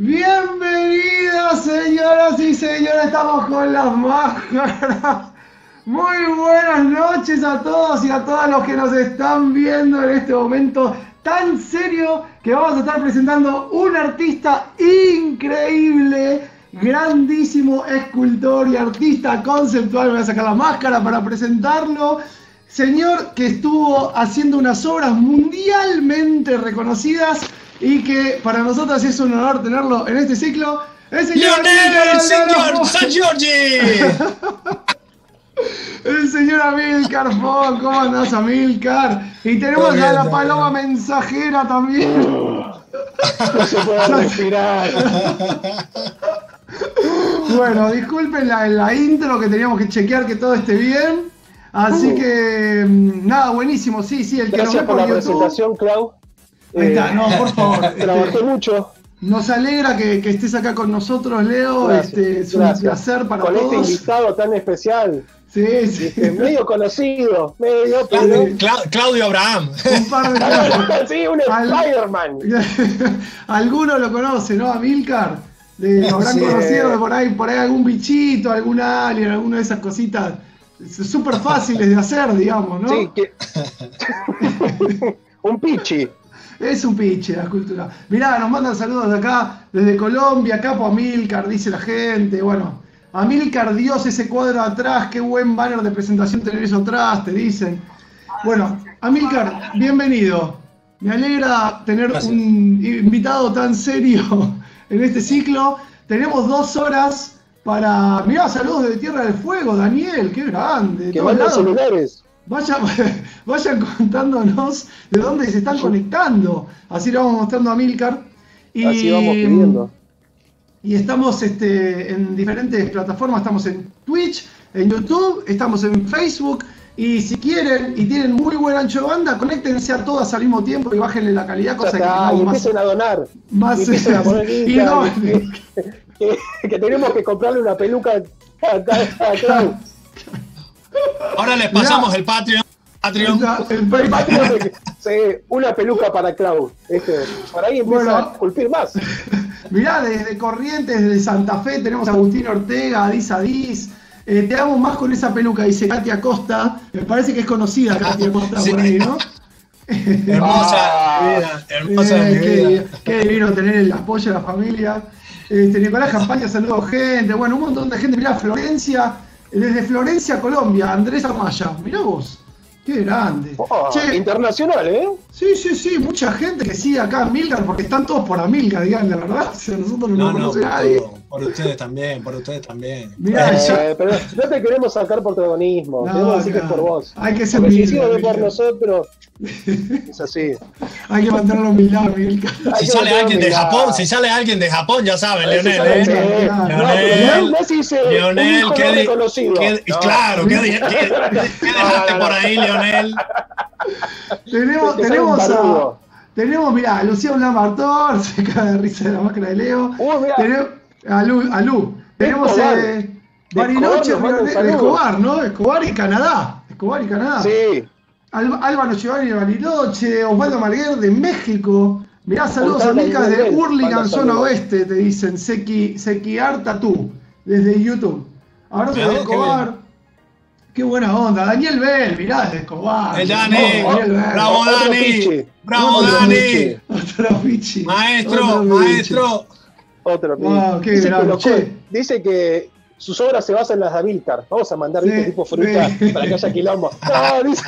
Bienvenidas, señoras y señores, estamos con las máscaras. Muy buenas noches a todos y a todas los que nos están viendo en este momento tan serio que vamos a estar presentando un artista increíble, grandísimo escultor y artista conceptual. Voy a sacar la máscara para presentarlo. Señor que estuvo haciendo unas obras mundialmente reconocidas y que para nosotros es un honor tenerlo en este ciclo. El señor Lionel, señor San Giorgi. El señor Amilcar Fon, ¿cómo andás Amilcar? Y tenemos a la paloma mensajera también. No se puede respirar. Bueno, disculpen la, la intro que teníamos que chequear que todo esté bien. Así que, mm, nada, buenísimo. Sí, sí, el que Gracias nos ve por por la YouTube. presentación, Clau. Ahí está, Eh, no, por favor. este, Trabajé mucho. nos alegra que, que estés acá con nosotros, Leo. Gracias, Este, es un gracias. placer para Con este todos. invitado tan especial. Sí, sí. este, medio conocido, medio, pero Cla- Claudio Abraham. Un par de sí, un Al- Spider-Man. Algunos lo conoce, ¿no? Amilcar. Le- Lo habrán Sí. conocido por ahí, por ahí algún bichito, algún alien, alguna de esas cositas súper fáciles de hacer, digamos, ¿no? Sí, que... un pichi. Es un piche la cultura. Mirá, nos mandan saludos de acá, desde Colombia, Capo Amilcar, dice la gente. Bueno, Amilcar, Dios, ese cuadro atrás, qué buen banner de presentación tener eso atrás, te dicen. Bueno, Amilcar, bienvenido. Me alegra tener Gracias. un invitado tan serio en este ciclo. Tenemos dos horas para. Mirá, saludos de Tierra del Fuego, Daniel, qué grande. de Que lados. celulares. Vayan, vayan contándonos de dónde se están conectando. Así lo vamos mostrando a Milcar. Y, Así vamos pidiendo. y estamos este, en diferentes plataformas. Estamos en Twitch, en YouTube, estamos en Facebook. Y si quieren y tienen muy buen ancho de banda, conéctense a todas al mismo tiempo y bájenle la calidad, cosa que está, y tengamos más. empiecen a donar. más y empiecen a poner y guita, no- que, que- que tenemos que comprarle una peluca a, a-. Ahora les pasamos el Patreon. Patreon. el una peluca para Clau. Este, por ahí empieza Bueno. a esculpir más. Mirá, desde Corrientes, desde Santa Fe, tenemos a Agustín Ortega, Adis Adis. Eh, te amo más con esa peluca, dice Katia Costa. Me parece que es conocida Katia Costa Sí. por ahí, ¿no? Hermosa Ah. Hermosa de Eh, mi qué, vida. qué divino tener el apoyo de la familia. Este, Nicolás Campaña, saludos gente. Bueno, un montón de gente. Mirá, Florencia, desde Florencia, Colombia, Andrés Amaya. Mirá vos, qué grande. Oh, Che, internacional, ¿eh? sí, sí, sí, mucha gente que sigue acá a Milgar porque están todos por Amilcar, digan la verdad. O sea, nosotros no, No, nos no, conoce por, nadie. todo. Por ustedes también, por ustedes también. Mirá, Eh, pero no te queremos sacar protagonismo. No, Queremos decir que es por vos. Hay que ser si por nosotros, es así. Hay que mantener la humildad. Hay Si sale alguien de. Japón, si sale alguien de Japón, ya saben, Eso Leonel, ¿eh? Leonel. Leonel. ¿qué, no di- reconocido. qué- No. claro, ¿qué, di- qué- qué dejaste por ahí, Leonel? Tenemos, tenemos a. Tenemos, mirá, a Luciano Lamartor, se cae de risa de la máscara de Leo. Uh, mirá. Tenemos a Lu, a Lu. Tenemos Escobar. eh, Bariloche, Escobar ¿no? Escobar y Canadá. Escobar y Canadá. Sí. Al- Álvaro Giovanni de Bariloche, Osvaldo Marguer de México. Mirá, saludos amigas de Hurlingham, zona saludos. oeste, te dicen. Seki, Sekiar Tatú, desde YouTube. Abrazo de Escobar. Qué buena onda. Daniel Bell, mirá, de Escobar. El Dani, Oh, Daniel Bell. bravo Dani, bravo Otro Dani. Otro pichi. maestro, Otro pichi. maestro. Otro Wow, qué dice, que dice que sus obras se basan en las de Avilcar. Vamos a mandar Sí, tipo fruta sí. para que haya quilombo. No, dice.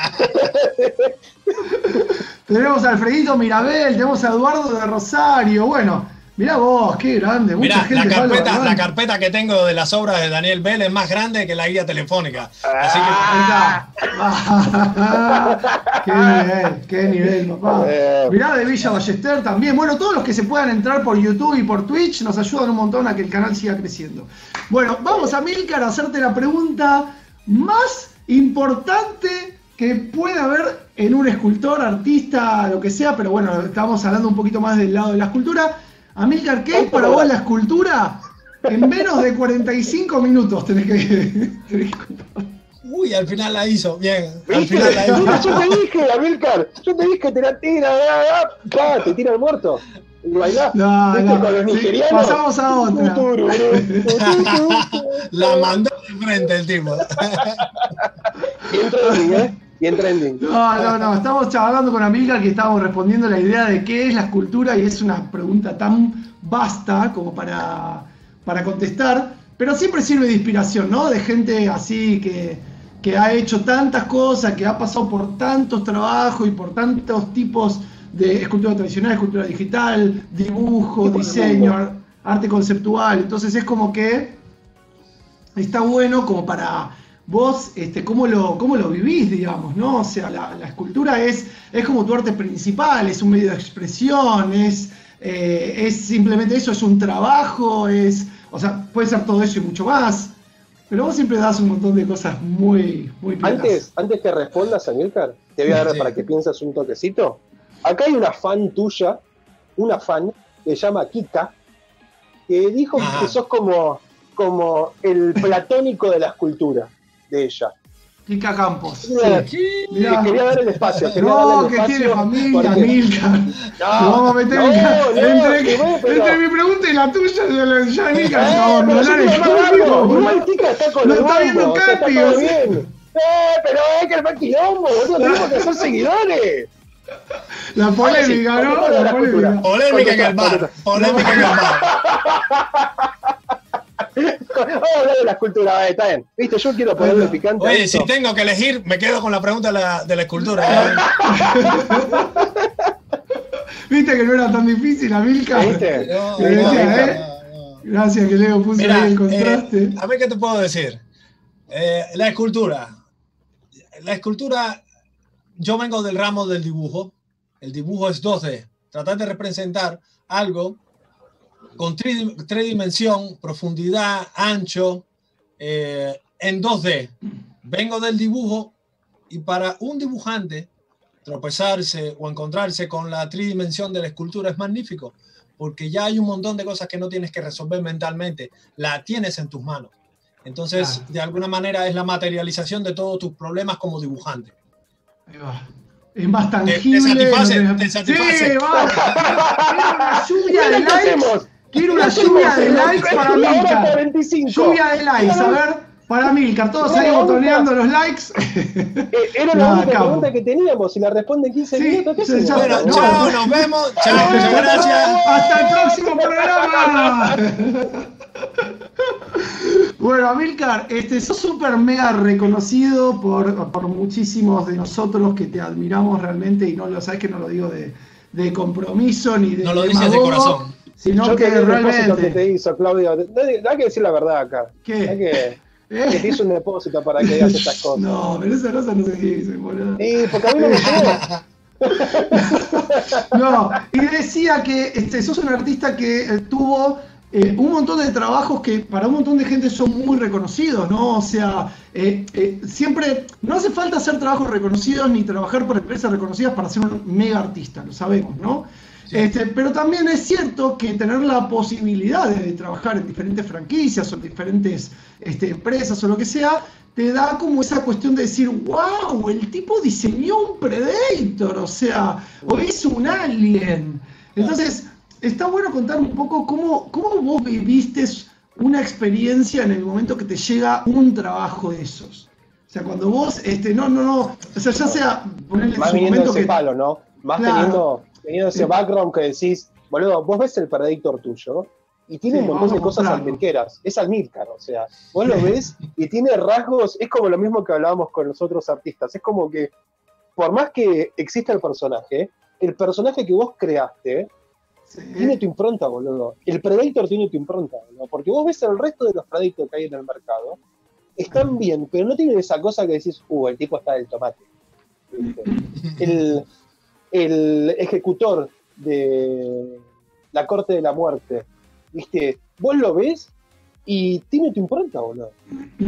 Tenemos a Alfredito Mirabel, tenemos a Eduardo de Rosario. Bueno, mirá vos, qué grande. Mucha Mirá, gente la carpeta, adelante. la carpeta que tengo de las obras de Daniel Bell es más grande que la guía telefónica. Así que Ah. Está. qué nivel, qué nivel, papá. Eh. Mirá de Villa Ballester también. Bueno, todos los que se puedan entrar por YouTube y por Twitch nos ayudan un montón a que el canal siga creciendo. Bueno, vamos a Milcar a hacerte la pregunta más importante que puede haber en un escultor, artista, lo que sea, pero bueno, estamos hablando un poquito más del lado de la escultura. Amilcar, ¿qué es para vos la escultura? En menos de 45 minutos tenés que, tenés que. Uy, al final la hizo. Bien. Al ¿Viste? final la hizo. Mira, yo te dije, Amilcar, yo te dije, te la tira, ah, te tira el muerto. No, no, sí, pasamos a otra. La mandó de frente el tipo. Trending, ¿eh? Bien trending. No, no, no, estamos charlando con Amilcar que estábamos respondiendo la idea de qué es la escultura y es una pregunta tan vasta como para, para contestar, pero siempre sirve de inspiración, ¿no? De gente así que, que ha hecho tantas cosas, que ha pasado por tantos trabajos y por tantos tipos de escultura tradicional, escultura digital, dibujo, Sí, diseño, arte conceptual. Entonces es como que está bueno como para vos, este, cómo lo, cómo lo vivís, digamos, ¿no? O sea, la, la escultura es, es como tu arte principal, es un medio de expresión, es, eh, es simplemente eso, es un trabajo, es, o sea, puede ser todo eso y mucho más, pero vos siempre das un montón de cosas muy, muy. Antes, antes que respondas, Amilcar, te voy a dar Sí. para que pienses un toquecito. Acá hay una fan tuya, una fan, que se llama Kika, que dijo Ajá. que sos como, como el platónico de la escultura de ella. Kika Campos. Mira, sí. Le Mirá. quería dar el espacio. quería No, el que espacio tiene familia, porque- Milka. No, vamos a meter no, no, entre, que bueno, pero- entre mi pregunta y la tuya, ya, la- ya Milka, Eh, no, boludo. Igual Kika está con Lo el está viendo Capi, o sea. bien. Eh, pero hay que armar quilombo, boludo, tenemos que ser seguidores. La polémica, ¿no? La polémica. Polémica bar. Polémica en el bar. Vamos a hablar de la escultura, eh, está bien. Viste, yo quiero ponerle Bueno. picante a Oye, esto. si tengo que elegir, me quedo con la pregunta de la, de la escultura. ¿eh? Viste que no era tan difícil, Milka. ¿Viste? No, no, decía, no, ¿eh? no. Gracias que Leo puso Mira, ahí el contraste. eh, a ver qué te puedo decir. Eh, la escultura. La escultura, yo vengo del ramo del dibujo. El dibujo es 2D. Tratar de representar algo con tri- tres dimensión, profundidad, ancho, eh, en 2D. Vengo del dibujo y para un dibujante tropezarse o encontrarse con la tridimensión de la escultura es magnífico, porque ya hay un montón de cosas que no tienes que resolver mentalmente, la tienes en tus manos. Entonces, Claro. de alguna manera es la materialización de todos tus problemas como dibujante. Ahí va. Es más te tangible. satisface? no ¿Te satisface? Sí, va. Una lluvia Mira de qué likes. hacemos. Quiero una ¿Qué lluvia de likes para. 45. Lluvia de likes, a ver. Para Milka, todos ahí botoneando los likes. Eh, Era la única pregunta que teníamos. Si la responde en 15 Sí, minutos, Bueno, chao, nos vemos. Chao, muchas gracias. Hasta el próximo programa. Bueno, Amilcar, este, sos súper mega reconocido por, por muchísimos de nosotros que te admiramos realmente y no lo sabes que no lo digo de, de compromiso ni de No lo dices de corazón. Sino Yo que te depósito que realmente te hizo, Claudio. Hay que decir la verdad acá. ¿Qué? Hay que, ¿Eh? que te hizo un depósito para que digas estas cosas. No, pero esa cosa no se dice, boludo. Sí, porque a mí no me llegó. No, y decía que este, sos un artista que eh, tuvo eh, un montón de trabajos que para un montón de gente son muy reconocidos, ¿no? O sea, eh, siempre no hace falta hacer trabajos reconocidos ni trabajar por empresas reconocidas para ser un mega artista, lo sabemos, ¿no? Este, pero también es cierto que tener la posibilidad de trabajar en diferentes franquicias o en diferentes este, empresas o lo que sea, te da como esa cuestión de decir, wow, el tipo diseñó un Predator, o sea, o hizo un Alien. Entonces, está bueno contar un poco cómo, cómo vos viviste una experiencia en el momento que te llega un trabajo de esos. O sea, cuando vos, este, no, no, no, o sea, ya sea ponerle en su momento ese que... palo, ¿no? Más Claro. teniendo, teniendo ese background que decís, boludo, vos ves el Predictor tuyo y tiene Sí, un montón de cosas almirqueras. Es almircar, o sea, vos lo ves y tiene rasgos, es como lo mismo que hablábamos con los otros artistas. Es como que, por más que exista el personaje, el personaje que vos creaste Sí. tiene tu impronta, boludo. El Predator tiene tu impronta, boludo. Porque vos ves el resto de los Predator que hay en el mercado, están bien, pero no tienen esa cosa que decís, uh, el tipo está del tomate. El, el ejecutor de la corte de la muerte, ¿viste? Vos lo ves y tiene tu impronta, boludo.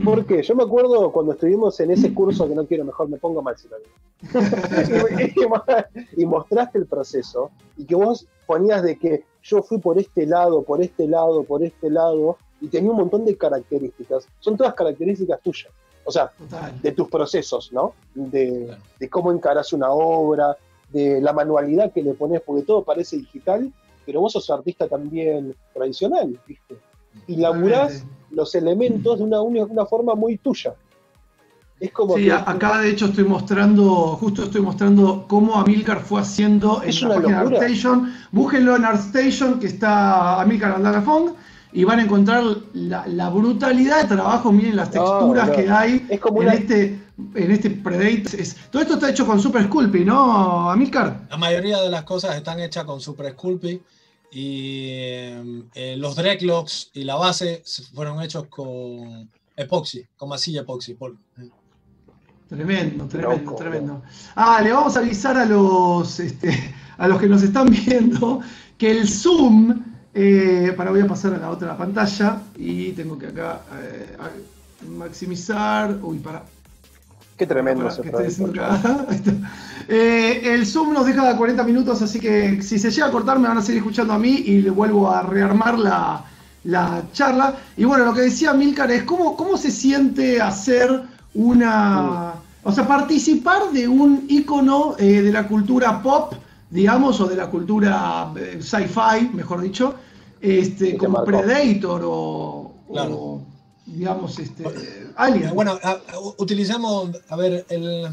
¿Por qué? Yo me acuerdo cuando estuvimos en ese curso que no quiero, mejor me pongo mal si lo digo. y, mostraste el proceso y que vos ponías de que yo fui por este lado, por este lado, por este lado y tenía un montón de características. Son todas características tuyas. O sea, Total. de tus procesos, ¿no? De, de cómo encarás una obra, de la manualidad que le pones, porque todo parece digital, pero vos sos artista también tradicional, ¿viste? Y laburás los elementos de una, una forma muy tuya. Es como sí, acá de hecho estoy mostrando, justo estoy mostrando cómo Amilcar fue haciendo en la página ArtStation. Búsquenlo en ArtStation, que está Amilcar Andagafong, y van a encontrar la, brutalidad de trabajo. Miren las texturas que hay en, este, en este Predate. todo esto está hecho con Super Sculpey, ¿no, Amilcar? La mayoría de las cosas están hechas con Super Sculpey y eh, los dreadlocks y la base fueron hechos con epoxi, con masilla epoxi. Por, Tremendo, tremendo, tremendo. Ah, le vamos a avisar a los, este, a los que nos están viendo que el Zoom, eh, para voy a pasar a la otra pantalla y tengo que acá eh, maximizar, uy, para. Qué tremendo eh, el Zoom nos deja 40 minutos, así que si se llega a cortar me van a seguir escuchando a mí y le vuelvo a rearmar la, la charla. Y bueno, lo que decía Milcar es cómo, cómo se siente hacer una... O sea, participar de un icono eh, de la cultura pop, digamos, o de la cultura eh, sci-fi, mejor dicho, este, como Predator o, digamos, este, Alien. Bueno, utilizamos, a ver, el,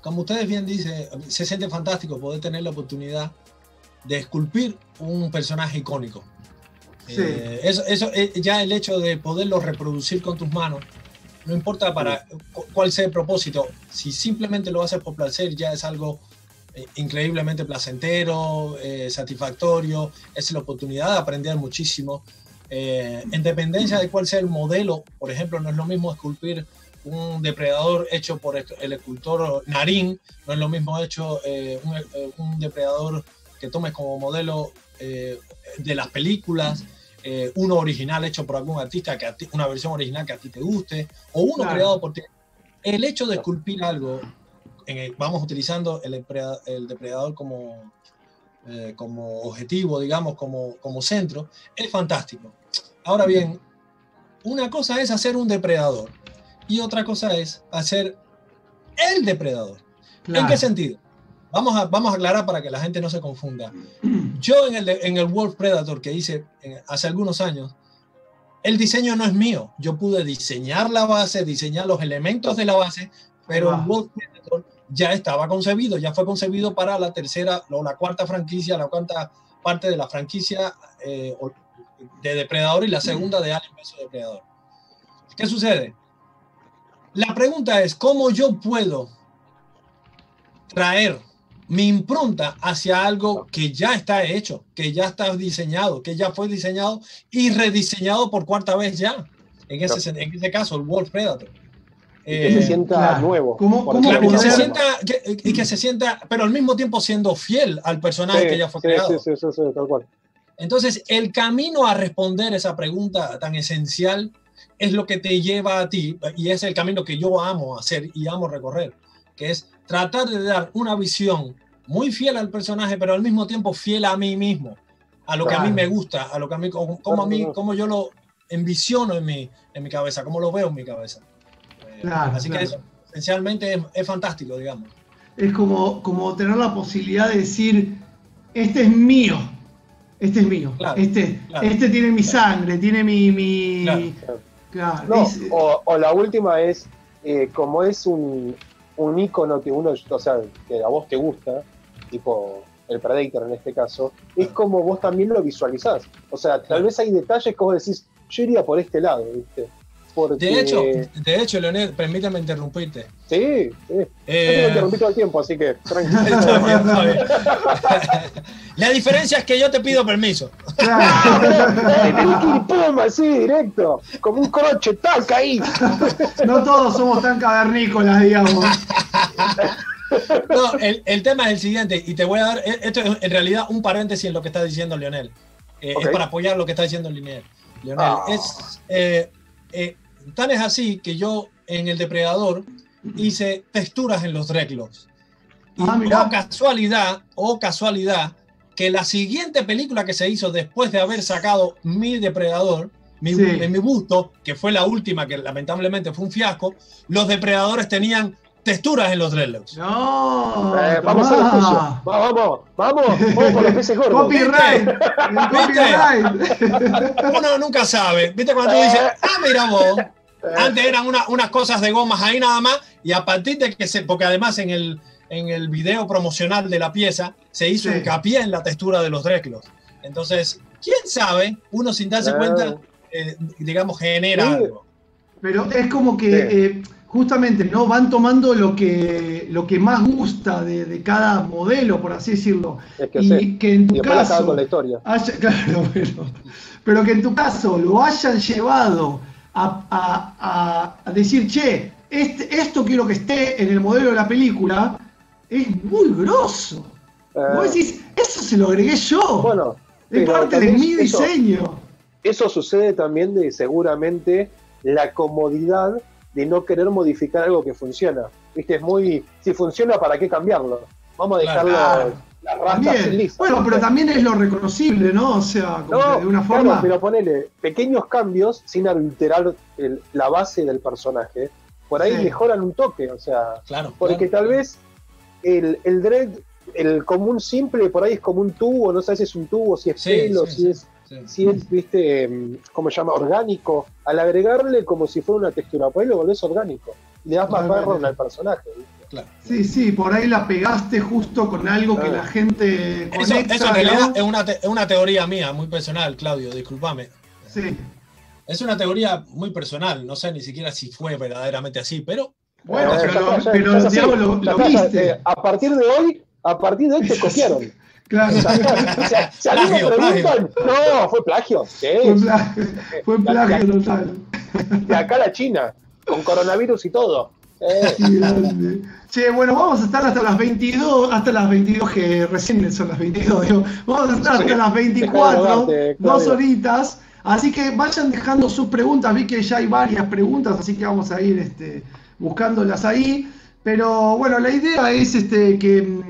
como ustedes bien dicen, se siente fantástico poder tener la oportunidad de esculpir un personaje icónico. Sí. Eh, eso, eso, ya el hecho de poderlo reproducir con tus manos no importa para cuál sea el propósito, si simplemente lo haces por placer ya es algo eh, increíblemente placentero, eh, satisfactorio, es la oportunidad de aprender muchísimo. Eh, en dependencia de cuál sea el modelo, por ejemplo, no es lo mismo esculpir un depredador hecho por el escultor Narín, no es lo mismo hecho un, un, depredador que tomes como modelo de las películas. Eh, uno original hecho por algún artista, que una versión original que a ti te guste, o uno creado por ti. El hecho de esculpir algo, vamos utilizando el, depredador como, eh, como objetivo, digamos, como, como centro, es fantástico. Ahora bien, una cosa es hacer un depredador y otra cosa es hacer el depredador. ¿En qué sentido? Vamos a, vamos a aclarar para que la gente no se confunda. Yo en el, en el World Predator que hice eh, hace algunos años, el diseño no es mío. Yo pude diseñar la base, diseñar los elementos de la base, pero el World Predator ya estaba concebido, ya fue concebido para la tercera o la cuarta franquicia, la cuarta parte de la franquicia eh, de Depredador y la segunda de Alien vs Depredador. ¿Qué sucede? La pregunta es, ¿cómo yo puedo traer mi impronta hacia algo que ya está hecho, que ya está diseñado, que ya fue diseñado y rediseñado por cuarta vez ya. En ese, en ese caso, el Wolf Predator. Y que se eh, sienta nuevo. y, que se sienta, y que se sienta, pero al mismo tiempo siendo fiel al personaje que ya fue creado. Sí, sí, sí, tal cual. Entonces, el camino a responder esa pregunta tan esencial es lo que te lleva a ti, y es el camino que yo amo hacer y amo recorrer, que es tratar de dar una visión muy fiel al personaje, pero al mismo tiempo fiel a mí mismo, a lo que a mí me gusta, a lo que a mí, como, a mí, como yo lo envisiono en mi, en mi cabeza, como lo veo en mi cabeza. Eh, así que eso, esencialmente es, fantástico, digamos. Es como, como tener la posibilidad de decir, este es mío, este es mío, este, este tiene mi sangre, tiene mi... mi... o, la última es, eh, como es un, un icono que uno, o sea, que a vos te gusta, tipo el Predator en este caso, es como vos también lo visualizás. O sea, tal vez hay detalles que vos decís, yo iría por este lado, ¿viste? De hecho, de hecho, Leonel, permítame interrumpirte. Sí, sí. Eh... interrumpí todo el tiempo, así que tranquilo. La diferencia es que yo te pido permiso. Puma, sí, directo. Como un croche, taca ahí. No todos somos tan cavernícolas, digamos. No, el, el, tema es el siguiente, y te voy a dar, e, esto es en realidad un paréntesis en lo que está diciendo Leonel. Eh, es para apoyar lo que está diciendo Leonel. Leonel, ah. es, eh, eh, tan es así que yo en el depredador hice texturas en los dreadlocks. Y ah, casualidad, o casualidad, que la siguiente película que se hizo después de haber sacado mi depredador, en mi busto, que fue la última que lamentablemente fue un fiasco, los depredadores tenían texturas en los dreadlocks. No, Eh, vamos a. Va- Vamos, vamos, vamos por los peces gordos. Copyright. copyright. Uno nunca sabe. ¿Viste cuando tú dices, ah, mira vos? Antes eran una- unas cosas de gomas ahí nada más, y a partir de que se. Porque además en el, en el video promocional de la pieza se hizo Sí. hincapié en la textura de los dreadlocks. Entonces, quién sabe, uno sin darse Ah. cuenta, eh, digamos, genera Sí. algo. Pero es como que Sí. eh, justamente no van tomando lo que, lo que más gusta de, de cada modelo, por así decirlo. Es que y que en tu caso con la historia. haya- claro, pero, pero que en tu caso lo hayan llevado a, a- a- decir, che, este- esto quiero que esté en el modelo de la película, es muy grosso. Eh, Vos decís, eso se lo agregué yo. bueno, es parte de mi eso- diseño. Eso sucede también de seguramente la comodidad de no querer modificar algo que funciona. Viste, es muy. Si funciona, ¿para qué cambiarlo? Vamos a Claro. dejarlo las rastas listas. Bueno, pero también es lo reconocible, ¿no? O sea, como No, que de una claro, forma. pero ponele pequeños cambios sin alterar el- la base del personaje. Por ahí Sí. mejoran un toque, o sea, Claro. porque claro. tal vez el, el dread, el común simple, por ahí es como un tubo, no sabes si es un tubo, si es Sí, pelo, sí, si sí, es sí. si es, viste, em, ¿cómo se llama? Orgánico, al agregarle como si fuera una textura, por ahí lo volvés orgánico. Le das más background al personaje. ¿viste? Claro. Sí, sí, por ahí la pegaste justo con algo que la gente Eso, conecta. eso en realidad ¿no? es una, te- es una teoría mía, muy personal, Claudio, discúlpame. Sí. Es una teoría muy personal, no sé ni siquiera si fue verdaderamente así, pero Bueno, Eh, pero, pero así. digamos, lo, viste. eh, a partir de hoy, a partir de hoy te copiaron. Claro. O sea, si a mí me Plagio, preguntan, no, fue plagio. Sí, Fue plagio, fue plagio total. de acá a la China, con coronavirus y todo. Sí. Qué. Che, bueno, vamos a estar hasta las 22, hasta las 22 que recién son las 22, digo. Vamos a estar hasta Sí, las dejá de 24, drogarte, dos horitas. Así que vayan dejando sus preguntas. Vi que ya hay varias preguntas, así que vamos a ir este, buscándolas ahí. Pero bueno, la idea es este, que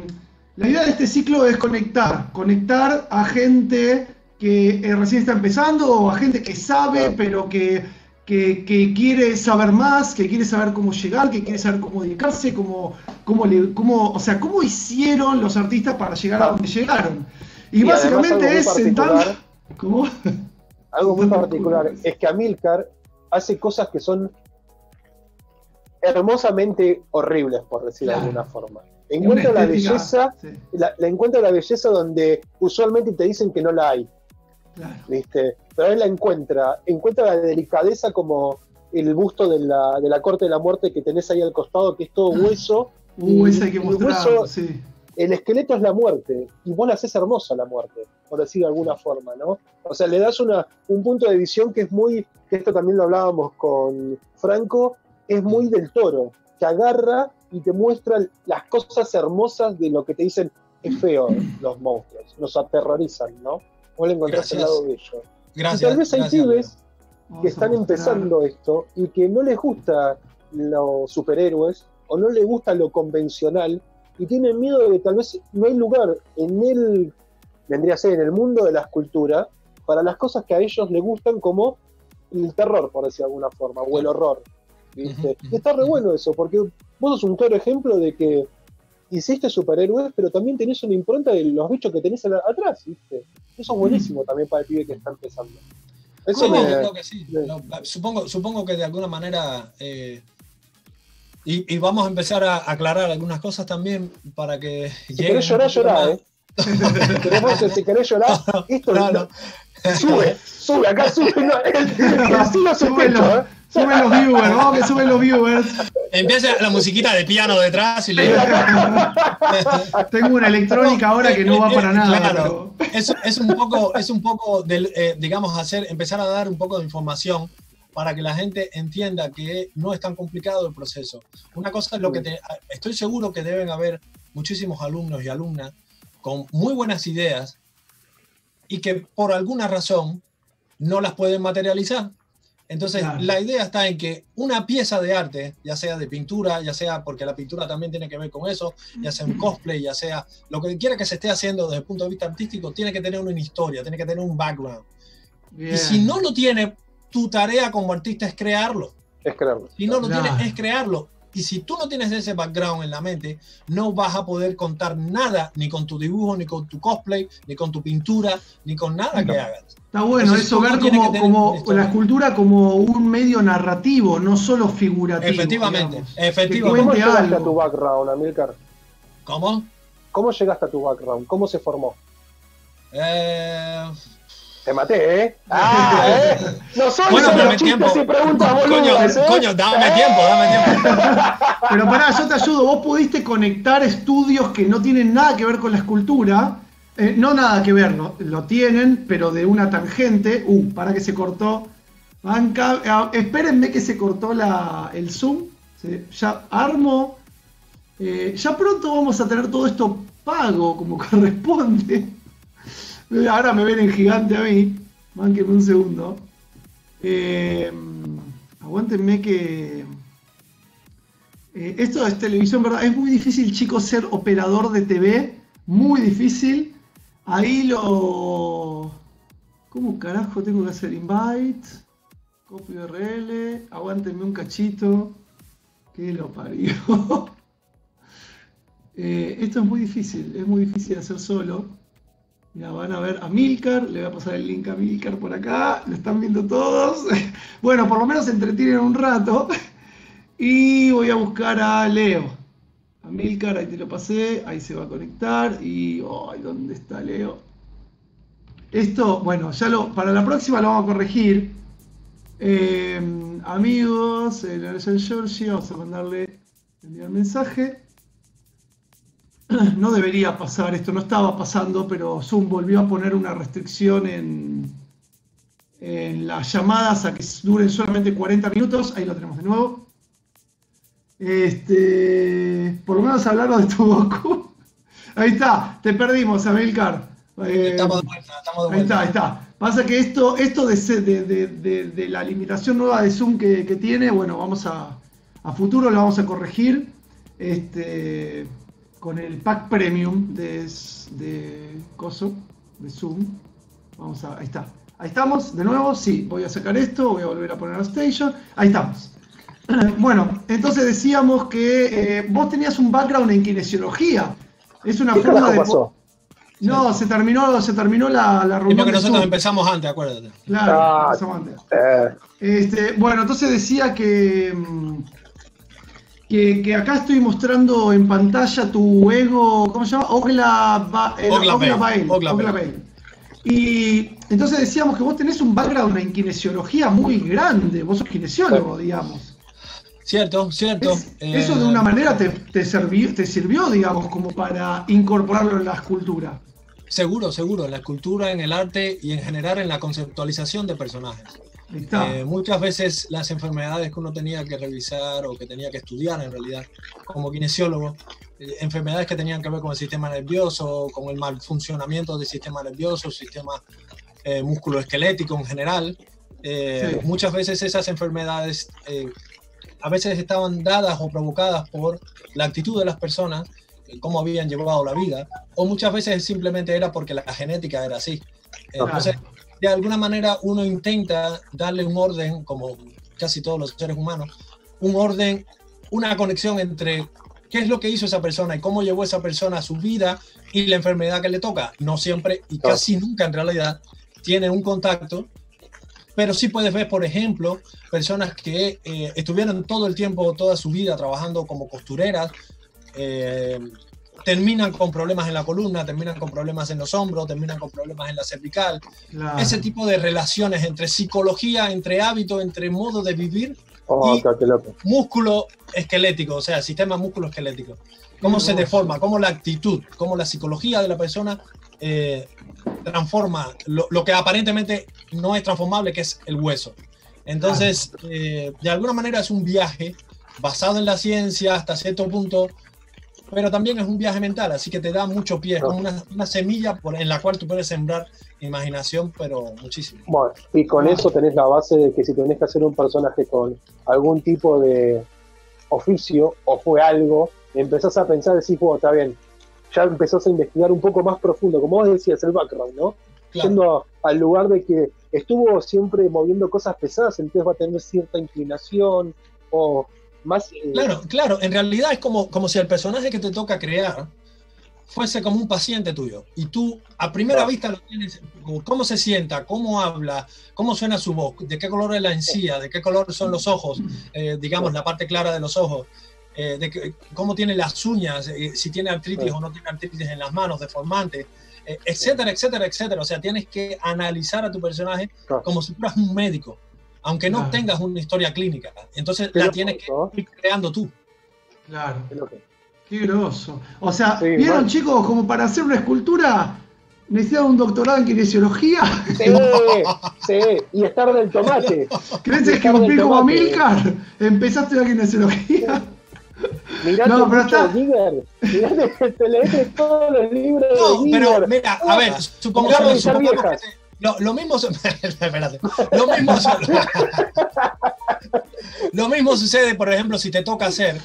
la idea de este ciclo es conectar, conectar a gente que eh, recién está empezando o a gente que sabe, pero que, que, que quiere saber más, que quiere saber cómo llegar, que quiere saber cómo dedicarse, cómo, cómo, le, cómo, o sea, cómo hicieron los artistas para llegar a donde llegaron. Y, básicamente es particular. ¿Cómo? Algo muy particular es que Amilcar hace cosas que son hermosamente horribles, por decirlo Claro. de alguna forma. Encuentra la belleza, sí, la, la encuentra la belleza donde usualmente te dicen que no la hay, claro. ¿viste? Pero él la encuentra, encuentra la delicadeza como el busto de la, de la corte de la muerte que tenés ahí al costado, que es todo hueso. Uh, y- hay que mostrarlo, hueso- sí. el esqueleto es la muerte, y vos la haces hermosa la muerte, por decir de alguna forma, ¿no? O sea, le das una, un punto de visión que es muy, que esto también lo hablábamos con Franco, es muy del toro, que agarra y te muestra las cosas hermosas de lo que te dicen es feo los monstruos, nos aterrorizan, ¿no? Vos le encontrás el Gracias. lado bello. gracias. y tal vez hay gracias, pibes que están empezando esto y que no les gusta los superhéroes o no les gusta lo convencional y tienen miedo de que tal vez no hay lugar en el, vendría a ser en el mundo de la escultura, para las cosas que a ellos les gustan como el terror, por decir de alguna forma, o el horror. Y está re bueno eso, porque vos sos un claro ejemplo de que hiciste superhéroes, pero también tenés una impronta de los bichos que tenés atrás, ¿viste? Eso es buenísimo también para el pibe que está empezando. Eso me- yo creo que sí. me- Lo- supongo, supongo que de alguna manera. eh, y, y vamos a empezar a aclarar algunas cosas también para que. Si querés llorar, más. ¿eh? Si querés llorar, esto No, no. sube, sube, acá sube, no, el, el sube ¿eh? Suben los viewers, vamos que suben los viewers. Empieza la musiquita de piano detrás y le. Tengo una electrónica ahora que no va para nada. Claro, es, es un poco, es un poco eh, digamos, hacer, empezar a dar un poco de información para que la gente entienda que no es tan complicado el proceso. Una cosa es lo que te, estoy seguro que deben haber muchísimos alumnos y alumnas con muy buenas ideas y que por alguna razón no las pueden materializar. Entonces, Claro. la idea está en que una pieza de arte, ya sea de pintura, ya sea porque la pintura también tiene que ver con eso, ya sea un cosplay, ya sea lo que quiera que se esté haciendo desde el punto de vista artístico, tiene que tener una historia, tiene que tener un background. Bien. Y si no lo tiene, tu tarea como artista es crearlo. Es creerlo. Si no lo Claro. tiene, es crearlo. Y si tú no tienes ese background en la mente, no vas a poder contar nada, ni con tu dibujo, ni con tu cosplay, ni con tu pintura, ni con nada que hagas. Está bueno eso, ver como, como la escultura como un medio narrativo, no solo figurativo. Efectivamente, efectivamente. ¿Cómo llegaste a tu background, Amilcar? ¿Cómo? ¿Cómo llegaste a tu background? ¿Cómo se formó? Eh, te maté, ¿eh? Ah, ¿eh? No soy bueno, dame tiempo. Y preguntas coño, ¿eh? coño, dame tiempo, dame tiempo. Pero pará, yo te ayudo. Vos pudiste conectar estudios que no tienen nada que ver con la escultura. Eh, no nada que ver, lo, lo, tienen, pero de una tangente. Uh, para que se cortó. Banca, eh, espérenme que se cortó la, el zoom. ya armo. Eh, ya pronto vamos a tener todo esto pago como corresponde. Ahora me ven en gigante a mí. Mánquenme un segundo. Eh, aguántenme que. Eh, esto es televisión, ¿verdad? Es muy difícil, chicos, ser operador de TV. Muy difícil. Ahí lo. ¿Cómo carajo tengo que hacer invite? Copy URL. Aguántenme un cachito. Que lo parió. Eh, esto es muy difícil. Es muy difícil hacer solo. Ya van a ver a Milcar, le voy a pasar el link a Milcar por acá, lo están viendo todos. Bueno, por lo menos se entretienen un rato. Y voy a buscar a Leo. A Milcar, ahí te lo pasé, ahí se va a conectar. Y, ay, ¿dónde está Leo? Esto, bueno, ya lo, para la próxima lo vamos a corregir. Eh, amigos, en la Georgia, vamos a mandarle enviar mensaje. no debería pasar, esto no estaba pasando, pero Zoom volvió a poner una restricción en, en las llamadas a que duren solamente 40 minutos. Ahí lo tenemos de nuevo. Este, por lo menos hablaron de tu Goku. Ahí está, te perdimos, Amilcar. Eh, estamos de vuelta, estamos de vuelta. Ahí está, ahí está. Pasa que esto, esto de, de, de, de la limitación nueva de Zoom que, que, tiene, bueno, vamos a, a futuro lo vamos a corregir. Este, con el pack premium de, de Coso, de Zoom. Vamos a, ahí está. Ahí estamos, de nuevo, sí, voy a sacar esto, voy a volver a poner a Station. Ahí estamos. Bueno, entonces decíamos que eh, vos tenías un background en kinesiología. Es una forma de. Pasó? No, se terminó, se terminó la, la reunión. porque nosotros empezamos antes, acuérdate. Claro, ah, empezamos antes. Eh. Este, bueno, entonces decía que. Que, acá estoy mostrando en pantalla tu ego, ¿cómo se llama? Ogla, ba. Y entonces decíamos que vos tenés un background en kinesiología muy grande, vos sos kinesiólogo, digamos. Cierto, cierto. eso de una eh, manera te, te, te sirvió, digamos, como para incorporarlo en la escultura. Seguro, seguro, en la escultura, en el arte y en general en la conceptualización de personajes. Eh, muchas veces las enfermedades que uno tenía que revisar o que tenía que estudiar en realidad como kinesiólogo, eh, enfermedades que tenían que ver con el sistema nervioso, con el mal funcionamiento del sistema nervioso, sistema eh, musculoesquelético en general, muchas veces esas enfermedades a veces estaban dadas o provocadas por la actitud de las personas, cómo habían llevado la vida, o muchas veces simplemente era porque la genética era así. Entonces, de alguna manera uno intenta darle un orden, como casi todos los seres humanos, un orden, una conexión entre qué es lo que hizo esa persona y cómo llevó esa persona a su vida y la enfermedad que le toca. No siempre y casi nunca en realidad tiene un contacto, pero sí puedes ver, por ejemplo, personas que eh, estuvieron todo el tiempo, toda su vida trabajando como costureras, eh, terminan con problemas en la columna, terminan con problemas en los hombros, terminan con problemas en la cervical. Ese tipo de relaciones entre psicología, entre hábito, entre modo de vivir oh, y músculo esquelético, o sea, sistema músculo esquelético. Cómo se deforma, cómo la actitud, cómo la psicología de la persona eh, transforma lo, que aparentemente no es transformable, que es el hueso. Entonces, eh, de alguna manera es un viaje basado en la ciencia hasta cierto punto, pero también es un viaje mental, así que te da mucho pie, es como una, semilla por, en la cual tú puedes sembrar imaginación, pero muchísimo. Bueno, y con eso tenés la base de que si tenés que hacer un personaje con algún tipo de oficio o fue algo, empezás a pensar, decís, bueno, está bien, ya empezás a investigar un poco más profundo, como vos decías, el background, ¿no? Yendo al lugar de que estuvo siempre moviendo cosas pesadas, entonces va a tener cierta inclinación o Más, eh, Claro, claro, en realidad es como, como si el personaje que te toca crear fuese como un paciente tuyo. Y tú a primera Claro. vista lo tienes, cómo se sienta, cómo habla, cómo suena su voz, de qué color es la encía, de qué color son los ojos, eh, digamos, la parte clara de los ojos, eh, de que- cómo tiene las uñas, eh, si tiene artritis Claro. o no tiene artritis en las manos, deformante, etcétera, etcétera, etcétera. O sea, tienes que analizar a tu personaje Claro. como si fueras un médico, aunque no Claro. tengas una historia clínica. Entonces la tienes que ir creando tú. Claro. qué groso. O sea, Sí, ¿vieron bueno. chicos? Como para hacer una escultura necesitan un doctorado en kinesiología. Sí, sí, y estar del tomate. ¿Crees que cumplir como. Milcar? Empezaste la kinesiología. Mirate No, pero está- Giger. Mirate, te lees todos los libros No, de pero mira, a ver, supongamos, de ser supongamos que te- lo, lo mismo, lo mismo, lo mismo sucede, por ejemplo, si te toca hacer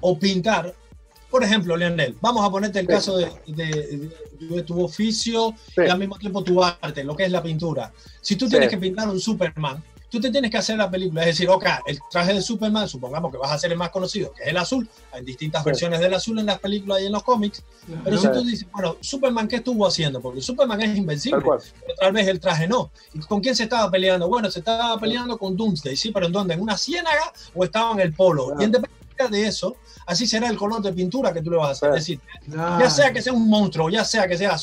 o pintar. Por ejemplo, Leonel, vamos a ponerte el caso de, de- de tu oficio Sí. y al mismo tiempo tu arte, lo que es la pintura. Si tú Sí. tienes que pintar un Superman, tú te tienes que hacer la película, es decir, ok, el traje de Superman, supongamos que vas a ser el más conocido, que es el azul, hay distintas Sí. versiones del azul en las películas y en los cómics, pero si tú dices, bueno, Superman, ¿qué estuvo haciendo? Porque Superman es invencible, Tal pero tal vez el traje no. ¿Y con quién se estaba peleando? Bueno, se estaba peleando con Doomsday, ¿sí? ¿Pero en dónde? ¿En una ciénaga o estaba en el polo? Claro. Y independientemente de eso, así será el color de pintura que tú le vas a hacer. Es decir, Claro. ya sea que sea un monstruo, ya sea que sea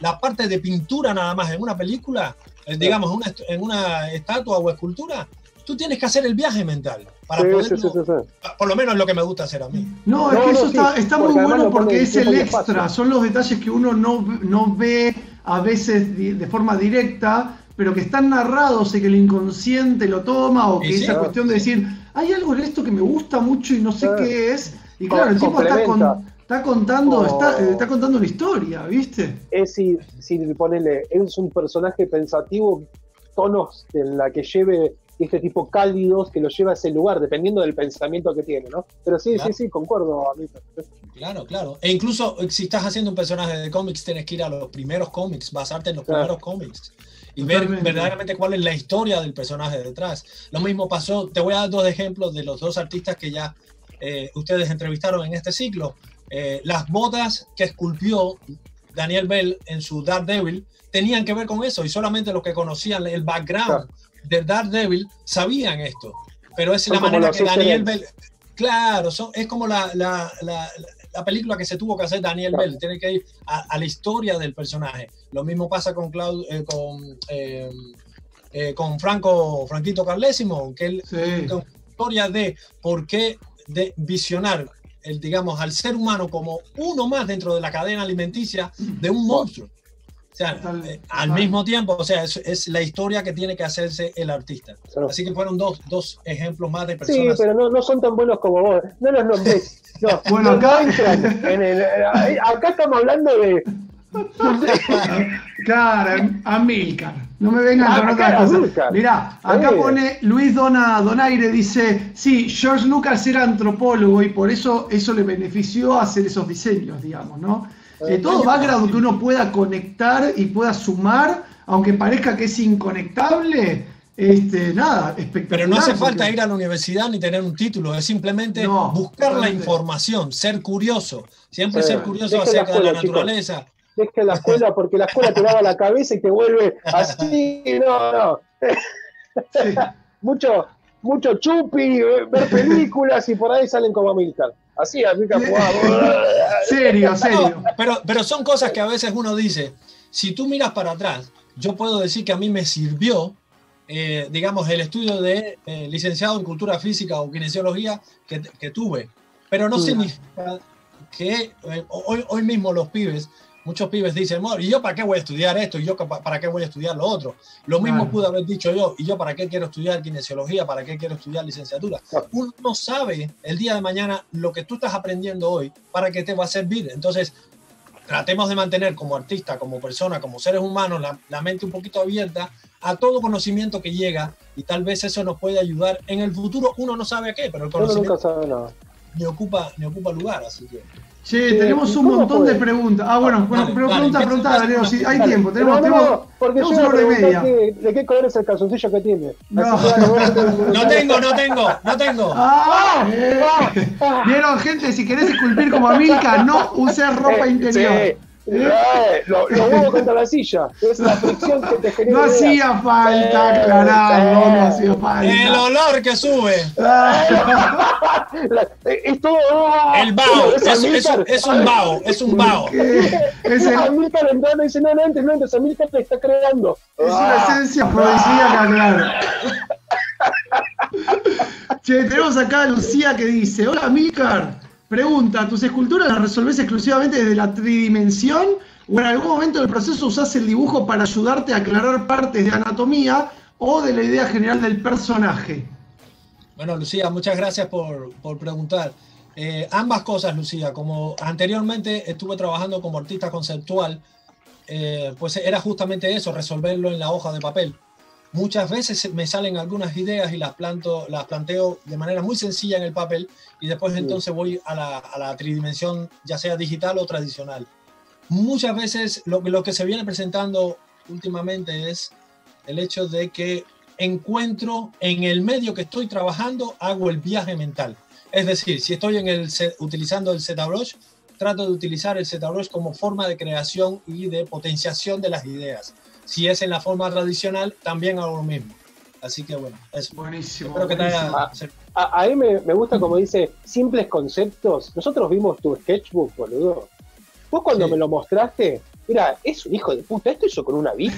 la parte de pintura nada más en una película, eh, digamos, en una, en una estatua o escultura, tú tienes que hacer el viaje mental para Sí, poder, sí, sí, sí, sí. por lo menos es lo que me gusta hacer a mí. No, es que no, eso sí, está, está muy porque bueno porque en es el extra, son los detalles que uno no, no ve a veces de forma directa, pero que están narrados y que el inconsciente lo toma, o que esa cuestión de decir, hay algo en esto que me gusta mucho y no sé Sí. qué es, y claro, el tipo está, con-. Está contando, está, eh, está contando una historia, ¿viste? Es si, si ponele, es un personaje pensativo, tonos en la que lleve este tipo cálidos que lo lleva a ese lugar, dependiendo del pensamiento que tiene, ¿no? Pero sí, Claro. sí, sí, concuerdo a mí. Claro, claro. E incluso eh, si estás haciendo un personaje de cómics, tienes que ir a los primeros cómics, basarte en los Claro. primeros cómics y ver Totalmente. verdaderamente cuál es la historia del personaje detrás. Lo mismo pasó, te voy a dar dos ejemplos de los dos artistas que ya eh, ustedes entrevistaron en este ciclo. Eh, las botas que esculpió Daniel Bell en su Daredevil tenían que ver con eso y solamente los que conocían el background de Daredevil sabían esto. Pero es Son la manera que Daniel Bell... Claro, son, es como la, la, la, la película que se tuvo que hacer Daniel Claro. Bell, tiene que ir a, a la historia del personaje. Lo mismo pasa con Clau- eh, con, eh, eh, con Franco, Franquito Carlésimo, que él Sí. con historia de por qué de visionar el, digamos, al ser humano como uno más dentro de la cadena alimenticia de un monstruo. O sea, Total, eh, al mismo tiempo, o sea, es, es la historia que tiene que hacerse el artista. Así que fueron dos, dos ejemplos más de Sí, personas. pero no, no son tan buenos como vos. No los nombres. No, Bueno, no, acá- en el- eh, acá estamos hablando de. Claro, Amilcar. No me vengan Ah, con. Amílcar. Mirá, acá Sí. pone Luis Dona Donaire, dice, sí, George Lucas era antropólogo y por eso eso le benefició hacer esos diseños, digamos, ¿no? Eh, todo background que uno pueda conectar y pueda sumar, aunque parezca que es inconectable, este, nada, espectacular. Pero no hace porque- falta ir a la universidad ni tener un título, es simplemente No, buscar la información, ser curioso, siempre Sí. ser curioso acerca de la escuela, naturaleza. Deja la escuela porque la escuela te lava la cabeza y te vuelve así. No, no. Sí. Mucho, mucho chupi, ver películas y por ahí salen como Milcar. Así, Milcar jugaba. Serio, serio. No, pero, pero son cosas que a veces uno dice, si tú miras para atrás, yo puedo decir que a mí me sirvió, eh, digamos, el estudio de eh, licenciado en cultura física o kinesiología que, que tuve, pero no significa que eh, hoy, hoy mismo los pibes, muchos pibes dicen, "Bueno, ¿y yo para qué voy a estudiar esto? ¿Y yo pa- para qué voy a estudiar lo otro? Lo mismo Claro. pude haber dicho yo, ¿y yo para qué quiero estudiar kinesiología? ¿Para qué quiero estudiar licenciatura? Claro. Uno no sabe el día de mañana lo que tú estás aprendiendo hoy para qué te va a servir. Entonces, tratemos de mantener como artista, como persona, como seres humanos, la, la mente un poquito abierta a todo conocimiento que llega y tal vez eso nos puede ayudar. En el futuro uno no sabe a qué, pero el Uno nunca conocimiento sabe nada. ni ocupa, ni ocupa lugar, así que... Che, Sí, tenemos un ¿cómo montón de preguntas. Ah, bueno, bueno, Dale, pero dale, pregunta, empieza, Leo, sí, hay Dale. tiempo, tenemos, No, tenemos, porque tenemos yo una hora y media. qué- de qué color es el calzoncillo que tiene. No. Que, No tengo, no tengo, no tengo. Ah, eh. ah. Vieron, gente, si querés esculpir como a Milka, no uses ropa Eh, interior. sí. Eh, lo- huevos contra la silla. Es la fricción que te genera. No hacía falta Eh, aclararlo, sí. no hacía El falta. olor que sube. La- eh, es todo. ah, El vaho. es Es, es, Amílcar. es un vaho, es un vaho. es, el- Amílcar entrando y dice: No, no antes, no antes. Amílcar te está creando. es una esencia afrodisíaca, claro. Che, tenemos acá a Lucía que dice: Hola, Milcar. Pregunta: ¿tus esculturas las resolvés exclusivamente desde la tridimensión o en algún momento del proceso usás el dibujo para ayudarte a aclarar partes de anatomía o de la idea general del personaje? Bueno, Lucía, muchas gracias por, por preguntar. Eh, ambas cosas, Lucía. Como anteriormente estuve trabajando como artista conceptual, eh, pues era justamente eso, resolverlo en la hoja de papel. Muchas veces me salen algunas ideas y las, planto, las planteo de manera muy sencilla en el papel y después Sí. entonces voy a la, a la tridimensión, ya sea digital o tradicional. Muchas veces lo, lo que se viene presentando últimamente es el hecho de que encuentro en el medio que estoy trabajando, hago el viaje mental. Es decir, si estoy en el, utilizando el ZBrush, trato de utilizar el ZBrush como forma de creación y de potenciación de las ideas. Si es en la forma tradicional, también hago lo mismo. Así que bueno, eso. Buenísimo. Espero que te buenísimo. haya... A, a mí me, me gusta como dice, simples conceptos. Nosotros vimos tu sketchbook, boludo. Vos cuando Sí. me lo mostraste, mira, es un hijo de puta, esto hizo con una bit,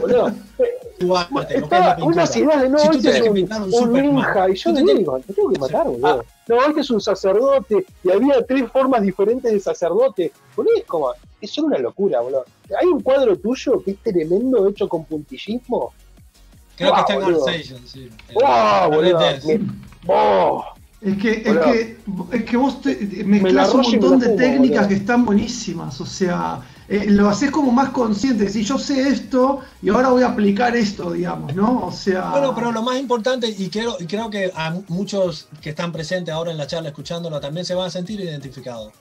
boludo. Eh, tu arte, lo que es la Estaba de no, Si tú este es tienes que un, un un ninja, y yo tú le te digo, te tengo que matar, Ah. boludo. No, este es un sacerdote, y había tres formas diferentes de sacerdote. Boludo, es como, es una locura, boludo. Hay un cuadro tuyo que es tremendo, hecho con puntillismo. Creo que está en. ArtStation, sí. ¡Wow, El- boludo! Me- ¡Oh! Es que, es que, es que vos te- Me la mezclas un montón de fumo, técnicas boludo. que están buenísimas. O sea, eh, lo haces como más consciente. Si yo sé esto y ahora voy a aplicar esto, digamos, ¿no? O sea. Bueno, pero lo más importante, y, quiero, y creo que a muchos que están presentes ahora en la charla escuchándola también se van a sentir identificados.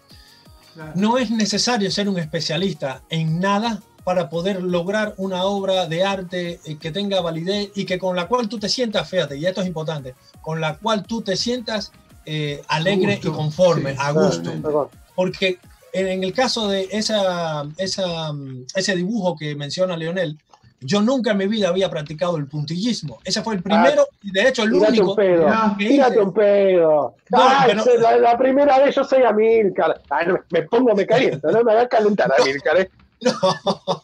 Claro. No es necesario ser un especialista en nada para poder lograr una obra de arte eh, que tenga validez y que con la cual tú te sientas, fíjate, y esto es importante, con la cual tú te sientas eh, alegre gusto, y conforme, sí, a gusto. Perdón. Porque en, en el caso de esa, esa, mm, ese dibujo que menciona Leonel, yo nunca en mi vida había practicado el puntillismo. Ese fue el primero y de hecho el Tírate único. un pedo. Que Tírate hice. un pedo. No, Ay, pero- se- la, la primera vez yo soy Amilcar. Ay, no, me pongo, me caliento, no me hagas calentar, Amilcar. ¿eh? No.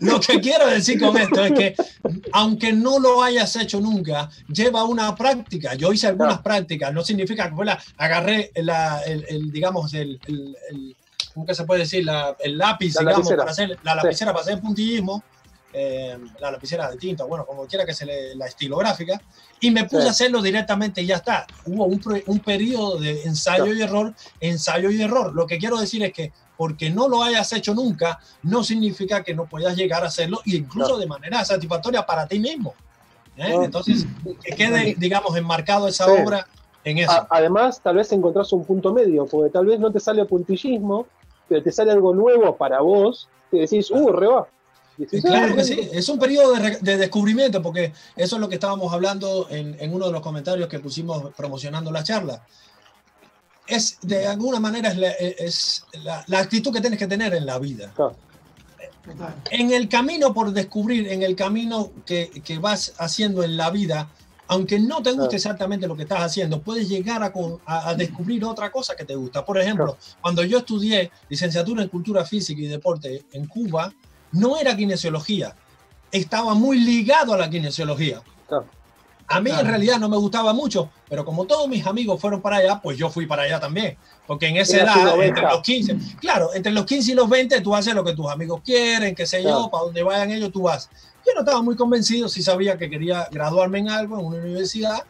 Lo que quiero decir con esto es que, aunque no lo hayas hecho nunca, lleva una práctica. Yo hice algunas No. prácticas, no significa que fue la- agarré la, el, el, digamos, el, el, el- ¿cómo que se puede decir? La- el lápiz, La digamos, lapicera. para hacer, la lapicera para hacer puntillismo, eh, la lapicera de tinta, bueno, como quiera que se le, la estilográfica, y me puse Sí. a hacerlo directamente y ya está. Hubo un, un periodo de ensayo No. y error, ensayo y error. Lo que quiero decir es que porque no lo hayas hecho nunca, no significa que no puedas llegar a hacerlo, e incluso No. de manera satisfactoria para ti mismo. ¿eh? No. Entonces, que quede, digamos, enmarcado esa Sí. obra en eso. A- además, tal vez encontrás un punto medio, porque tal vez no te sale puntillismo, pero te sale algo nuevo para vos, que decís, uh, re Claro "Ah, que sí, es un periodo de, descubrimiento, porque eso es lo que estábamos hablando en, en uno de los comentarios que pusimos promocionando la charla. Es, de alguna manera, es, la, es la- la actitud que tienes que tener en la vida. Claro. En el camino por descubrir, en el camino que, que vas haciendo en la vida, aunque no te guste exactamente lo que estás haciendo, puedes llegar a, con- a- a descubrir otra cosa que te gusta. Por ejemplo, cuando yo estudié licenciatura en Cultura Física y Deporte en Cuba, no era kinesiología, estaba muy ligado a la kinesiología. Claro. A mí en realidad no me gustaba mucho, pero como todos mis amigos fueron para allá, pues yo fui para allá también. Porque en esa Era edad, entre los 15, claro, entre los 15 y los 20, tú haces lo que tus amigos quieren, qué sé yo, Claro. para donde vayan ellos, tú vas. Yo no estaba muy convencido, sí sabía que quería graduarme en algo, en una universidad,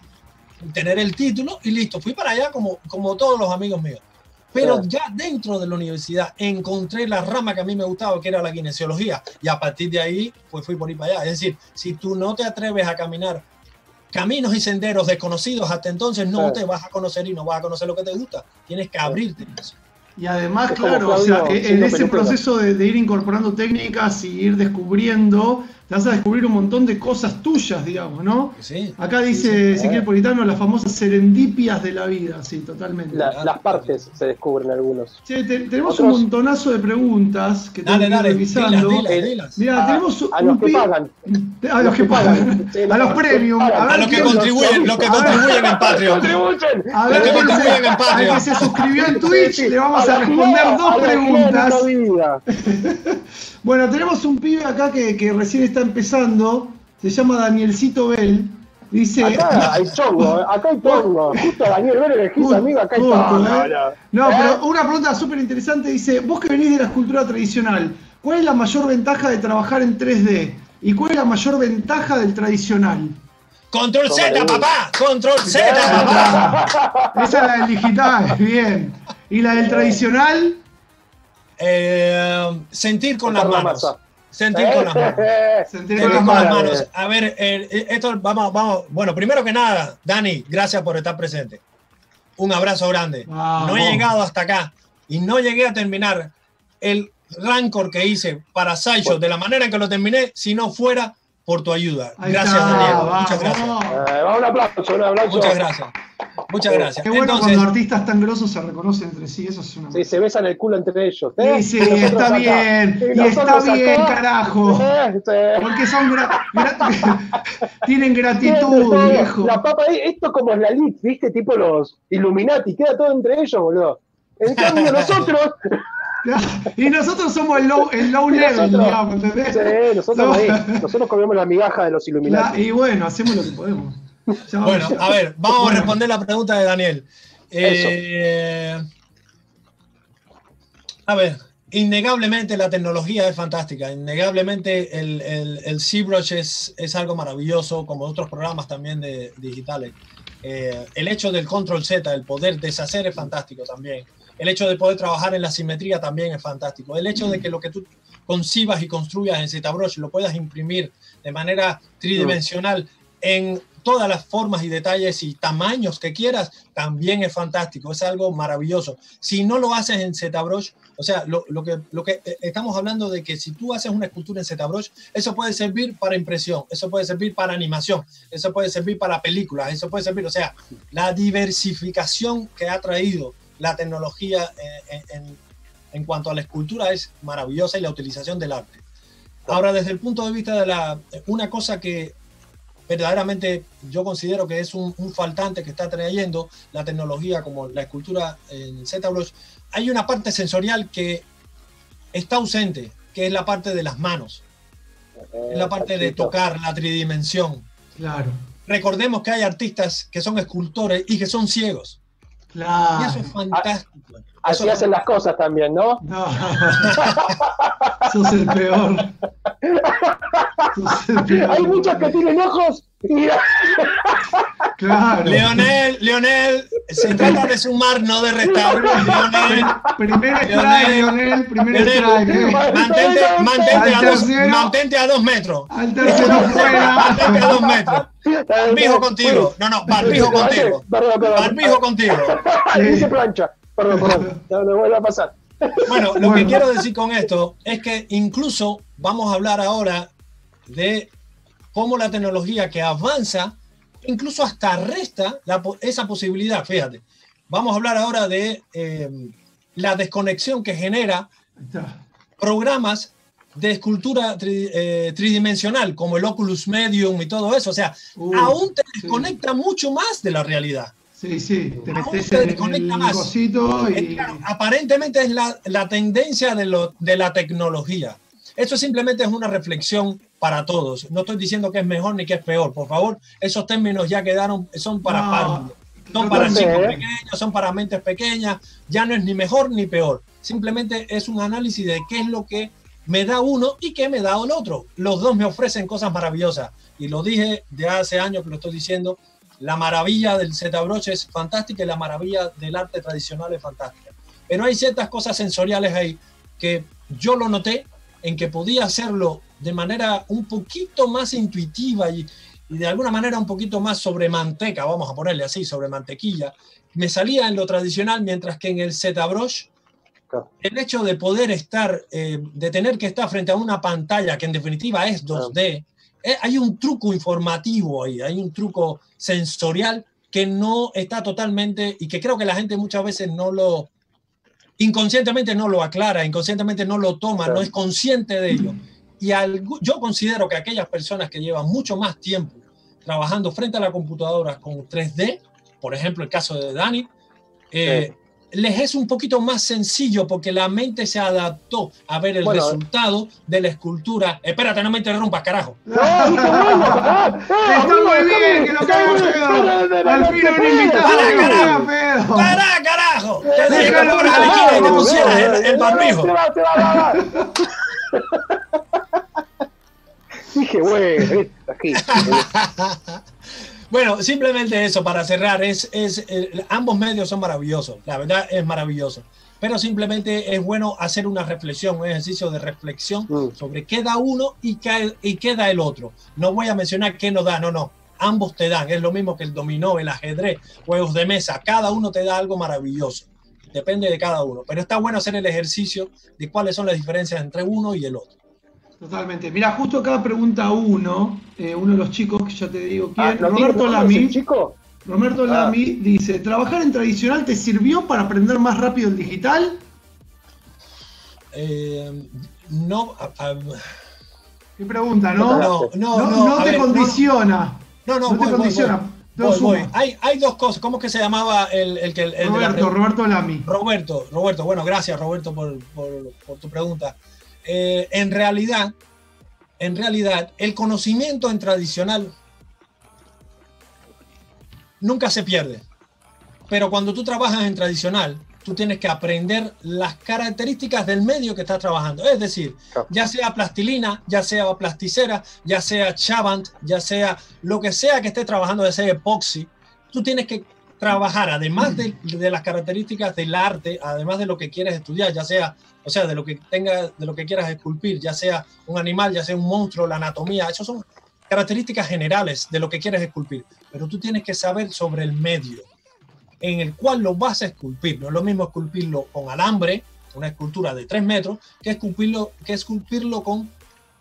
tener el título y listo. Fui para allá como, como todos los amigos míos. Pero Claro. ya dentro de la universidad encontré la rama que a mí me gustaba, que era la kinesiología, y a partir de ahí, pues fui por ir para allá. Es decir, si tú no te atreves a caminar caminos y senderos desconocidos hasta entonces, no Claro. te vas a conocer y no vas a conocer lo que te gusta. Tienes que abrirte eso. Y además, claro, o sea, en ese proceso de, de ir incorporando técnicas y ir descubriendo, te vas a descubrir un montón de cosas tuyas, digamos, ¿no? Sí. Acá dice sí, Ezequiel eh. Politano, las famosas serendipias de la vida, sí, totalmente. La- las partes se descubren algunos. Che, te- tenemos Otros- un montonazo de preguntas que Dale, dale, revisando. Eh. Mira, A- tenemos a un los que pagan. A los que pagan. Sí, A los premium. A los que contribuyen, los que contribuyen en Patreon. A Los ver, que contribuyen en Patreon. al que se suscribió en Twitch, le vamos a responder dos a la clara preguntas. no. Bueno, tenemos un pibe acá que, que recién está empezando. Se llama Danielcito Bell. Dice. Acá hay chongo, eh, acá hay tongo. Justo a Daniel le dijiste, amigo, acá hay tongo. ¿eh? No, ¿Eh? pero una pregunta súper interesante dice, vos que venís de la escultura tradicional, ¿cuál es la mayor ventaja de trabajar en 3D? ¿Y cuál es la mayor ventaja del tradicional? Control Z, papá. Control Z, papá. Esa es la del digital, bien. ¿Y la del tradicional? Eh, sentir con las Tocar manos. Sentir con las manos. Sentir con las manos. A ver, eh, esto vamos, vamos. Bueno, primero que nada, Dani, gracias por estar presente. Un abrazo grande. Vamos. No he llegado hasta acá y no llegué a terminar el rancor que hice para Sideshow de la manera en que lo terminé si no fuera por tu ayuda. Ahí Gracias, está, Daniel. Muchas gracias. Eh, un aplauso, un aplauso. Muchas gracias. Muchas gracias. Qué bueno Entonces, cuando artistas tan grosos se reconocen entre sí, eso es una... Sí, se besan el culo entre ellos. ¿eh? Sí, sí, Y nosotros está acá. bien, y está bien, acá. carajo. Eh, sí. Porque son gra- gra- tienen Queda gratitud, viejo. La papa, ahí, esto como es la lit, ¿viste? Tipo los Illuminati, queda todo entre ellos, boludo. En cambio, nosotros, Y nosotros somos el low, el low level, nosotros- digamos, ¿entendés? sí, nosotros, ahí, nosotros comemos la migaja de los La- Illuminati. y bueno, hacemos lo que podemos. Bueno, a ver, vamos a responder la pregunta de Daniel. Eh, a ver, innegablemente la tecnología es fantástica, innegablemente el, el, el ZBrush es, es algo maravilloso, como otros programas también de, digitales. Eh, el hecho del control Z, el poder deshacer es fantástico también. El hecho de poder trabajar en la simetría también es fantástico. El hecho de que lo que tú concibas y construyas en ZBrush lo puedas imprimir de manera tridimensional en todas las formas y detalles y tamaños que quieras, también es fantástico, es algo maravilloso. Si no lo haces en ZBrush, o sea, lo, lo que, lo que eh, estamos hablando de que si tú haces una escultura en ZBrush, eso puede servir para impresión, eso puede servir para animación, eso puede servir para películas, eso puede servir, o sea, la diversificación que ha traído la tecnología eh, en, en, en cuanto a la escultura es maravillosa y la utilización del arte. Ahora, desde el punto de vista de la, una cosa que verdaderamente yo considero que es un, un, faltante que está trayendo la tecnología como la escultura en ZBrush, hay una parte sensorial que está ausente, que es la parte de las manos, Eh, es la parte de tocar la tridimensión. Claro, Recordemos que hay artistas que son escultores y que son ciegos. Y claro. eso es fantástico. Así Eso- hacen las cosas también, ¿no? No. Sos el peor. Sos el peor. Hay muchos que tienen ojos y Claro. Leonel, Leonel, se trata de sumar, no de restar. Leonel, Primer strike, Leonel. Lionel. Primer strike. eh. mantente, mantente, a dos, mantente a dos metros. Al tercero fuera. Mantente a dos metros. Barbijo contigo. No, no, barbijo contigo. Perdón, perdón. Barbijo contigo. Dice plancha. Perdón, perdón. No, no vuelve a pasar. Bueno, lo que quiero decir con esto es que incluso vamos a hablar ahora de cómo la tecnología que avanza incluso hasta resta la esa posibilidad. Fíjate, vamos a hablar ahora de eh, la desconexión que genera programas de escultura tri- eh, tridimensional como el Oculus Medium y todo eso. O sea, Uh, aún te sí. desconecta mucho más de la realidad. Sí, sí. Te metes te en el más. cosito y. claro, aparentemente es la, la tendencia de, lo, de la tecnología. Eso simplemente es una reflexión para todos. No estoy diciendo que es mejor ni que es peor. Por favor, esos términos ya quedaron, son para No. Son para chicos ¿eh? pequeños, son para mentes pequeñas. Ya no es ni mejor ni peor. Simplemente es un análisis de qué es lo que me da uno y qué me da el otro. Los dos me ofrecen cosas maravillosas. Y lo dije de hace años que lo estoy diciendo. La maravilla del ZBrush es fantástica y la maravilla del arte tradicional es fantástica. Pero hay ciertas cosas sensoriales ahí que yo lo noté en que podía hacerlo de manera un poquito más intuitiva y, y de alguna manera un poquito más sobre manteca, vamos a ponerle así, sobre mantequilla. Me salía en lo tradicional, mientras que en el ZBrush el hecho de poder estar, eh, de tener que estar frente a una pantalla que en definitiva es 2D, eh, hay un truco informativo ahí, hay un truco sensorial que no está totalmente y que creo que la gente muchas veces no lo, inconscientemente no lo aclara, inconscientemente no lo toma, no es consciente de ello. Y yo considero que aquellas personas que llevan mucho más tiempo trabajando frente a la computadora con 3D, por ejemplo el caso de Dani, eh, les es un poquito más sencillo porque la mente se adaptó a ver el resultado de la escultura. Espérate, no me interrumpas, carajo. Está muy bien que lo que Al fin un invitado. Para, carajo. Te dije que fueras a la esquina y te pusieras el, el barbijo. Dije, bueno, aquí. Bueno, simplemente eso, para cerrar, es, es eh, ambos medios son maravillosos, la verdad es maravilloso, pero simplemente es bueno hacer una reflexión, un ejercicio de reflexión mm. sobre qué da uno y qué, y qué da el otro. No voy a mencionar qué no da, no, no, ambos te dan, es lo mismo que el dominó, el ajedrez, juegos de mesa, cada uno te da algo maravilloso, depende de cada uno, pero está bueno hacer el ejercicio de cuáles son las diferencias entre uno y el otro. Totalmente. Mira, justo acá pregunta uno, eh, uno de los chicos, que ya te digo quién, ah, Roberto Lamy. chico? Roberto ah. Lamy dice, ¿trabajar en tradicional te sirvió para aprender más rápido el digital? Eh, no. ¿Qué pregunta, no? No, no, no. No, te condiciona. No, no, no te condiciona. Hay, hay, dos cosas. ¿Cómo es que se llamaba el, el que el, Roberto, Roberto Lamy. Roberto, Roberto. Bueno, gracias Roberto por, por, por tu pregunta. Eh, en realidad, en realidad, el conocimiento en tradicional nunca se pierde. Pero cuando tú trabajas en tradicional, tú tienes que aprender las características del medio que estás trabajando. Es decir, ya sea plastilina, ya sea plasticera, ya sea chavant, ya sea lo que sea que estés trabajando, ya sea epoxi, tú tienes que trabajar, además de, de, las características del arte, además de lo que quieres estudiar, ya sea o sea, de lo que tenga, de lo que quieras esculpir, ya sea un animal, ya sea un monstruo, la anatomía, esas son características generales de lo que quieres esculpir, pero tú tienes que saber sobre el medio en el cual lo vas a esculpir. No es lo mismo esculpirlo con alambre, una escultura de 3 metros, que esculpirlo, que esculpirlo con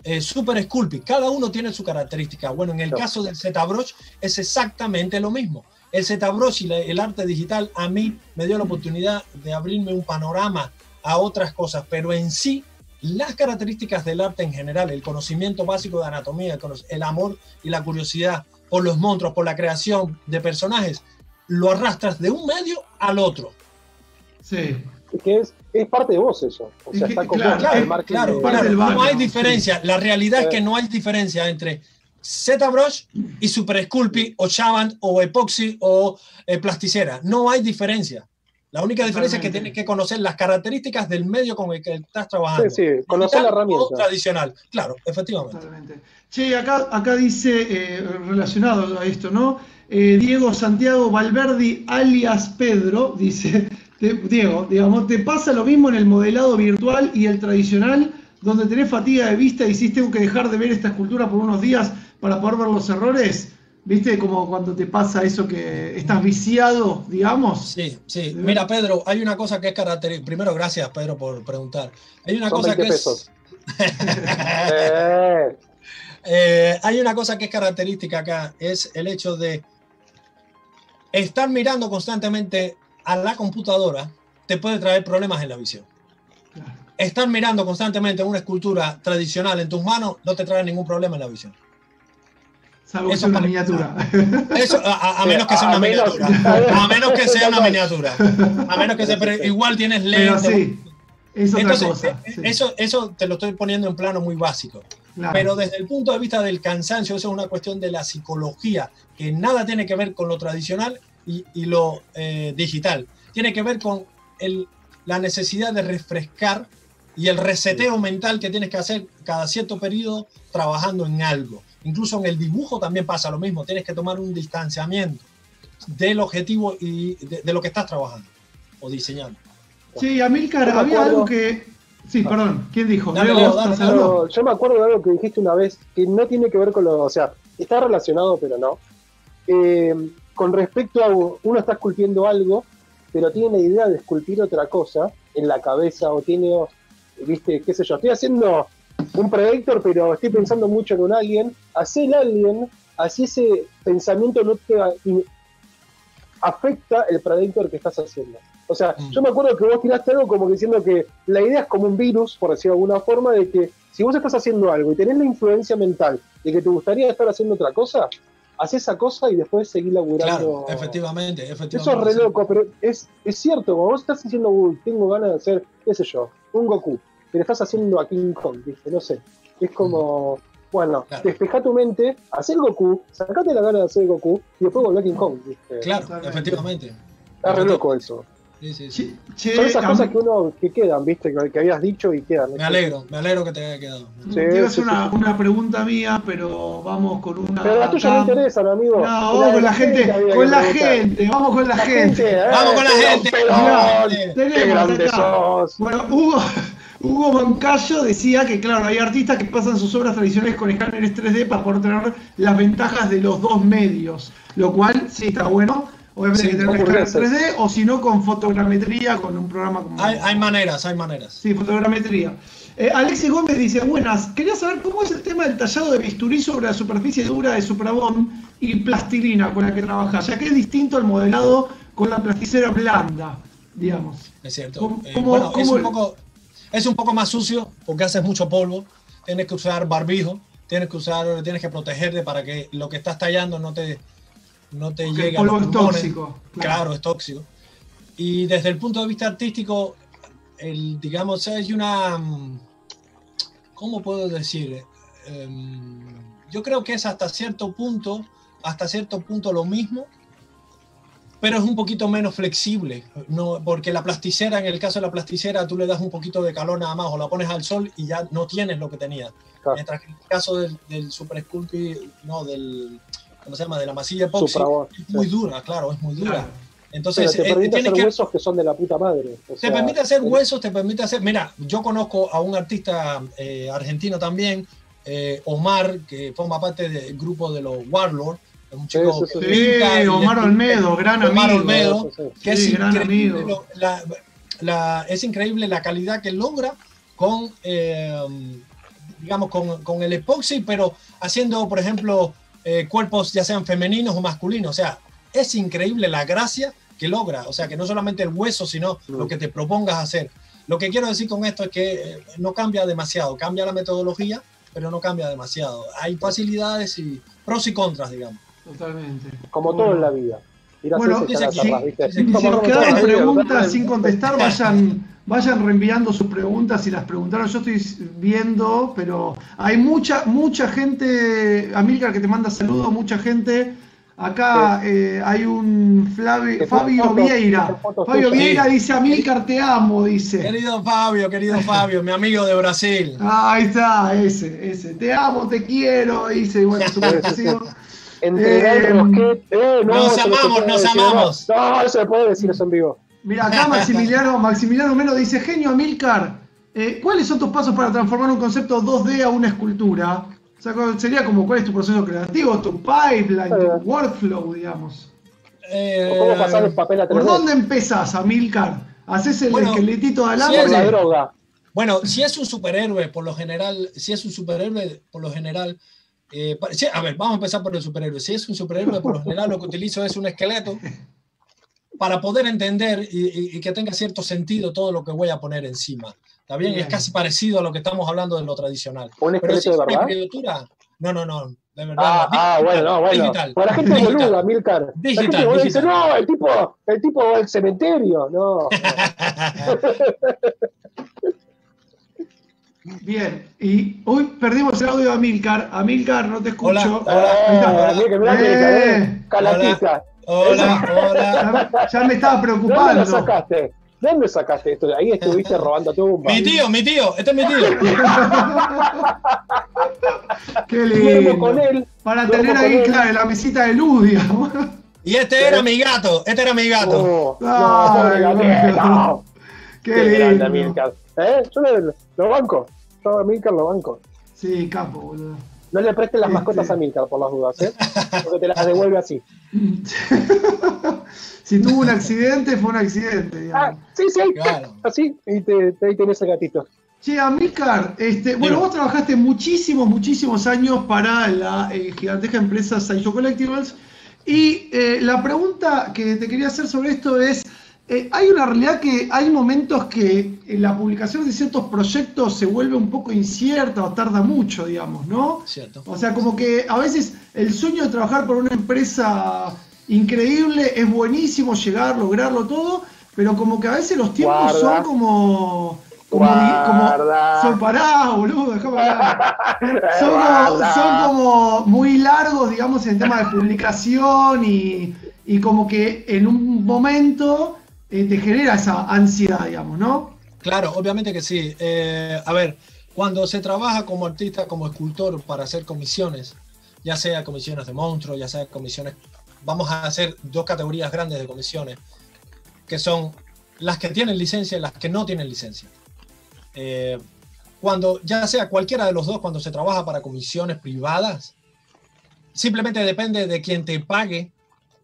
eh, Super Sculpting. Cada uno tiene su característica. Bueno, en el caso del ZBrush es exactamente lo mismo. El ZBrush y el arte digital a mí me dio la oportunidad de abrirme un panorama a otras cosas, pero en sí las características del arte en general, el conocimiento básico de anatomía, el amor y la curiosidad por los monstruos, por la creación de personajes, lo arrastras de un medio al otro. Sí. Es que es, es parte de vos eso. O sea, está claro, claro, claro, no hay diferencia. La realidad es que no hay diferencia entre ZBrush y Super Sculpey o Chavant o Epoxy o eh, Plasticera. No hay diferencia. La única diferencia es que tienes que conocer las características del medio con el que estás trabajando. Sí, sí, conocer la herramienta. tradicional, claro, efectivamente. Totalmente. Che, acá, acá dice, eh, relacionado a esto, ¿no? Eh, Diego Santiago Valverdi, alias Pedro, dice, Diego, digamos, ¿te pasa lo mismo en el modelado virtual y el tradicional, donde tenés fatiga de vista y tengo que dejar de ver esta escultura por unos días para poder ver los errores? ¿Viste como cuando te pasa eso que estás viciado, digamos? Sí, sí. Mira, Pedro, hay una cosa que es característica. Primero, gracias, Pedro, por preguntar. Hay una cosa que es. Eh, hay una cosa que es característica acá, es el hecho de estar mirando constantemente a la computadora te puede traer problemas en la visión. Estar mirando constantemente una escultura tradicional en tus manos no te trae ningún problema en la visión. Salvo eso una miniatura. Eso, a, menos que sea una miniatura. A menos que sea una miniatura. A menos que sea, pero igual tienes lentes. Sí, es Entonces, cosa, eh, Eso, eso te lo estoy poniendo en plano muy básico. Pero desde el punto de vista del cansancio, eso es una cuestión de la psicología, que nada tiene que ver con lo tradicional y, y lo eh, digital. Tiene que ver con el, la necesidad de refrescar y el reseteo mental que tienes que hacer cada cierto periodo trabajando en algo. Incluso en el dibujo también pasa lo mismo, tienes que tomar un distanciamiento del objetivo y de, lo que estás trabajando o diseñando. Sí, Amilcar, había algo que... Sí, perdón, ¿quién dijo? yo me acuerdo de algo que dijiste una vez que no tiene que ver con lo... O sea, está relacionado, pero no. Eh, con respecto a uno está esculpiendo algo pero tiene la idea de esculpir otra cosa en la cabeza o tiene, viste, qué sé yo, estoy haciendo un Predator, pero estoy pensando mucho en un alien, hace el alien, así ese pensamiento no te afecta el Predator que estás haciendo. O sea, Mm. yo me acuerdo que vos tiraste algo como diciendo que la idea es como un virus, por decirlo de alguna forma, de que si vos estás haciendo algo y tenés la influencia mental de que te gustaría estar haciendo otra cosa, haz esa cosa y después seguir laburando. Claro, efectivamente, efectivamente. Eso es re loco, pero es, es cierto, cuando vos estás diciendo, "Uy, tengo ganas de hacer, qué sé yo, un Goku, pero estás haciendo a King Kong, ¿viste? No sé. Es como, bueno, Claro. despeja tu mente, haz el Goku, sacate la gana de hacer Goku y después volver a King Kong, ¿viste? Claro, efectivamente. Está re loco eso. Sí, sí, sí. Che, Son esas cosas que uno, que quedan, ¿viste? Que, que habías dicho y quedan. Me alegro, me alegro que te haya quedado. Sí, te iba a hacer sí, una, sí. una pregunta mía, pero vamos con una. Pero las tuyas no acá. interesan, amigo. No, La vamos con la gente, con la gente, vamos con la, La gente. gente, Vamos con la gente. pelón, Mirá, qué tenemos grande acá. sos. Bueno, Hugo, Hugo Moncayo decía que, claro, hay artistas que pasan sus obras tradicionales con escáneres 3D para poder tener las ventajas de los dos medios, lo cual sí está bueno. Obviamente Sí, hay que tener ocurre escáner eso. 3D o si no con fotogrametría, con un programa como. Hay, hay maneras, hay maneras. Sí, fotogrametría. Eh, Alexis Gómez dice, buenas, quería saber cómo es el tema del tallado de bisturí sobre la superficie dura de Suprabón y plastilina con la que trabaja, ya que es distinto al modelado con la plasticera blanda, digamos. Es cierto. ¿Cómo- Eh, cómo- es un, poco, es un poco más sucio porque haces mucho polvo. Tienes que usar barbijo, tienes que usar, tienes que protegerte para que lo que estás tallando no te, no te el llegue a los polvo es tóxico. Claro. es tóxico. Y desde el punto de vista artístico, el, digamos, hay una. mm, ¿Cómo puedo decir? Em, yo creo que es hasta cierto punto, hasta cierto punto lo mismo, pero es un poquito menos flexible, no, porque la plasticera, en el caso de la plasticera, tú le das un poquito de calor nada más o la pones al sol y ya no tienes lo que tenías. Claro. Mientras que en el caso del, del Super Sculpey, no, del, ¿cómo se llama? De la masilla epoxi, Suprabón, es muy dura, claro, es muy dura. Claro. Pero Entonces, te eh, permite tienes hacer que, huesos que son de la puta madre. O te sea, permite hacer huesos, te permite hacer. Mira, yo conozco a un artista eh, argentino también, eh, Omar, que forma parte del grupo de los Warlord, un chico Sí, que pinta Omar Olmedo, gran Omar amigo. Olmedo, Sí, que Sí, es gran increíble, amigo. lo- la- la- es increíble la calidad que logra con, eh, digamos, con, con el epoxi, pero haciendo, por ejemplo, eh, cuerpos ya sean femeninos o masculinos. O sea, es increíble la gracia que logra. O sea, que no solamente el hueso, sino lo que te propongas hacer. Lo que quiero decir con esto es que eh, no cambia demasiado, cambia la metodología, pero no cambia demasiado. Hay facilidades y pros y contras, digamos. Totalmente. Como todo en la vida. Bueno, si Como nos quedaron preguntas sin contestar, vayan, vayan reenviando sus preguntas si las preguntaron. Yo estoy viendo, pero hay mucha, mucha gente, Amílcar que te manda saludos, mucha gente. Acá eh, hay un Flavio, Fabio Vieira. Fabio. Vieira dice, Amílcar te amo, dice. Querido Fabio, querido Fabio, mi amigo de Brasil. Ah, ahí está, ese, ese. Te amo, te quiero, dice. y Bueno, súper parecido. Entregar Eh, rosquete. Eh, no, nos amamos, nos decir, amamos. No, no, no se puede decir eso en vivo. Mira, acá Maximiliano, Maximiliano Melo dice, genio Amilcar, eh, ¿cuáles son tus pasos para transformar un concepto 2D a una escultura? O sea, ¿cuál- sería como cuál es tu proceso creativo, tu pipeline, Eh. tu workflow, digamos. Eh, O cómo pasar el papel a ¿Por 3D dónde empezás, Amilcar? ¿Haces el Bueno, esqueletito de sí, por la alambre? droga. Bueno, si es un superhéroe, por lo general, si es un superhéroe, por lo general, eh, a ver, vamos a empezar por el superhéroe. Si es un superhéroe, por lo general lo que utilizo es un esqueleto para poder entender y, y- y que tenga cierto sentido todo lo que voy a poner encima. ¿Está bien? Es casi parecido a lo que estamos hablando de lo tradicional. ¿Un si esqueleto es de verdad? criatura, no, no, no, de verdad. Ah, no. ah, bueno, no, bueno. Digital. Para la gente Digital. boluda, Milcar. La Digital, gente boluda dice, digital. no, el tipo, el tipo va al cementerio. No. Bien, y hoy perdimos el audio de Amilcar. Amilcar, no te escucho. Hola, que mirá que Eh. eh, calatita. Hola, hola. Ya, ya me estaba ¿De dónde preocupando. lo sacaste? ¿De dónde sacaste esto? Ahí estuviste robando tumba. Mi tío, mi tío, este es mi tío. Qué Duermo con lindo. él. Para duermo tener con ahí, él. claro, la mesita de luz, digamos. Y este era mi gato, este era mi gato. No, no, no. Qué, Qué grande, lindo. Milcar. ¿Eh? Yo lo, lo banco. A Milcar lo banco. Sí, capo, boludo. No le presten las mascotas Este. a Milcar por las dudas, ¿eh? Porque te las devuelve así. si tuvo un accidente, fue un accidente. digamos. Ah, sí, sí, Claro. así, y te, te- ahí tenés el gatito. Che, Amílcar, este, bueno, vos trabajaste muchísimos, muchísimos años para la eh, gigantesca empresa Sideshow Collectibles. Y eh, la pregunta que te quería hacer sobre esto es, eh, hay una realidad que hay momentos que eh, la publicación de ciertos proyectos se vuelve un poco incierta o tarda mucho, digamos, ¿no? Cierto. O sea, como que a veces el sueño de trabajar por una empresa increíble es buenísimo llegar, lograrlo todo, pero como que a veces los tiempos Guarda. son como... Como, son pará, boludo, déjame hablar. Son como, Guarda. son como muy largos, digamos, en tema de publicación y, y como que en un momento eh, te genera esa ansiedad, digamos, ¿no? Claro, obviamente que sí. Eh, a ver, cuando se trabaja como artista, como escultor para hacer comisiones, ya sea comisiones de monstruos, ya sea comisiones, vamos a hacer dos categorías grandes de comisiones, que son las que tienen licencia y las que no tienen licencia. Eh, cuando ya sea cualquiera de los dos, cuando se trabaja para comisiones privadas, simplemente depende de quien te pague,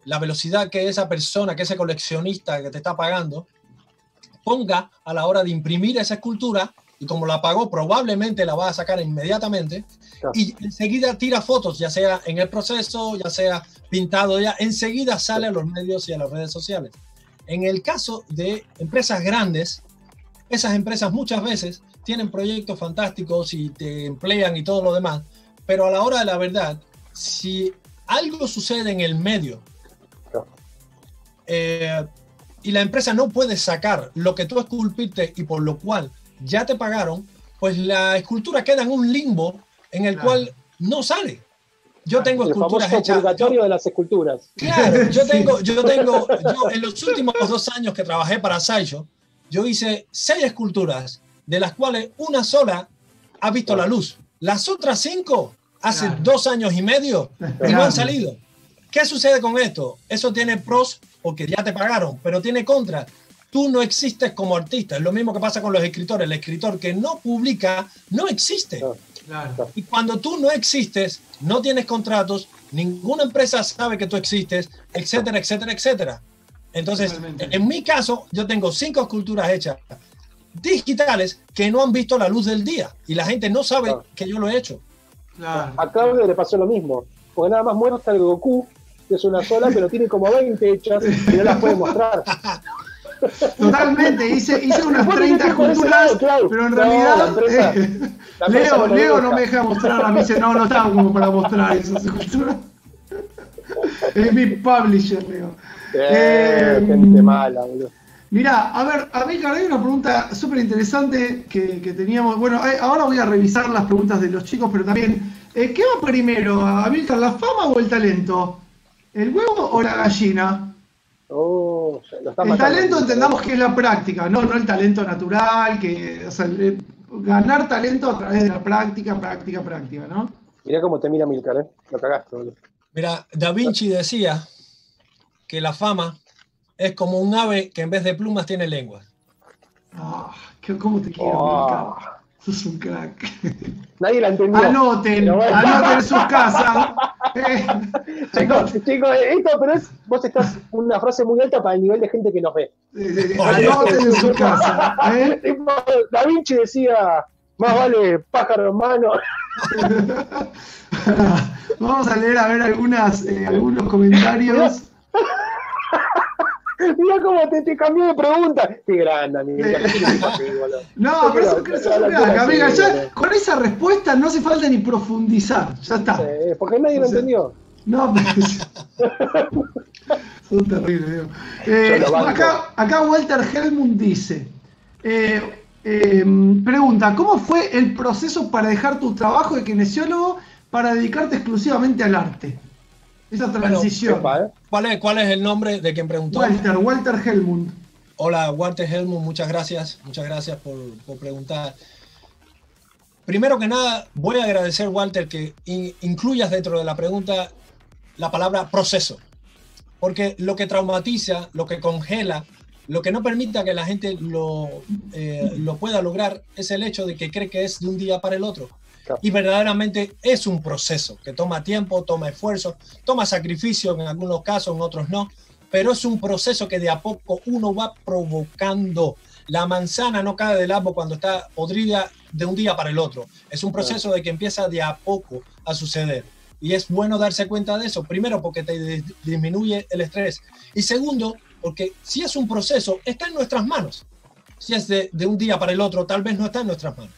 la velocidad que esa persona, que ese coleccionista que te está pagando, ponga a la hora de imprimir esa escultura y como la pagó probablemente la va a sacar inmediatamente Claro. y enseguida tira fotos, ya sea en el proceso, ya sea pintado ya, enseguida sale a los medios y a las redes sociales. En el caso de empresas grandes, esas empresas muchas veces tienen proyectos fantásticos y te emplean y todo lo demás, pero a la hora de la verdad, si algo sucede en el medio Eh, y la empresa no puede sacar lo que tú esculpiste y por lo cual ya te pagaron, pues la escultura queda en un limbo en el Claro. cual no sale. Yo Claro. tengo esculturas hechas. purgatorio de las esculturas. Claro, yo tengo, yo tengo, yo en los últimos dos años que trabajé para Sideshow, yo hice seis esculturas, de las cuales una sola ha visto la luz. Las otras cinco hace dos años y medio y no han salido. ¿Qué sucede con esto? Eso tiene pros porque ya te pagaron, pero tiene contras. Tú no existes como artista. Es lo mismo que pasa con los escritores. El escritor que no publica no existe. Claro. Y cuando tú no existes, no tienes contratos, ninguna empresa sabe que tú existes, etcétera, etcétera, etcétera. Entonces, Totalmente. en mi caso, yo tengo cinco esculturas hechas digitales que no han visto la luz del día y la gente no sabe Claro. que yo lo he hecho. Claro. A Claudio le pasó lo mismo. Porque nada más muerto está el Goku, que es una sola, pero tiene como 20 hechas y no las puede mostrar. Totalmente, hice, hice unas Vos 30 tenés que por ese esculturas, lado, claro. pero en No, realidad la empresa- eh, La empresa Leo, lo Leo no me deja mostrar, me dice, no, no estaba como para mostrar esas esculturas. Es mi publisher, Leo. Eh, Eh, gente mala, boludo. Mirá, a ver, a mí hay una pregunta súper interesante que, que teníamos. Bueno, eh, ahora voy a revisar las preguntas de los chicos, pero también, eh, ¿qué va primero, Amílcar, la fama o el talento? ¿El huevo o la gallina? Oh, lo está El talento entendamos que es la práctica, no, no el talento natural, que, o sea, el- ganar talento a través de la práctica, práctica, práctica, ¿no? Mirá cómo te mira Milcar, ¿eh? Lo cagaste, boludo. Mira, Da Vinci decía que la fama es como un ave que en vez de plumas tiene lenguas. Ah, qué- ¿Cómo te quiero, Oh. Amílcar? Sos un crack. Nadie la entendió. Anoten, bueno. anoten en sus casas. Eh, Chicos, chicos, esto, pero es, vos estás una frase muy alta para el nivel de gente que nos ve. eh, anoten en su casa. ¿eh? Da Vinci decía, más vale pájaro en mano. Vamos a leer a ver algunas, eh, algunos comentarios. Mira cómo te, te cambió de pregunta. Qué grande, amigo. No, pero eso es un crack, amiga. Ya con esa respuesta no hace falta ni profundizar. Ya está. porque nadie lo O sea, entendió. No, pero- son terribles. Eh, acá, acá Walter Helmund dice, eh, eh, pregunta, ¿cómo fue el proceso para dejar tu trabajo de kinesiólogo para dedicarte exclusivamente al arte? Esa transición. ¿eh? ¿Cuál es, cuál es el nombre de quien preguntó? Walter, Walter Helmund. Hola, Walter Helmut, muchas gracias. Muchas gracias por, por preguntar. Primero que nada, voy a agradecer, Walter, que in- incluyas dentro de la pregunta la palabra proceso. Porque lo que traumatiza, lo que congela, lo que no permite que la gente lo, eh, lo pueda lograr es el hecho de que cree que es de un día para el otro. Y verdaderamente es un proceso que toma tiempo, toma esfuerzo, toma sacrificio en algunos casos, en otros no, pero es un proceso que de a poco uno va provocando. La manzana no cae del árbol cuando está podrida de un día para el otro. Es un proceso de que empieza de a poco a suceder. Y es bueno darse cuenta de eso. Primero, porque te disminuye el estrés. Y segundo, porque si es un proceso, está en nuestras manos. Si es de, de un día para el otro, tal vez no está en nuestras manos.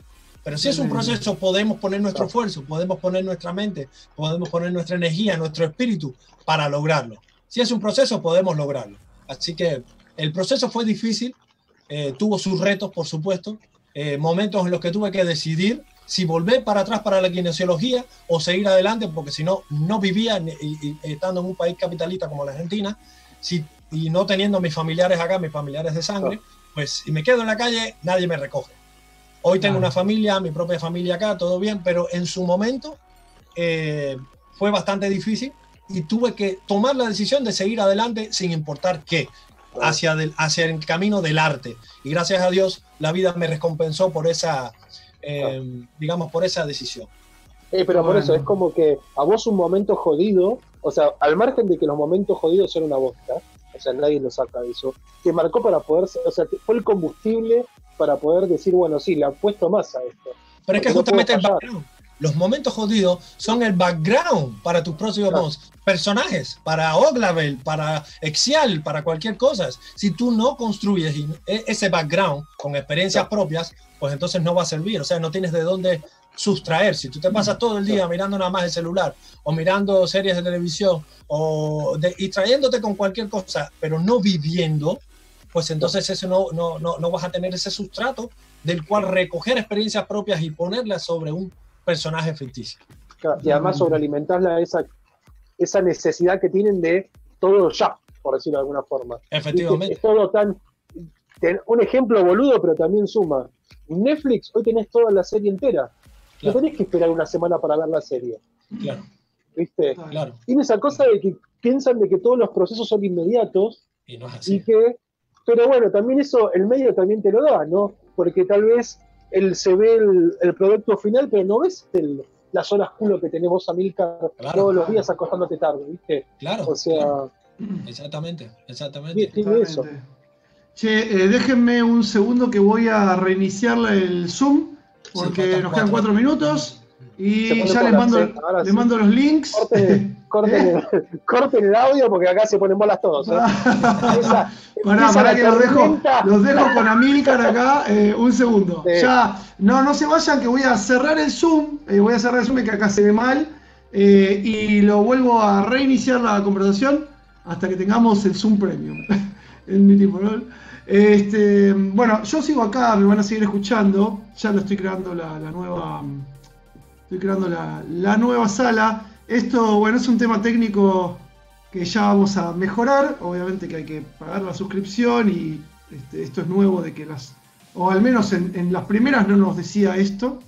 Pero si es un proceso, podemos poner nuestro esfuerzo, podemos poner nuestra mente, podemos poner nuestra energía, nuestro espíritu para lograrlo. Si es un proceso, podemos lograrlo. Así que el proceso fue difícil, eh, tuvo sus retos, por supuesto, eh, momentos en los que tuve que decidir si volver para atrás para la kinesiología o seguir adelante, porque si no, no vivía y, estando en un país capitalista como la Argentina, si, y no teniendo mis familiares acá, mis familiares de sangre, pues si me quedo en la calle, nadie me recoge. Hoy tengo una familia, mi propia familia acá, todo bien, pero en su momento eh, fue bastante difícil y tuve que tomar la decisión de seguir adelante sin importar qué, hacia, hacia el camino del arte. Y gracias a Dios la vida me recompensó por esa, eh, digamos, por esa decisión. Eh, pero por eso, es como que a vos un momento jodido, o sea, al margen de que los momentos jodidos son una bosta, o sea, nadie lo saca de eso, te marcó para poder, o sea, fue el combustible para poder decir, bueno, sí, le apuesto más a esto. Pero es que justamente el background, los momentos jodidos son el background para tus próximos personajes, para Oglavel, para Exial, para cualquier cosa. Si tú no construyes e, ese background con experiencias propias, pues entonces no va a servir. O sea, no tienes de dónde sustraer. Si tú te pasas todo el día mirando nada más el celular o mirando series de televisión o distrayéndote con cualquier cosa, pero no viviendo, pues entonces eso no, no, no, no vas a tener ese sustrato del cual recoger experiencias propias y ponerlas sobre un personaje ficticio. y además sobrealimentarla esa, esa necesidad que tienen de todo ya, por decirlo de alguna forma. Efectivamente. Es todo tan. Un ejemplo boludo, pero también suma. Netflix, hoy tenés toda la serie entera. No tenés que esperar una semana para ver la serie. Claro. ¿Viste? Claro. Tiene esa cosa de que piensan de que todos los procesos son inmediatos. Y no es así. Y que pero bueno, también eso el medio también te lo da, ¿no? Porque tal vez él se ve el, producto final, pero no ves las horas culo que tenemos a Milka todos los días acostándote tarde, ¿viste? Claro. O sea. Exactamente, exactamente. Tiene eso. Che, eh, déjenme un segundo que voy a reiniciar el Zoom, porque nos quedan cuatro minutos. Y ya les mando, les mando los links. Corten, corten, el audio porque acá se ponen bolas todos. ¿eh? pará, pará que los dejo, los dejo con Amilcar acá eh, un segundo. Ya, no, no se vayan que voy a cerrar el Zoom. Eh, voy a cerrar el Zoom que acá se ve mal. y lo vuelvo a reiniciar la conversación hasta que tengamos el Zoom Premium. el Mitiporol. Este, bueno, yo sigo acá, me van a seguir escuchando. Ya lo estoy creando la, la nueva Estoy creando la, nueva sala. Esto, bueno, es un tema técnico que ya vamos a mejorar. Obviamente que hay que pagar la suscripción y este, esto es nuevo de que las, o al menos en, las primeras no nos decía esto.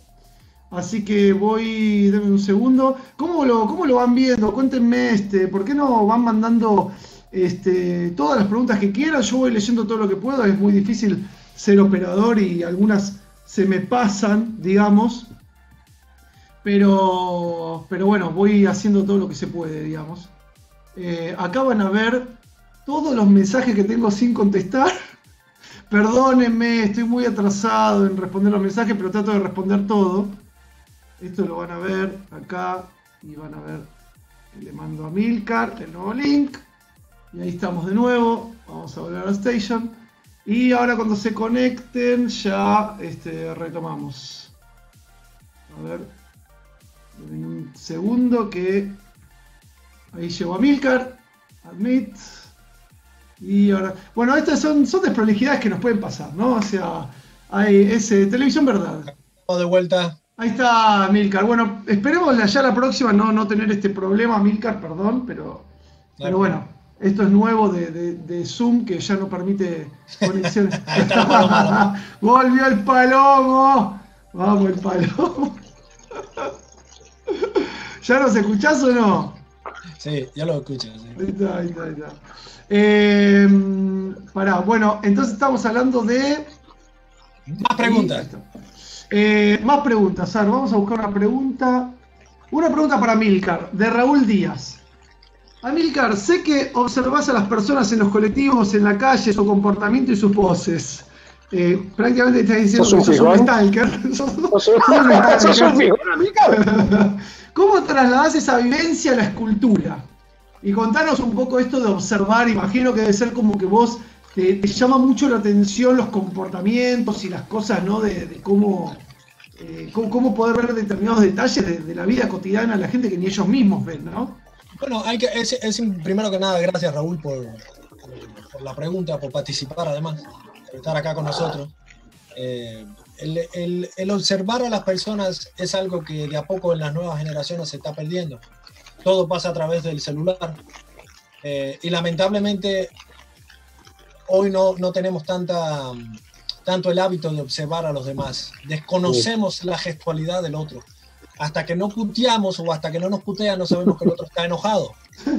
Así que voy, denme un segundo. ¿Cómo lo, cómo lo van viendo? Cuéntenme, este, ¿por qué no van mandando este, todas las preguntas que quieran? Yo voy leyendo todo lo que puedo. Es muy difícil ser operador y algunas se me pasan, digamos. Pero, pero bueno, voy haciendo todo lo que se puede, digamos. Eh, acá van a ver todos los mensajes que tengo sin contestar. Perdónenme, estoy muy atrasado en responder los mensajes, pero trato de responder todo. Esto lo van a ver acá y van a ver que le mando a Milcar el nuevo link. Y ahí estamos de nuevo. Vamos a volver a la station. Y ahora cuando se conecten ya este, retomamos. A ver segundo que ahí llegó a Milcar, admit. Y ahora, bueno, estas son, son desprolijidades que nos pueden pasar, ¿no? O sea, hay ese televisión verdad. De vuelta. Ahí está Milcar. Bueno, esperemos ya la próxima no, no tener este problema, Milcar, perdón, pero, pero bueno, esto es nuevo de, de, Zoom que ya no permite conexiones. Volvió el palomo. Vamos, el palomo. ¿Ya nos escuchás o no? Sí, ya lo escucho. Ahí está, ahí está, ahí está. Eh, pará, bueno, entonces estamos hablando de. Más preguntas. Eh, más preguntas, Sar. Vamos a buscar una pregunta. Una pregunta para Milcar, de Raúl Díaz. Amilcar, sé que observas a las personas en los colectivos, en la calle, su comportamiento y sus poses. Eh, prácticamente estás diciendo ¿Sos un que sos un stalker. Sos- Sos un- stalker. ¿Cómo trasladás esa vivencia a la escultura? Y contanos un poco esto de observar, imagino que debe ser como que vos te, te llama mucho la atención los comportamientos y las cosas, ¿no? De, de cómo, eh, cómo, cómo poder ver determinados detalles de, de la vida cotidiana de la gente que ni ellos mismos ven, ¿no? Bueno, hay que, es, es- primero que nada, gracias Raúl por, por la pregunta, por participar además, por estar acá con nosotros. Eh, el, el- el observar a las personas es algo que de a poco en las nuevas generaciones se está perdiendo. Todo pasa a través del celular. Eh, y lamentablemente hoy no, no tenemos tanta, tanto el hábito de observar a los demás. Desconocemos la gestualidad del otro. Hasta que no puteamos o hasta que no nos putea no sabemos que el otro está enojado.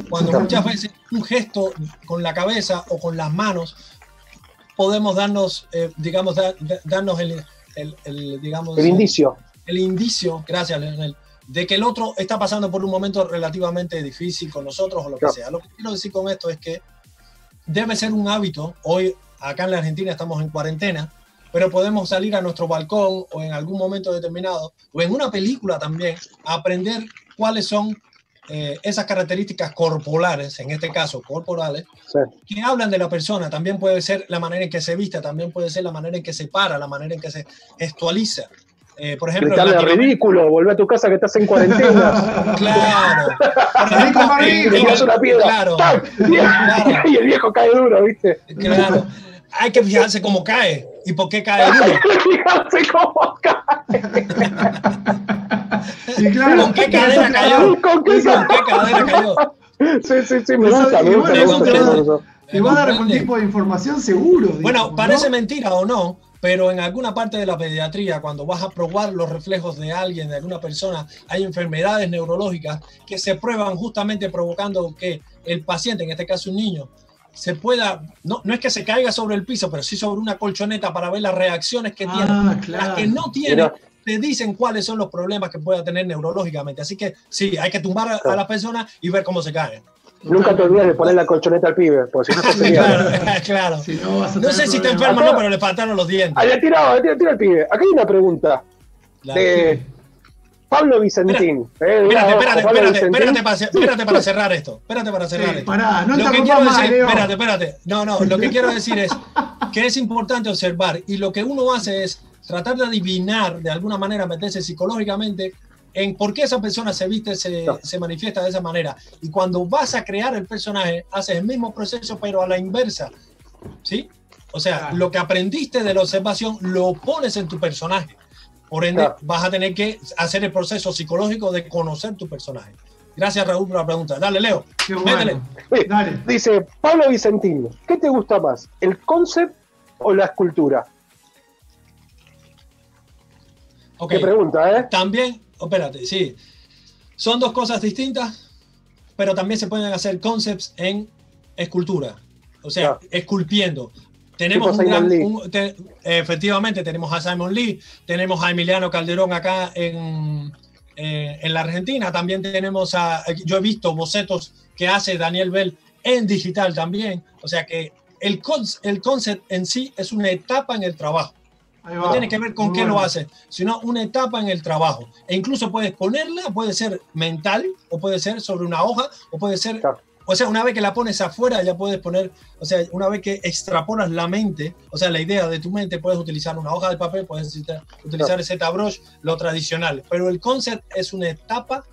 Cuando muchas veces un gesto con la cabeza o con las manos podemos darnos, eh, digamos, da- da- darnos el, el- el, digamos, El indicio. el indicio, gracias Leonel, de que el otro está pasando por un momento relativamente difícil con nosotros o lo que sea. Lo que quiero decir con esto es que debe ser un hábito. Hoy, acá en la Argentina, estamos en cuarentena, pero podemos salir a nuestro balcón o en algún momento determinado, o en una película también, a aprender cuáles son eh, esas características corporales, en este caso corporales, Sí. que hablan de la persona. También puede ser la manera en que se viste, también puede ser la manera en que se para, la manera en que se gestualiza. Eh, por ejemplo, Latinoamérica- ridículo, volvé a tu casa que estás en cuarentena. Claro. Ejemplo, en- en- tiras una piedra. Claro, ¡tac! Claro. Y el viejo cae duro, ¿viste? claro. Hay que fijarse cómo cae y por qué cae duro. Fíjate cómo cae. Y claro, ¿Con qué cadera cayó? ¿Con qué ¿Con qué cadera cayó? Sí, sí, sí, me gusta, me te va- a dar algún tipo de información seguro. Bueno, digamos, parece ¿no? mentira o no, pero en alguna parte de la pediatría, cuando vas a probar los reflejos de alguien, de alguna persona, hay enfermedades neurológicas que se prueban justamente provocando que el paciente, en este caso un niño, se pueda, no, no es que se caiga sobre el piso, pero sí sobre una colchoneta para ver las reacciones que tiene. Ah, Las claro. que no tiene, Mira. Te dicen cuáles son los problemas que pueda tener neurológicamente. Así que sí, hay que tumbar a, a la persona y ver cómo se cae. Nunca te olvides de poner la colchoneta al pibe, porque si no se Sí, sería. Claro, claro. Si no, vas a No tener sé si está enfermo o no, pero le faltaron los dientes. Ah, le ha tirado, le tira, tira al pibe. Acá hay una pregunta Claro. de Pablo Vicentín. Eh, Espérate, espérate, Pablo espérate, Vicentín. espérate para, espérate para cerrar esto. Espérate para cerrar Sí, esto. pará, no lo te que quiero más, decir, Leo. espérate, espérate. No, no, lo que quiero decir es que es importante observar y lo que uno hace es tratar de adivinar, de alguna manera, meterse psicológicamente en por qué esa persona se viste, se, No. se manifiesta de esa manera. Y cuando vas a crear el personaje, haces el mismo proceso, pero a la inversa. ¿Sí? O sea, Claro. lo que aprendiste de la observación lo pones en tu personaje. Por ende, Claro. vas a tener que hacer el proceso psicológico de conocer tu personaje. Gracias, Raúl, por la pregunta. Dale, Leo. Qué Métele. bueno. Dale. Dice Pablo Vicentín, ¿qué te gusta más? ¿El concept o la escultura? Ok. Qué pregunta, ¿eh? También, oh, espérate, sí. Son dos cosas distintas, pero también se pueden hacer concepts en escultura. O sea, esculpiendo. Tenemos un gran, un- te- efectivamente, tenemos a Simon Lee, tenemos a Emiliano Calderón acá en, eh, en la Argentina, también tenemos a, yo he visto bocetos que hace Daniel Bell en digital también, o sea que el, el concept en sí es una etapa en el trabajo. No tiene que ver con Muy qué bueno. lo haces, sino una etapa en el trabajo. E incluso puedes ponerla, puede ser mental, o puede ser sobre una hoja, o puede ser, Claro. o sea, una vez que la pones afuera, ya puedes poner, o sea, una vez que extrapolas la mente, o sea, la idea de tu mente, puedes utilizar una hoja de papel, puedes utilizar, Claro. ese tabroche, lo tradicional. Pero el concept es una etapa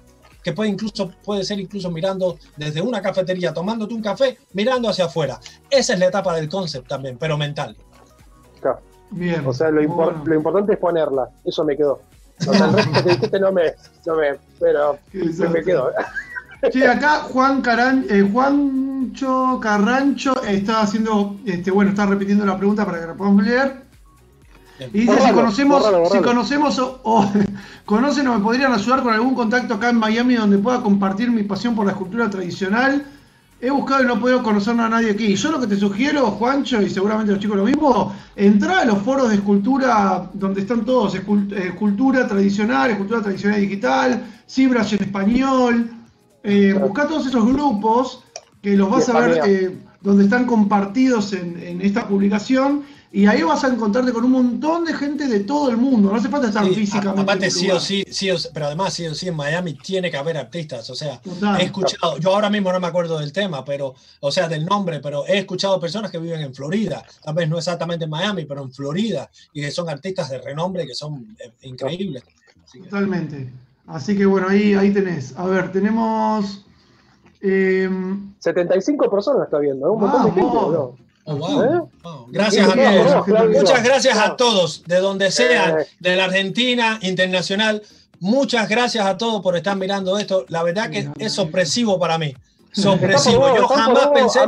que puede incluso puede ser incluso mirando desde una cafetería, tomándote un café, mirando hacia afuera. Esa es la etapa del concept también, pero mental. Claro. Bien. O sea, lo, muy impor- bueno. lo importante es ponerla. Eso me quedó. O sea, el resto que dijiste no me, no me, pero se me quedó. Sí, acá Juan Caran, eh, Juancho Carrancho está haciendo, este, bueno, está repitiendo la pregunta para que la podamos leer. Y dice si conocemos, borralo, borralo. si conocemos o, o conocen o me podrían ayudar con algún contacto acá en Miami donde pueda compartir mi pasión por la escultura tradicional. He buscado y no puedo conocer a nadie aquí. Yo lo que te sugiero, Juancho, y seguramente los chicos lo mismo, entrar a los foros de escultura donde están todos, escul- escultura tradicional, escultura tradicional digital, Cibras en español, eh, busca todos esos grupos que los vas a ver eh, donde están compartidos en, en esta publicación y ahí vas a encontrarte con un montón de gente de todo el mundo, no hace falta estar Sí, físicamente. a- aparte, sí o sí, sí o sí, pero además, sí o sí, en Miami tiene que haber artistas. O sea, Total. he escuchado, yo ahora mismo no me acuerdo del tema, pero, o sea, del nombre, pero he escuchado personas que viven en Florida, tal vez no exactamente en Miami, pero en Florida, y que son artistas de renombre que son eh, increíbles. Así que- Totalmente. Así que bueno, ahí, ahí tenés. A ver, tenemos. eh, 75 personas está viendo, ¿eh? un montón de gente. ¿no? Oh, wow, ¿Eh? wow. Gracias a todos. Muchas gracias a todos, de donde sean, Eh. de la Argentina, internacional. Muchas gracias a todos por estar mirando esto. La verdad que es sorpresivo para mí. Sorpresivo. Yo jamás pensé,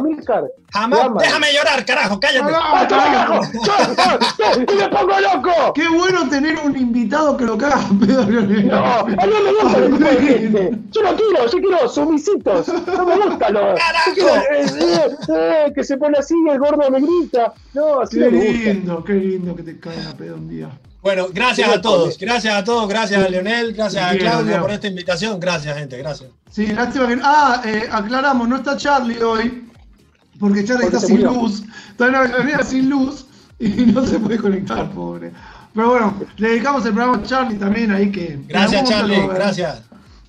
jamás. Llama. Déjame llorar, carajo, cállate. ¡Ah, carajo! ¡Yo- ¡Y me pongo loco! Qué bueno tener un invitado que lo caga pedo, Leonel. No, a mí no me gusta de gente. Yo no quiero, yo quiero sumisitos. No me gusta lo. Quiero, eh, eh, eh, que se pone así el gordo me grita. No, así Qué lindo, qué lindo que te caigan a pedo un día. Bueno, gracias a todos. Gracias a todos. Gracias a Leonel. Gracias a Claudio por esta invitación. Gracias, gente. Gracias. Sí, lástima que. Ah, eh, aclaramos, no está Charlie hoy. Porque Charlie Porque está sin murió. luz. Está en Avellaneda sin luz y no se puede conectar, pobre. Pero bueno, le dedicamos el programa a Charlie también ahí que. Gracias, Charlie. Gracias.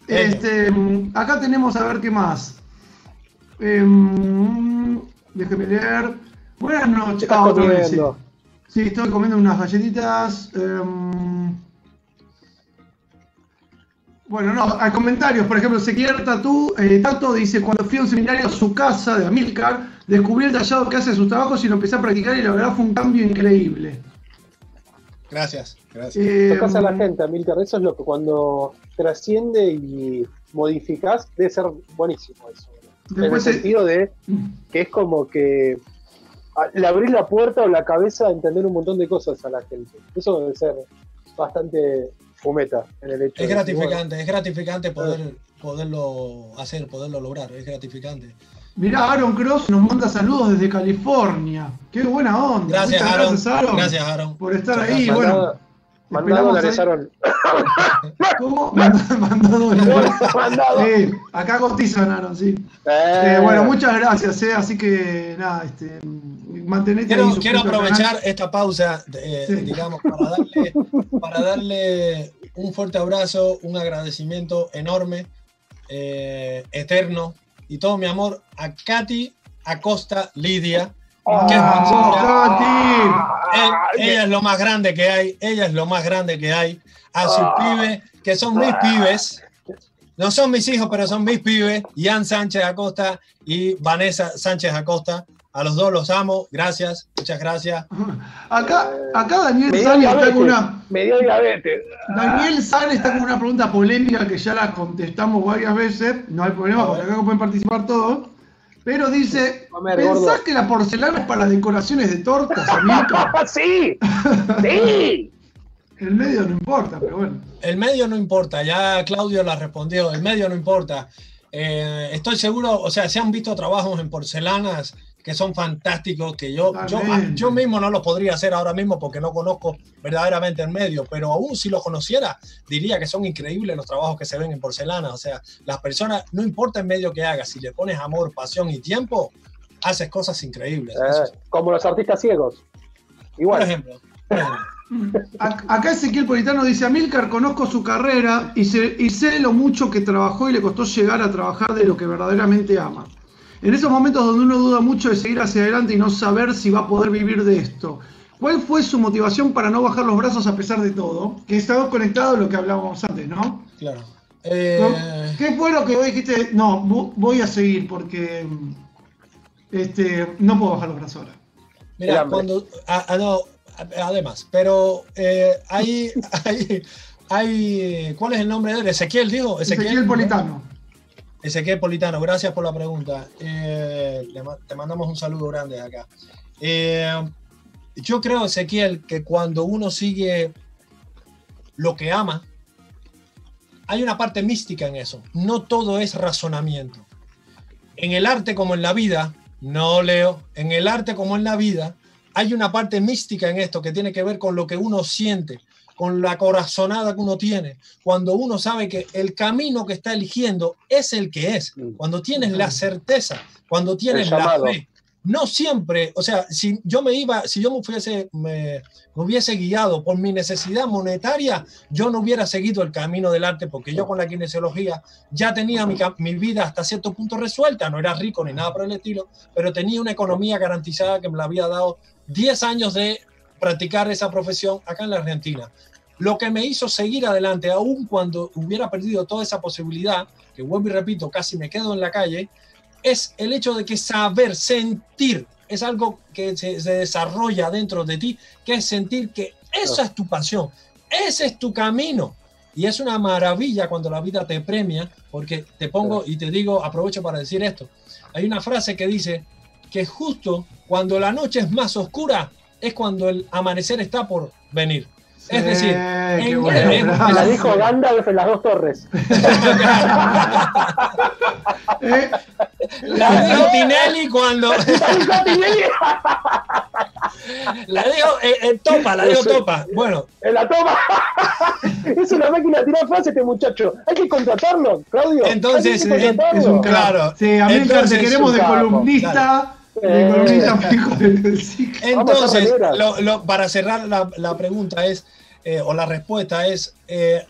Este, acá tenemos a ver qué más. Em, déjeme leer. Buenas ¿Qué noches. Ah, otra vez, sí. estoy comiendo unas galletitas. em, bueno, no, hay comentarios. Por ejemplo, Ezequiel Tatú, eh, Tato dice: Cuando fui a un seminario a su casa de Amilcar, descubrí el tallado que hace de sus trabajos y lo empecé a practicar y la verdad fue un cambio increíble. Gracias. Gracias. Em, Tocas a la gente, Amílcar. Eso es lo que cuando trasciende y modificás, debe ser buenísimo eso. en el Después, eh, sentido de que es como que a- le abrís la puerta o la cabeza a entender un montón de cosas a la gente. Eso debe ser bastante fumeta en el hecho Es de- gratificante, es gratificante poder, poderlo hacer, poderlo lograr. Es gratificante. Mirá, Aaron Cross nos manda saludos desde California. Qué buena onda. Gracias, Aaron. gracias, Aaron. Gracias, Aaron. Por estar Muchas ahí. gracias. Bueno, Mandado, mandado esperamos dólares, ahí- Aaron. ¿Cómo? Manda dólares. Mandado. Sí, acá cotizan, Aaron, sí. Eh, Eh, bueno, muchas gracias, eh, así que nada, este, mantenete Quiero, ahí aprovechar canal. esta pausa, eh, Sí. digamos, para darle, para darle un fuerte abrazo, un agradecimiento enorme, eh, eterno y todo mi amor a Katy Acosta Lidia. Es ¡Vamos, muchacha. Katy! Eh, ella es lo más grande que hay, ella es lo más grande que hay. A sus pibes, que son mis pibes, no son mis hijos, pero son mis pibes, Ian Sánchez Acosta y Vanessa Sánchez Acosta. A los dos los amo, gracias, muchas gracias. Acá, acá Daniel Sane está con una. Me dio diabetes. Daniel Sane está con una pregunta polémica que ya la contestamos varias veces. No hay problema, porque acá pueden participar todos. Pero dice: Comer, ¿Pensás gordo. que la porcelana es para decoraciones de tortas, amigo? ¡Sí! ¡Sí! El medio no importa, pero bueno. El medio no importa, ya Claudio la respondió, el medio no importa. Eh, estoy seguro, o sea, se han visto trabajos en porcelanas que son fantásticos, que yo, yo, yo mismo no los podría hacer ahora mismo porque no conozco verdaderamente el medio, pero aún si los conociera, diría que son increíbles los trabajos que se ven en porcelana. O sea, las personas, no importa el medio que hagas, si le pones amor, pasión y tiempo, haces cosas increíbles. Eh, como los artistas ciegos. por Igual. ejemplo. por ejemplo. Ac- Acá Ezequiel Politano dice, Amilcar, conozco su carrera y sé, y sé lo mucho que trabajó y le costó llegar a trabajar de lo que verdaderamente ama. En esos momentos donde uno duda mucho de seguir hacia adelante y no saber si va a poder vivir de esto, ¿cuál fue su motivación para no bajar los brazos a pesar de todo? Que estaba conectado a lo que hablábamos antes, ¿no? Claro. Eh, ¿Qué fue lo que vos dijiste? No, vo- voy a seguir porque este, no puedo bajar los brazos ahora. Mira, cuando. ah, ah, no, además, pero eh, hay, hay, hay. ¿Cuál es el nombre de él? Ezequiel, dijo. Ezequiel Politano. Ezequiel Politano, gracias por la pregunta. Eh, te mandamos un saludo grande de acá. Eh, yo creo, Ezequiel, que cuando uno sigue lo que ama, hay una parte mística en eso. No todo es razonamiento. en el arte como en la vida, no leo, en el arte como en la vida, hay una parte mística en esto que tiene que ver con lo que uno siente, con la corazonada que uno tiene, cuando uno sabe que el camino que está eligiendo es el que es, Mm. cuando tienes la certeza, cuando tienes la fe. No siempre, o sea, si yo me iba, si yo me fuese, me, me hubiese guiado por mi necesidad monetaria, yo no hubiera seguido el camino del arte, porque yo con la kinesiología ya tenía mi, mi vida hasta cierto punto resuelta, no era rico ni nada por el estilo, pero tenía una economía garantizada que me la había dado 10 años de practicar esa profesión acá en la Argentina. Lo que me hizo seguir adelante, aun cuando hubiera perdido toda esa posibilidad, que vuelvo y repito, casi me quedo en la calle, es el hecho de que saber, sentir, es algo que se, se desarrolla dentro de ti, que es sentir que esa es tu pasión, ese es tu camino. Y es una maravilla cuando la vida te premia, porque te pongo y te digo, aprovecho para decir esto. Hay una frase que dice que justo cuando la noche es más oscura es cuando el amanecer está por venir. Es decir, en-. La dijo Gandalf en las dos torres. Eh, La dijo Tinelli cuando. La dijo Tinelli La dijo eh, eh, Topa, la dijo. Topa. Bueno, en la toma. Es una máquina de tirar frases este muchacho. Hay que contratarlo, Claudio. Entonces, Hay que eh, contratarlo. es un. Claro. Sí, Amílcar, te queremos de columnista. De Eh. a Entonces, remeras. lo- lo- para cerrar la, la pregunta es, eh, o la respuesta es, eh,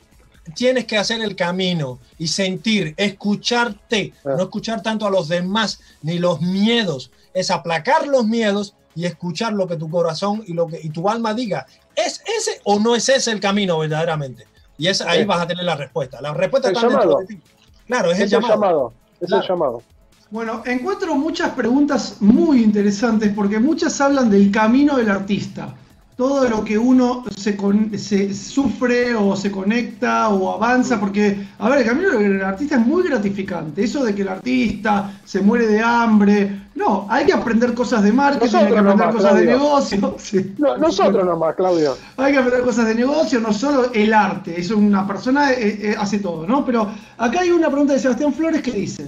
tienes que hacer el camino y sentir, escucharte, Ah. no escuchar tanto a los demás ni los miedos, es aplacar los miedos y escuchar lo que tu corazón y lo que y tu alma diga. ¿Es ese o no es ese el camino verdaderamente? Y es, ahí Sí. vas a tener la respuesta. La respuesta El está dentro de ti. Claro, es, Es el el llamado. llamado. Es Claro. el llamado. Bueno, encuentro muchas preguntas muy interesantes porque muchas hablan del camino del artista. Todo lo que uno se, con- se sufre o se conecta o avanza, porque, a ver, el camino del artista es muy gratificante. Eso de que el artista se muere de hambre. No, hay que aprender cosas de marketing, hay que aprender nomás, cosas de negocio. Sí. No, nosotros nomás, Claudio. Hay que aprender cosas de negocio, no solo el arte. Es una persona eh, eh, hace todo, ¿no? Pero acá hay una pregunta de Sebastián Flores que dice: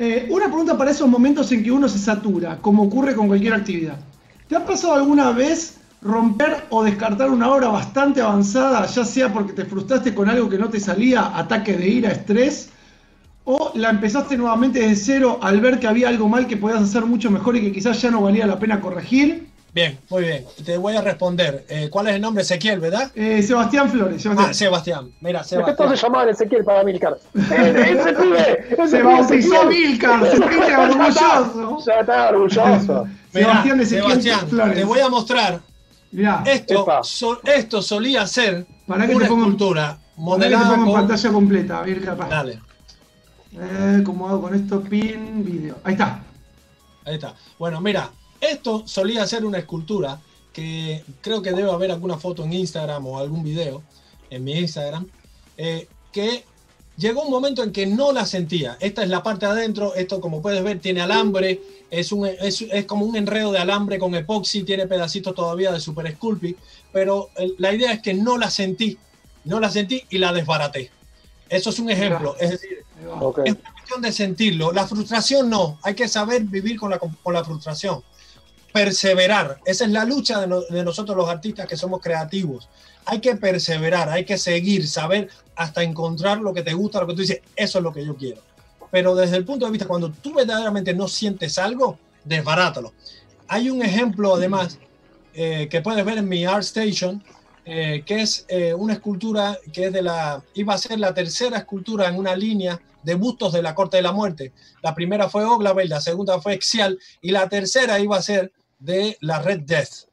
eh, Una pregunta para esos momentos en que uno se satura, como ocurre con cualquier actividad. ¿Te ha pasado alguna vez romper o descartar una obra bastante avanzada, ya sea porque te frustraste con algo que no te salía, ataque de ira, estrés? ¿O la empezaste nuevamente desde cero al ver que había algo mal que podías hacer mucho mejor y que quizás ya no valía la pena corregir? Bien, muy bien. Te voy a responder. Eh, ¿Cuál es el nombre? Ezequiel, ¿verdad? Eh, Sebastián Flores. Sebastián. Ah, Sebastián. Mira, ¿Por qué Sebastián. se llamaban Ezequiel para Milcar? ¡Eh, ¡Ese pibe! ¡Ese Se bautizó! Milcar, se siente orgulloso. Ya está orgulloso. Sebastián Ezequiel Sebastián, Flores. te voy a mostrar. Mirá, Esto, so- esto solía ser Para que una te ponga- escultura Mirá que te modelada pongo en con... pantalla completa, Mirka. pa. Dale, Eh, ¿Cómo hago con esto? Pin, video. Ahí está. ahí está. Bueno, mira, esto solía ser una escultura que creo que debe haber alguna foto en Instagram o algún video en mi Instagram, eh, que llegó un momento en que no la sentía. Esta es la parte de adentro, esto como puedes ver tiene alambre, es, un, es, es como un enredo de alambre con epoxi, tiene pedacitos todavía de Super Sculpey, pero el- la idea es que no la sentí, no la sentí y la desbaraté. Eso es un ejemplo, es decir, Ahí va. Ok. es una cuestión de sentirlo. La frustración no, hay que saber vivir con la, con la frustración. Perseverar, esa es la lucha de, no- de nosotros los artistas que somos creativos. Hay que perseverar, hay que seguir, saber hasta encontrar lo que te gusta, lo que tú dices, eso es lo que yo quiero. Pero desde el punto de vista, cuando tú verdaderamente no sientes algo, desbarátalo. Hay un ejemplo, además, eh, que puedes ver en mi ArtStation, eh, que es eh, una escultura que es de la, iba a ser la tercera escultura en una línea de bustos de la Corte de la Muerte. La primera fue Oglaveld, la segunda fue Exial y la tercera iba a ser de la Red Death.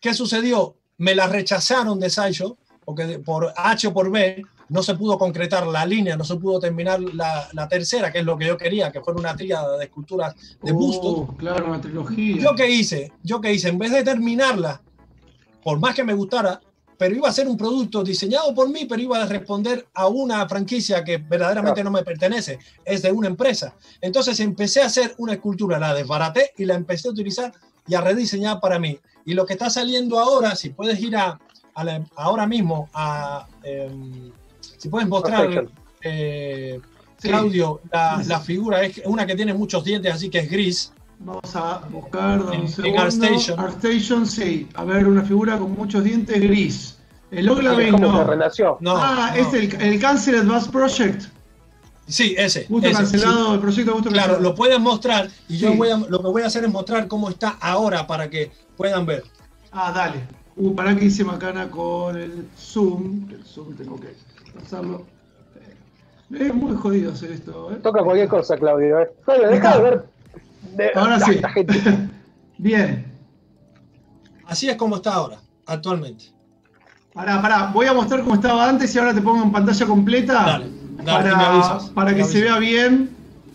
¿Qué sucedió? Me la rechazaron de Sideshow porque por H o por B no se pudo concretar la línea, no se pudo terminar la, la tercera, que es lo que yo quería, que fuera una tríada de esculturas de bustos. Uh, claro, una trilogía. ¿Yo qué hice? Yo qué hice, en vez de terminarla, por más que me gustara, pero iba a ser un producto diseñado por mí, pero iba a responder a una franquicia que verdaderamente no me pertenece, es de una empresa. Entonces empecé a hacer una escultura, la desbaraté y la empecé a utilizar y a rediseñar para mí. Y lo que está saliendo ahora, si puedes ir a, a la- ahora mismo a... em, si puedes mostrar... Eh. Claudio, la, Sí. la figura es una que tiene muchos dientes, así que es gris. Vamos a buscar, un En- en. ArtStation. ArtStation, sí. A ver, una figura con muchos dientes gris. El que no. renació. No, ah, no. es el, el Cancel Advanced Project. Sí, ese. Justo ese, cancelado, sí. el proyecto justo Claro, cancelado. lo pueden mostrar y yo Sí. voy a, lo que voy a hacer es mostrar cómo está ahora para que puedan ver. Ah, dale. Uh, pará que hice macana con el Zoom. El Zoom tengo que pasarlo. Eh, Es muy jodido hacer esto, ¿eh? Toca cualquier cosa, Claudio. ¿eh? Claudio, deja Acá. de ver. de- Ahora sí. gente. Bien. Así es como está ahora, actualmente. Pará, pará. Voy a mostrar cómo estaba antes y ahora te pongo en pantalla completa. Dale, para, para que se vea bien.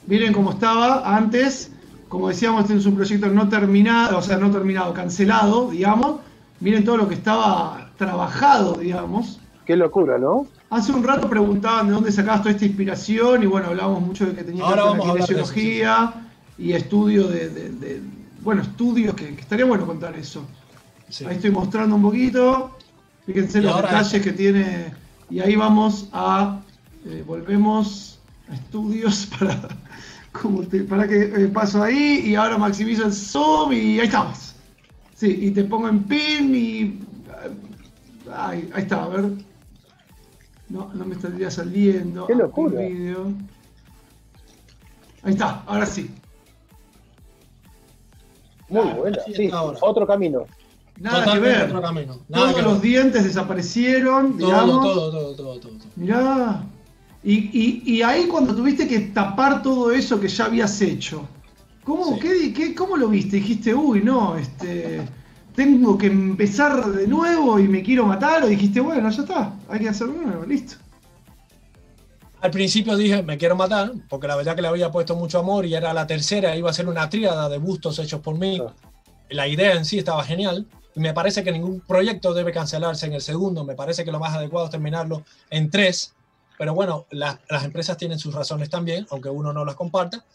Miren cómo estaba antes. Como decíamos, este es un proyecto no terminado, o sea, no terminado, cancelado, digamos. Miren todo lo que estaba trabajado, digamos. Qué locura, ¿no? Hace un rato preguntaban de dónde sacabas toda esta inspiración y bueno, hablábamos mucho de que tenía que ver kinesiología y estudio de, de- de- bueno, estudios que, que estaría bueno contar eso. Sí. Ahí estoy mostrando un poquito. Fíjense Y los detalles que tiene. Y ahí vamos a. eh, volvemos a estudios para. como te- para que eh, paso ahí y ahora maximizo el zoom y ahí estamos. Sí, y te pongo en pin y. eh, Ahí, ahí está, a ver. No, no me estaría saliendo. Qué locura. Video. Ahí está, ahora sí. Muy buena. así Sí, ahora. otro camino. Nada que ver. otro camino. Nada Todos que los ver. dientes desaparecieron, Todo, digamos. todo, todo, todo, todo. Mirá. Y, y- y ahí cuando tuviste que tapar todo eso que ya habías hecho, ¿cómo, Sí. qué, qué- cómo lo viste? Dijiste, uy, no, este, tengo que empezar de nuevo y me quiero matar, o dijiste, bueno, ya está, hay que hacerlo de nuevo, listo. Al principio dije, me quiero matar, porque la verdad que le había puesto mucho amor y era la tercera, iba a ser una tríada de bustos hechos por mí. Ah. La idea en sí estaba genial. Y me parece que ningún proyecto debe cancelarse en el segundo. Me parece que lo más adecuado es terminarlo en tres. Pero bueno, la- las empresas tienen sus razones también, aunque uno no las comparta.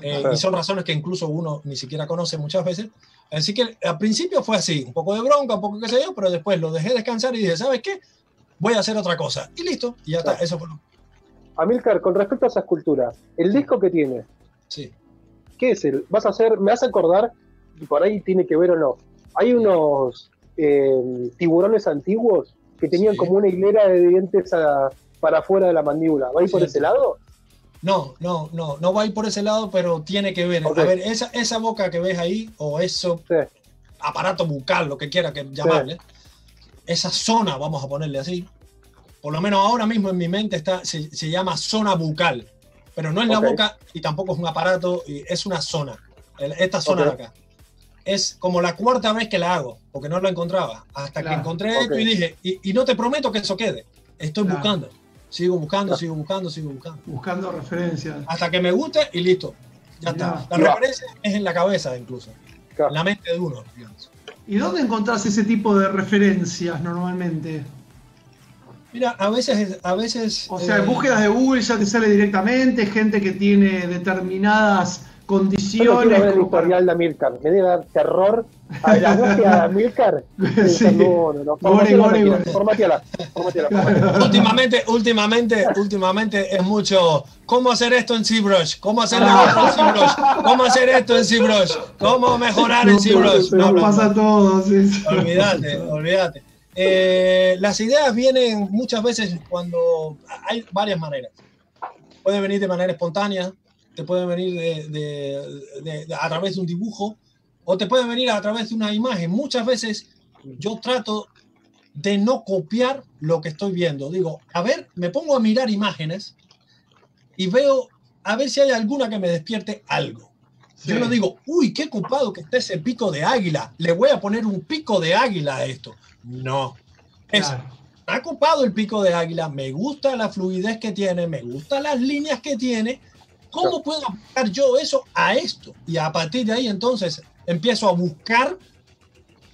Eh, Claro. y son razones que incluso uno ni siquiera conoce muchas veces. Así que al principio fue así, un poco de bronca, un poco qué sé yo, pero después lo dejé descansar y dije, ¿sabes qué? Voy a hacer otra cosa. Y listo, y ya está. Eso fue lo Amilcar, con respecto a esa escultura, el disco que tiene, Sí. ¿qué es el? Vas a hacer, me vas a acordar, y por ahí tiene que ver o no. Hay unos eh, tiburones antiguos que tenían Sí. como una hilera de dientes a- para afuera de la mandíbula. ¿Va a ir por Sí. ese lado? No, no, no, no va a ir por ese lado, pero tiene que ver. A ver, esa, esa boca que ves ahí, o eso, Sí. aparato bucal, lo que quiera que llamarle, esa zona, vamos a ponerle así, por lo menos ahora mismo en mi mente está, se, se llama zona bucal, pero no es la boca y tampoco es un aparato, y es una zona, esta zona de acá. Es como la cuarta vez que la hago, porque no la encontraba, hasta que encontré esto y dije, y, y no te prometo que eso quede, estoy Claro. buscando, sigo buscando, sigo buscando, sigo buscando Buscando referencias. hasta que me guste y listo. Ya está. La referencia es en la cabeza incluso, Claro. en la mente de uno. digamos. ¿Y dónde encontrás ese tipo de referencias normalmente? Mira, a veces, a veces. O sea, eh, en búsquedas de Google ya te sale directamente, gente que tiene determinadas Yo no condiciones. como para- historial de Amilcar. Me debe dar terror a la búsqueda de Amilcar. Sí. No, no, no. Formateala, formateala. Últimamente, últimamente, últimamente es mucho. ¿Cómo hacer esto en ZBrush? ¿Cómo hacer Ah. en ZBrush? ¿Cómo hacer esto en ZBrush? ¿Cómo mejorar en No, ZBrush? No, no, pasa todo, sí, sí. Olvídate, olvídate. Eh, las ideas vienen muchas veces cuando hay varias maneras. Puede venir de manera espontánea, te puede venir de, de- de- de- a través de un dibujo o te puede venir a través de una imagen. Muchas veces yo trato de no copiar lo que estoy viendo. Digo, a ver, me pongo a mirar imágenes y veo a ver si hay alguna que me despierte algo. Yo no digo, uy, qué ocupado que está ese pico de águila. Le voy a poner un pico de águila a esto. No. Es, Claro. está ocupado el pico de águila, me gusta la fluidez que tiene, me gustan las líneas que tiene. ¿Cómo puedo aplicar yo eso a esto? Y a partir de ahí entonces empiezo a buscar,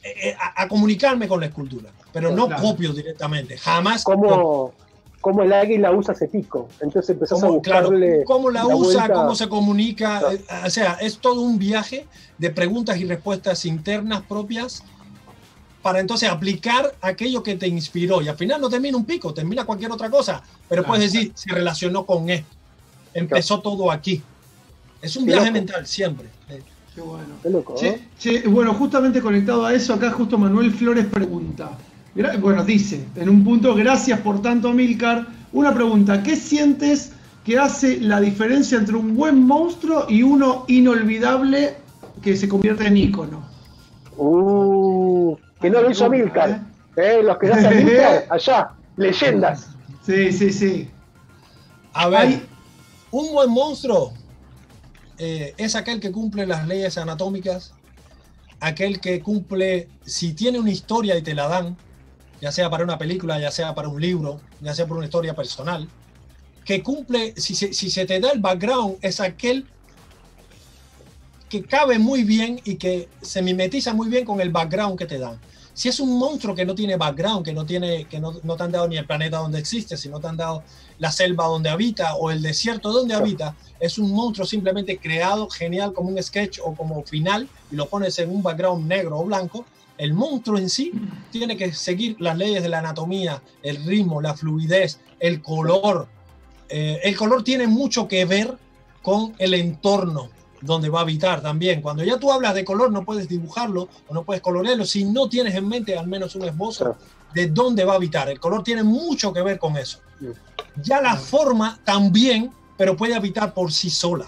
eh, a, a comunicarme con la escultura. Pero no Claro. copio directamente, jamás. ¿Cómo, cómo el águila usa ese pico? Entonces empezás a cómo, claro, buscarle. cómo la, la usa, vuelta. cómo se comunica. Claro. eh, O sea, es todo un viaje de preguntas y respuestas internas propias para entonces aplicar aquello que te inspiró. Y al final no termina un pico, termina cualquier otra cosa. Pero puedes decir, se relacionó con esto. Empezó todo aquí. Es un Qué viaje loco. mental siempre. Eh, Qué bueno. Qué loco, Che, ¿eh? che, bueno, justamente conectado a eso, acá justo Manuel Flores pregunta. Bueno, dice, en un punto, gracias por tanto, Milcar. Una pregunta, ¿qué sientes que hace la diferencia entre un buen monstruo y uno inolvidable que se convierte en ícono? Uh, que no lo hizo Milcar. Eh, los que hacen Milcar, allá, leyendas. Sí, sí, sí. A ver, Hay- un buen monstruo eh, es aquel que cumple las leyes anatómicas, aquel que cumple, si tiene una historia y te la dan, ya sea para una película, ya sea para un libro, ya sea por una historia personal, que cumple, si se, si se te da el background, es aquel que cabe muy bien y que se mimetiza muy bien con el background que te dan. Si es un monstruo que no tiene background, que no tiene, que no, no te han dado ni el planeta donde existe, si no te han dado la selva donde habita o el desierto donde habita, es un monstruo simplemente creado genial como un sketch o como final y lo pones en un background negro o blanco. El monstruo en sí tiene que seguir las leyes de la anatomía, el ritmo, la fluidez, el color. Eh, el color tiene mucho que ver con el entorno donde va a habitar también. Cuando ya tú hablas de color, no puedes dibujarlo o no puedes colorearlo si no tienes en mente al menos un esbozo Claro. de dónde va a habitar. El color tiene mucho que ver con eso. Ya la forma también, pero puede habitar por sí sola.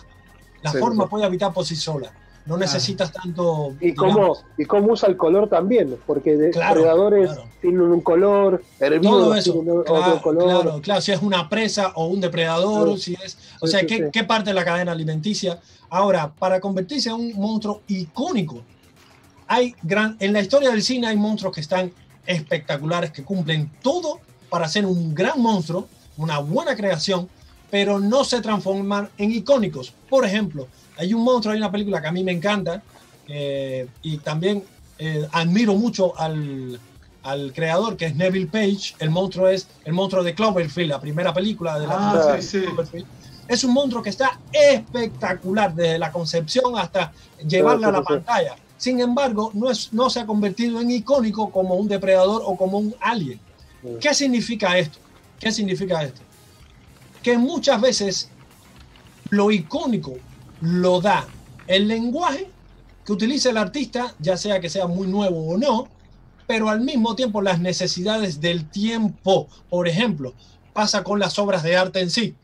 La Sí, forma puede habitar por sí sola. No necesitas tanto. Y cómo, y cómo usa el color también, porque de Claro, predadores claro. tienen un color, herbívoros todo eso. tienen otro Claro, color. claro, claro, si es una presa o un depredador, Sí. si es, o Sí, sea, sí, ¿qué, sí. qué parte de la cadena alimenticia. Ahora, para convertirse en un monstruo icónico, hay gran, en la historia del cine hay monstruos que están espectaculares, que cumplen todo para ser un gran monstruo, una buena creación, pero no se transforman en icónicos. Por ejemplo, hay un monstruo, hay una película que a mí me encanta eh, y también eh, admiro mucho al, al creador que es Neville Page. El monstruo es el monstruo de Cloverfield, la primera película de la Ah, trilogía sí, de sí. Cloverfield. Es un monstruo que está espectacular desde la concepción hasta llevarla a la pantalla. Sin embargo, no, es, no se ha convertido en icónico como un depredador o como un alien. ¿Qué significa esto? ¿Qué significa esto? Que muchas veces lo icónico lo da el lenguaje que utiliza el artista, ya sea que sea muy nuevo o no, pero al mismo tiempo las necesidades del tiempo. Por ejemplo, pasa con las obras de arte en sí.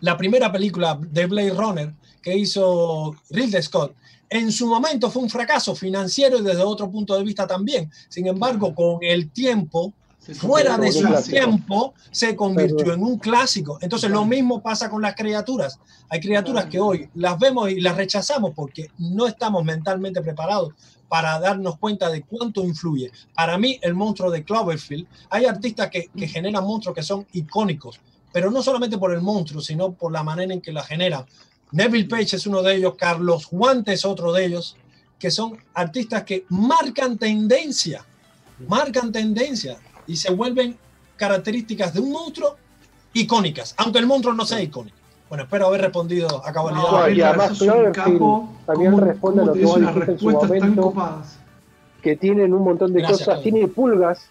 La primera película de Blade Runner que hizo Ridley Scott, en su momento fue un fracaso financiero y desde otro punto de vista también. Sin embargo, con el tiempo, fuera de su tiempo, se convirtió en un clásico. Entonces, lo mismo pasa con las criaturas. Hay criaturas que hoy las vemos y las rechazamos porque no estamos mentalmente preparados para darnos cuenta de cuánto influye. Para mí, el monstruo de Cloverfield, hay artistas que, que generan monstruos que son icónicos, pero no solamente por el monstruo, sino por la manera en que la generan. Neville Page es uno de ellos, Carlos Guante es otro de ellos, que son artistas que marcan tendencia, marcan tendencia y se vuelven características de un monstruo icónicas, aunque el monstruo no sea icónico. Bueno, espero haber respondido a cabalidad. No, y además Cloverfield capo. también ¿Cómo- responde a lo que vos dijiste en su respuestas tan momento. copadas? que tienen un montón de Gracias, cosas, tiene pulgas,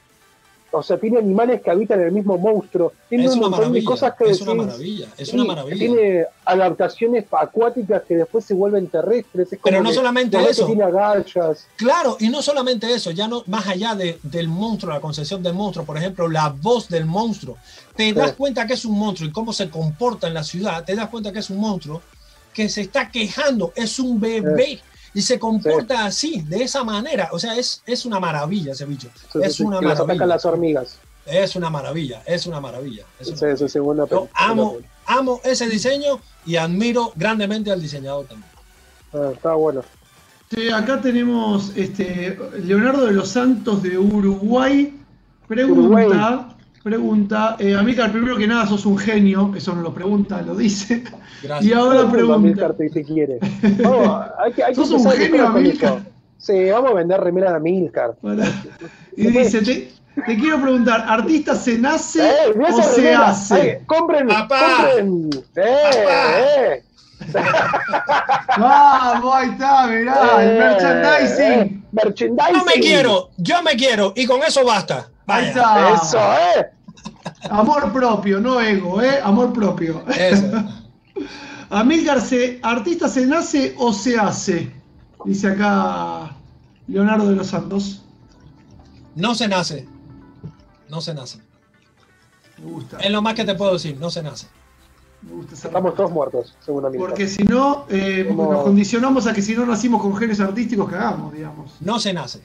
o sea, tiene animales que habitan el mismo monstruo, tiene es un montón de cosas que es una maravilla, es sí, una maravilla. Tiene adaptaciones acuáticas que después se vuelven terrestres. es como Pero no que solamente eso. Tiene agallas. Claro, y no solamente eso, ya no, más allá de- del monstruo, la concepción del monstruo, por ejemplo, la voz del monstruo, te das Sí. cuenta que es un monstruo y cómo se comporta en la ciudad, te das cuenta que es un monstruo que se está quejando, es un bebé y se comporta así, de esa manera. O sea, es, es una maravilla ese bicho. Sí, es sí, una que los maravilla. atacan las hormigas. Es una maravilla, es una maravilla. es una sí, buena Yo amo, amo ese diseño y admiro grandemente al diseñador también. Ah, está bueno. Sí, acá tenemos este, Leonardo de los Santos de Uruguay. Pregunta, Uruguay. Pregunta, eh, Amílcar, primero que nada, sos un genio, eso no lo pregunta, lo dice. Gracias. Y ahora mundo, pregunta, te, quiere. Vamos, hay que, hay que Sos un a genio, eso. Sí, vamos a vender remeras Amílcar. Pará. y dice, te, te quiero preguntar, ¿artista se nace ¡Eh, o se remera! hace? Ay, ¡Compren! Papá. ¡Compren! ¡Eh! Papá. ¡Eh! Vamos, ahí está, mirá, el Eh, merchandising. eh, merchandising. Yo me quiero, yo me quiero y con eso basta. Vaya. Eso, ¿eh? Amor propio, no ego, ¿eh? Amor propio. Eso. Amílcar, ¿se, ¿artista se nace o se hace? Dice acá Leonardo de los Santos. No se nace. No se nace. Me gusta. Es lo más que te puedo decir, no se nace. Me gusta Estamos todos muertos, según Amílcar. Porque si no, eh, Como- nos condicionamos a que si no nacimos con genes artísticos, cagamos, digamos. No se nace.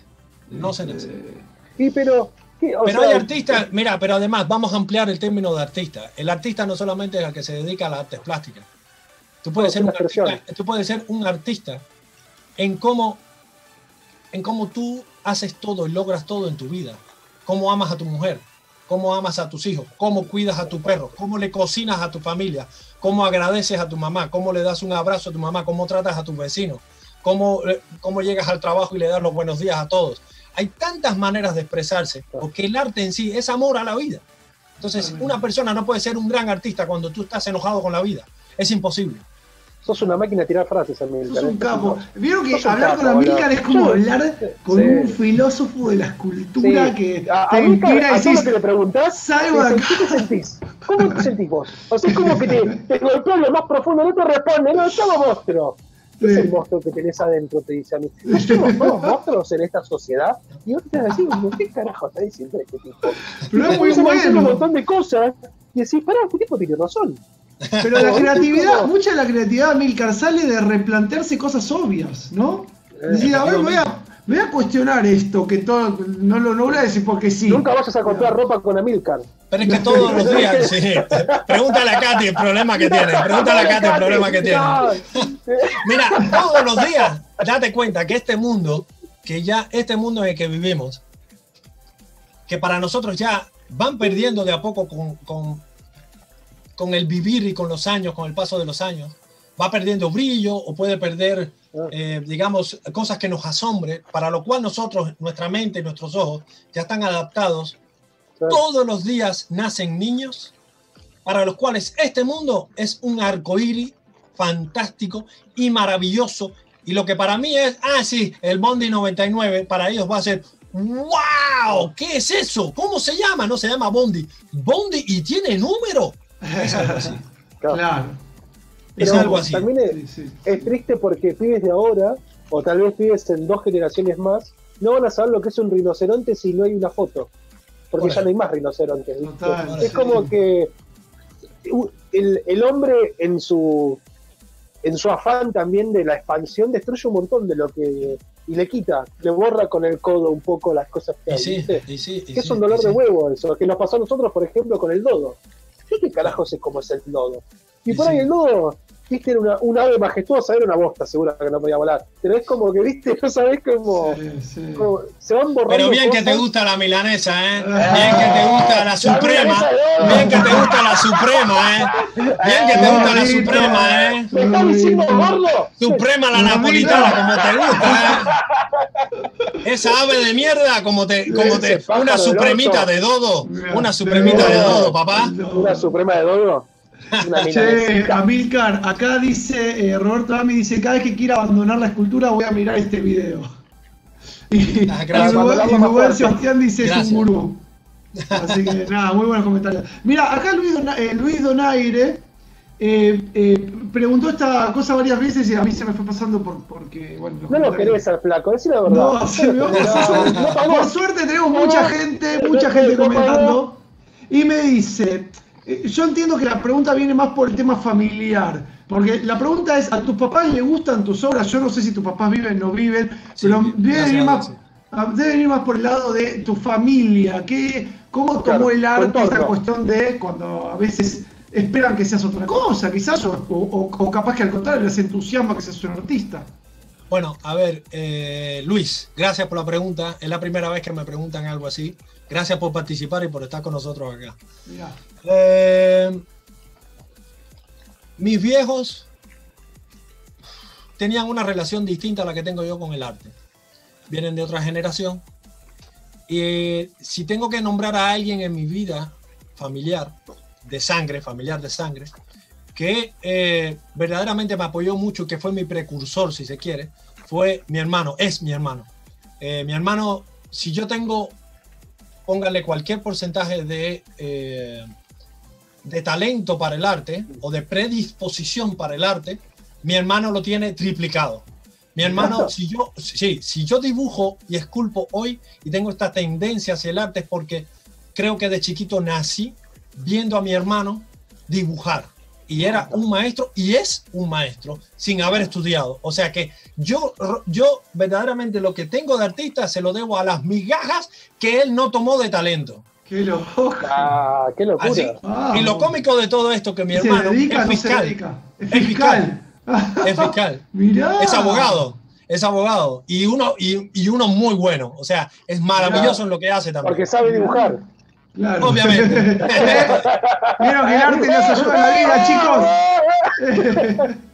No se nace. Eh, Sí, pero. Pero sea, hay artistas, mira, pero además vamos a ampliar el término de artista. El artista no solamente es el que se dedica a las artes plásticas. Tú puedes, ser un artista, tú puedes ser un artista en cómo, en cómo tú haces todo y logras todo en tu vida. Cómo amas a tu mujer, cómo amas a tus hijos, cómo cuidas a tu perro, cómo le cocinas a tu familia, cómo agradeces a tu mamá, cómo le das un abrazo a tu mamá, cómo tratas a tus vecinos, cómo, eh, cómo llegas al trabajo y le das los buenos días a todos. Hay tantas maneras de expresarse, porque el arte en sí es amor a la vida. Entonces, una persona no puede ser un gran artista cuando tú estás enojado con la vida. Es imposible. Sos una máquina de tirar frases, Amílcar. sos un capo. Vieron que hablar capo, con Amílcar es como hablar con Sí. un filósofo de la escultura Sí. que A, te inspira y a decís, que le preguntás, salgo de acá. ¿qué te sentís? ¿Cómo te sentís vos? O sea, es como que te, te golpea lo más profundo, no te responde, no, estamos monstruo. ¿Qué es el monstruo que tenés adentro? Te dice a mí. ¿No somos todos monstruos en esta sociedad? Y vos te vas a decir, ¿qué carajo está diciendo este tipo? Pero es muy decir un bueno. montón de cosas y decís, pará, este tipo tiene razón. Pero la Como, creatividad, mucha de la creatividad de Amílcar sale de replantearse cosas obvias, ¿no? Eh, Decir, a ver, voy a, voy a cuestionar esto, que todo, no lo no voy a decir porque sí. Nunca vayas a comprar ropa con Amilcar. Pero es que todos los días, sí. Pregúntale a Katy el problema que tiene. Pregúntale a Katy el problema que tiene. Mira, todos los días, date cuenta que este mundo, que ya este mundo en el que vivimos, que para nosotros ya van perdiendo de a poco con, con, con el vivir y con los años, con el paso de los años, va perdiendo brillo o puede perder, eh, digamos, cosas que nos asombre, para lo cual nosotros, nuestra mente y nuestros ojos ya están adaptados. Todos los días nacen niños para los cuales este mundo es un arcoíris fantástico y maravilloso. Y lo que para mí es, ah, sí, el Bondi 99, para ellos va a ser, ¡wow! ¿Qué es eso? ¿Cómo se llama? No se llama Bondi. Bondi y tiene número. Es algo así. Claro. Es algo así. También es, Sí, sí. es triste porque pibes de ahora, o tal vez pibes en dos generaciones más, no van a saber lo que es un rinoceronte si no hay una foto. Porque ya no hay más rinocerontes. es sí. como que el, el hombre en su en su afán también de la expansión destruye un montón de lo que y le quita, le borra con el codo un poco las cosas que Y hay. sí, y sí, y que es sí, un dolor de huevo eso, que nos pasó a nosotros, por ejemplo, con el dodo. Yo qué carajo sé cómo es el dodo. Y Y por sí. ahí el dodo, viste, era una, un ave majestuosa, era una bosta seguro que no podía volar. Pero es como que, viste, no sabés cómo, Sí, sí. cómo se van borrando Pero bien que te gusta la milanesa, ¿eh? Bien que te gusta la suprema. Bien que te gusta la suprema, ¿eh? Bien que te gusta la suprema, ¿eh? ¿Me estás diciendo gordo? Suprema la napolitana, como te gusta, ¿eh? Esa ave de mierda, como te, como te, una supremita de dodo, una supremita de dodo, papá. Una suprema de dodo. Una Che, milanesita. Amilcar, acá dice, eh, Roberto Ami dice, cada vez que quiera abandonar la escultura voy a mirar este video. Y, Ah, gracias. y fuerte. Sebastián dice, es un gurú. Así que nada, muy buenos comentarios. Mira, acá Luis, Dona- eh, Luis Donaire eh, eh, preguntó esta cosa varias veces y a mí se me fue pasando por, porque, bueno, No lo querés al flaco, decí la verdad. No, se me va a pasar. No, no, Por suerte tenemos mucha gente, mucha gente comentando. Y me dice, eh, yo entiendo que la pregunta viene más por el tema familiar. Porque la pregunta es, ¿a tus papás les gustan tus obras? Yo no sé si tus papás viven o no viven, Sí, pero debe venir, más, ah, debe venir más por el lado de tu familia. ¿Qué, ¿Cómo Claro, tomó el arte esta cuestión de cuando a veces esperan que seas otra cosa, quizás, o, o- o capaz que al contrario les entusiasma que seas un artista? Bueno, a ver, eh, Luis, gracias por la pregunta. Es la primera vez que me preguntan algo así. Gracias por participar y por estar con nosotros acá. Eh, mis viejos tenían una relación distinta a la que tengo yo con el arte. Vienen de otra generación. Y eh, si tengo que nombrar a alguien en mi vida familiar, de sangre, familiar de sangre, que eh, verdaderamente me apoyó mucho que fue mi precursor, si se quiere, fue mi hermano, es mi hermano. Eh, mi hermano, si yo tengo, póngale cualquier porcentaje de, eh, de talento para el arte o de predisposición para el arte, mi hermano lo tiene triplicado. Mi hermano, si yo, sí, si yo dibujo y esculpo hoy y tengo esta tendencia hacia el arte es porque creo que de chiquito nací viendo a mi hermano dibujar. Y era un maestro y es un maestro sin haber estudiado. O sea que yo, yo verdaderamente lo que tengo de artista se lo debo a las migajas que él no tomó de talento. ¡Qué loco! Ah, qué locura. Así- Ah, y lo cómico de todo esto que mi ¿Se hermano dedica es o no se fiscal. Es Es fiscal. Es fiscal. Mirá. Es abogado. Es abogado. Y uno, y, y uno muy bueno. O sea, es maravilloso en lo que hace también. Porque sabe dibujar. Claro. Obviamente. Vieron que el arte nos ayuda en la vida, chicos.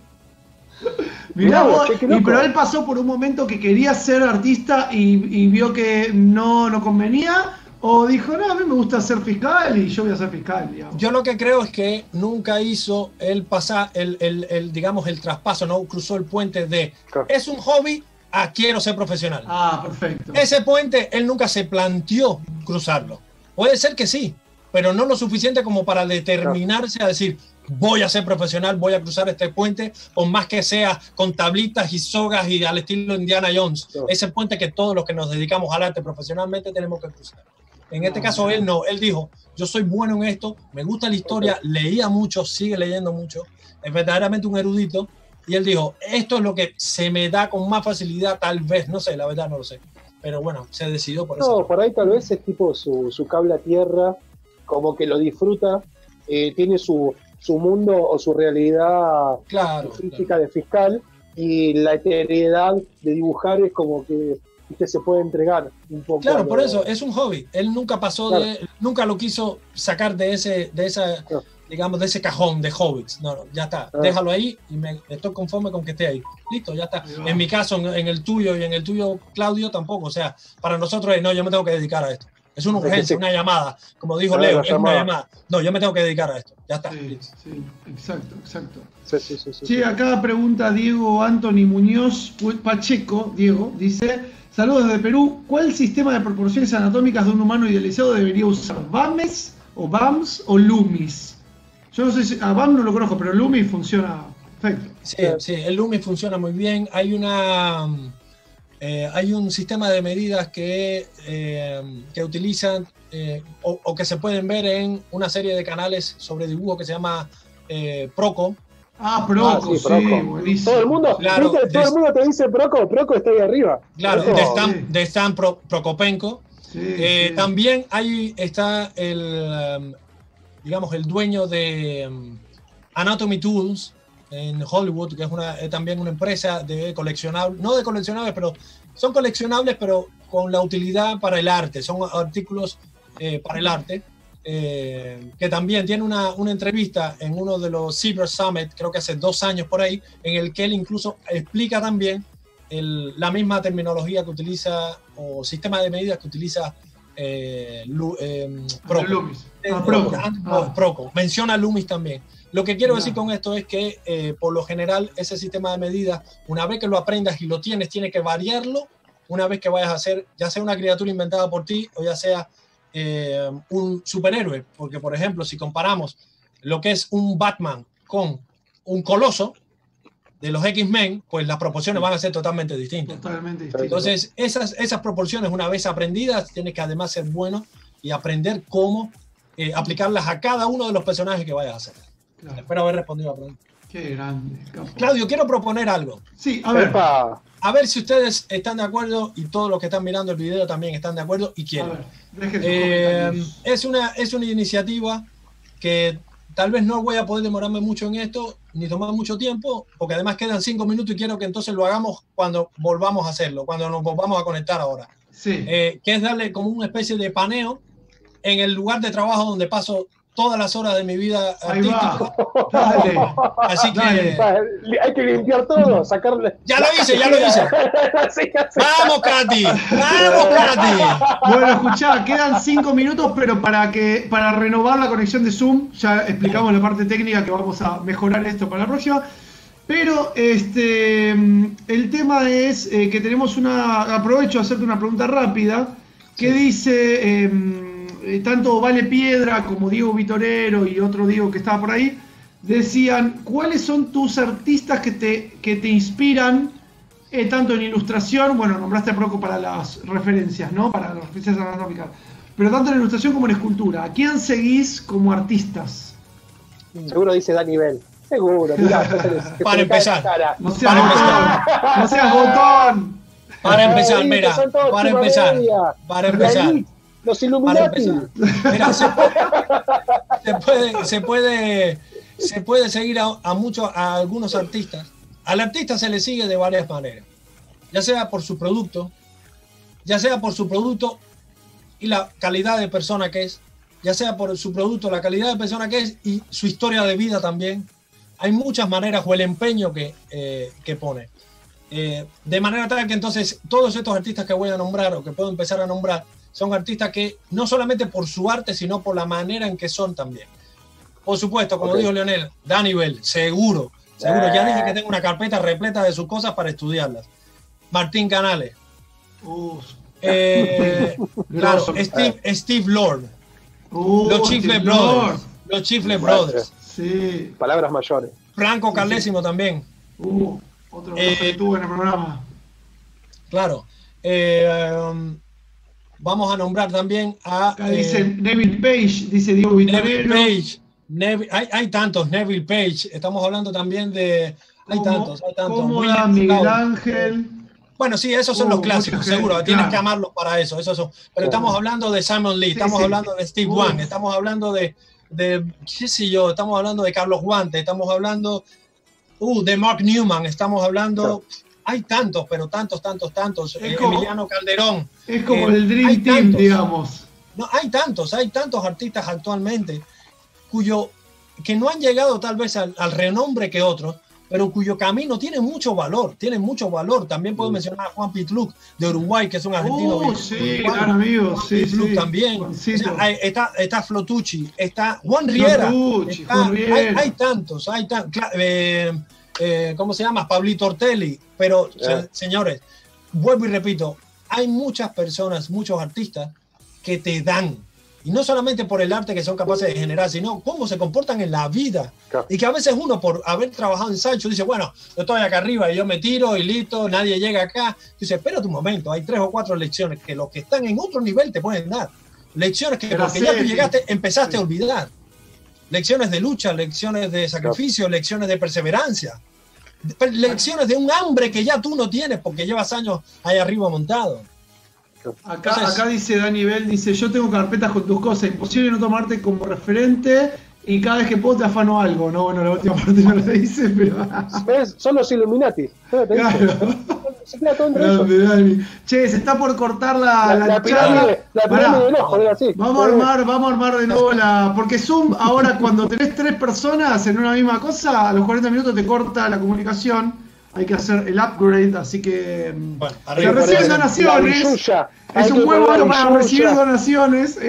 Mirá vos, y pero él pasó por un momento que quería ser artista y, y vio que no, no convenía, o dijo, no, a mí me gusta ser fiscal y yo voy a ser fiscal, digamos. Yo lo que creo es que nunca hizo el pasar, el, el, el, digamos, el traspaso, no cruzó el puente de Claro. es un hobby a quiero ser profesional. Ah, perfecto. Ese puente él nunca se planteó cruzarlo. Puede ser que sí, pero no lo suficiente como para determinarse a decir voy a ser profesional, voy a cruzar este puente, por más que sea con tablitas y sogas y al estilo Indiana Jones. Ese puente que todos los que nos dedicamos al arte profesionalmente tenemos que cruzar. En este caso él no, él dijo, yo soy bueno en esto, me gusta la historia, leía mucho, sigue leyendo mucho, es verdaderamente un erudito, y él dijo, esto es lo que se me da con más facilidad, tal vez, no sé, la verdad no lo sé, pero bueno, se decidió por eso. No, por ahí tal vez es tipo su, su cable a tierra, como que lo disfruta, eh, tiene su, su mundo o su realidad Claro, física de fiscal y la eternidad de dibujar es como que viste, se puede entregar un poco. Claro, por eso, es un hobby. Él nunca pasó de, nunca lo quiso sacar de ese, de esa. Digamos, de ese cajón de hobbits. No, no, ya está. Ah. Déjalo ahí y me estoy conforme con que esté ahí. Listo, ya está. En mi caso, en, en el tuyo y en el tuyo, Claudio, tampoco. O sea, para nosotros es, no, yo me tengo que dedicar a esto. Es una urgencia, sí. una llamada. Como dijo Claro, Leo, es una llamada. No, yo me tengo que dedicar a esto. Ya está. Sí, exacto, exacto. Sí, sí, sí, sí, Sí, sí. acá pregunta Diego Anthony Muñoz Pacheco, Diego, dice, saludos desde Perú, ¿cuál sistema de proporciones anatómicas de un humano idealizado debería usar? ¿BAMES o BAMS o LUMIS? Yo no sé si, a BAM no lo conozco, pero LUMIS funciona perfecto. Sí, sí, el Lumi funciona muy bien. Hay una eh, hay un sistema de medidas que, eh, que utilizan eh, o, o que se pueden ver en una serie de canales sobre dibujo que se llama eh, Proco. Ah, Proco, Ah, sí, Proco. buenísimo. Todo el mundo, Claro, ¿viste? todo el mundo te dice Proco, Proco está ahí arriba. Claro, Proco. de Stan, sí. de Stan Pro-. Sí, Eh, sí. También ahí está el, digamos, el dueño de um, Anatomy Tools en Hollywood, que es una, eh, también una empresa de coleccionables, no de coleccionables, pero son coleccionables, pero con la utilidad para el arte, son artículos eh, para el arte, eh, que también tiene una, una entrevista en uno de los Cyber Summit, creo que hace dos años por ahí, en el que él incluso explica también el- la misma terminología que utiliza o sistema de medidas que utiliza eh, Lu- eh, Ah, Proco. Eh, Ah, Proco. ah. Proco. Menciona Loomis también. Lo que quiero decir con esto es que, eh, por lo general, ese sistema de medidas, una vez que lo aprendas y lo tienes, tienes que variarlo una vez que vayas a hacer, ya sea una criatura inventada por ti o ya sea eh, un superhéroe. Porque, por ejemplo, si comparamos lo que es un Batman con un coloso de los X-Men, pues las proporciones van a ser totalmente distintas. Totalmente distinto. Entonces, esas, esas proporciones, una vez aprendidas, tienes que además ser bueno y aprender cómo eh, aplicarlas a cada uno de los personajes que vayas a hacer. Claro. Espero haber respondido a la pregunta. Qué grande. capo. Claudio, quiero proponer algo. Sí, a ver. Epa, A ver si ustedes están de acuerdo y todos los que están mirando el video también están de acuerdo y A quieren. ver, Eh, es, una, es una iniciativa que tal vez no voy a poder demorarme mucho en esto, ni tomar mucho tiempo, porque además quedan cinco minutos y quiero que entonces lo hagamos cuando volvamos a hacerlo, cuando nos volvamos a conectar ahora. Sí. eh, que es darle como una especie de paneo en el lugar de trabajo donde paso todas las horas de mi vida artística. Dale. Así que Dale. hay que limpiar todo, sacarle. ya lo hice, ya lo hice. ¡Vamos, Katy! ¡Vamos, Katy! Bueno, escuchá, quedan cinco minutos, pero para que para renovar la conexión de Zoom, ya explicamos la parte técnica que vamos a mejorar esto para la próxima. Pero este el tema es eh, que tenemos una. Aprovecho a hacerte una pregunta rápida. Que dice. em, eh, tanto Vale Piedra como Diego Vitorero y otro Diego que estaba por ahí, decían, ¿cuáles son tus artistas que te, que te inspiran eh, tanto en ilustración, bueno, nombraste a Proco para las referencias, ¿no? Para las referencias anatómicas, pero tanto en ilustración como en escultura. ¿A quién seguís como artistas? Seguro dice Dani Bell. Seguro, mirá, se Para empezar. No seas Para botón, no seas botón. Para empezar, mira, para empezar, para empezar, Los Illuminati. Mira, se puede, se puede, se puede, se puede seguir a, a muchos, a algunos artistas. Al artista se le sigue de varias maneras, ya sea por su producto, ya sea por su producto y la calidad de persona que es, ya sea por su producto, la calidad de persona que es y su historia de vida también. Hay muchas maneras o el empeño que, eh, que pone. Eh, de manera tal que entonces todos estos artistas que voy a nombrar o que puedo empezar a nombrar son artistas que no solamente por su arte, sino por la manera en que son también. Por supuesto, como dijo Leonel, Danny Bell, seguro, seguro. Ya Eh. dije que tengo una carpeta repleta de sus cosas para estudiarlas. Martín Canales, Uf, eh, claro. Steve, Steve Lord, los Chifle Steve Brothers, Lord. los Chifle Brothers, Sí, Palabras mayores. Franco Carlésimo también, uh, otro Eh, que tuvo en el programa. claro. Eh, um, vamos a nombrar también a Acá eh, dice Neville Page, dice Diego Neville Vitorero. Page. Neville- hay, hay tantos, Neville Page. Estamos hablando también de. Hay tantos, hay tantos. Cómoda, Miguel. Ángel. Bueno, sí, esos son Uh, los clásicos, gente, seguro. Tienes que amarlos para eso. esos son. Pero estamos hablando de Simon Lee, Sí, estamos sí. hablando de Steve Uf. Wang, estamos hablando de, de, qué sé yo, estamos hablando de Carlos Guante, estamos hablando uh, de Mark Newman, estamos hablando. Hay tantos, pero tantos, tantos, tantos. Es Eh, como- Emiliano Calderón. Es como Eh, el Dream hay Team, tantos. digamos. No, hay tantos, hay tantos artistas actualmente cuyo que no han llegado tal vez al, al renombre que otros, pero cuyo camino tiene mucho valor, tiene mucho valor. También puedo Mm. mencionar a Juan Pitluc de Uruguay, que es un argentino. Bien- sí, gran amigo. Juan Sí, Pitluc sí. también. O sea, hay- está, está Flotucci, está Juan Riera. Flotucci, está- Juan hay, Riera. hay tantos, hay tan, cla- eh, eh, ¿cómo se llama? Pablito Ortelli. Pero, Yeah. se- señores, vuelvo y repito, hay muchas personas, muchos artistas que te dan. Y no solamente por el arte que son capaces de generar, sino cómo se comportan en la vida. Claro. Y que a veces uno, por haber trabajado en Sancho, dice, bueno, yo estoy acá arriba y yo me tiro y listo, nadie llega acá. Dice, espera un momento, hay tres o cuatro lecciones que los que están en otro nivel te pueden dar. Lecciones que Pero porque ya tú sí, llegaste, empezaste sí. a olvidar. Lecciones de lucha, lecciones de sacrificio, lecciones de perseverancia. Pe- Lecciones de un hambre que ya tú no tienes porque llevas años ahí arriba montado. Acá, Entonces- acá dice Dani Bell, dice, yo tengo carpetas con tus cosas, imposible no tomarte como referente y cada vez que puedo te afano algo, ¿no? Bueno, la última parte no lo dice, pero... ¿Ves? Son los Illuminati. Claro. Se queda todo entre ellos. Grande, Dani. Che, se está por cortar la, La, la la charla. pirámide, la Pará. pirámide del ojo, era así. Vamos a armar, vamos a armar de nuevo la. Porque Zoom, ahora cuando tenés tres personas en una misma cosa, a los 40 minutos te corta la comunicación. Hay que hacer el upgrade, así que. mm, Bueno, se arriba. reciben donaciones. Es un la para recibir donaciones. eh.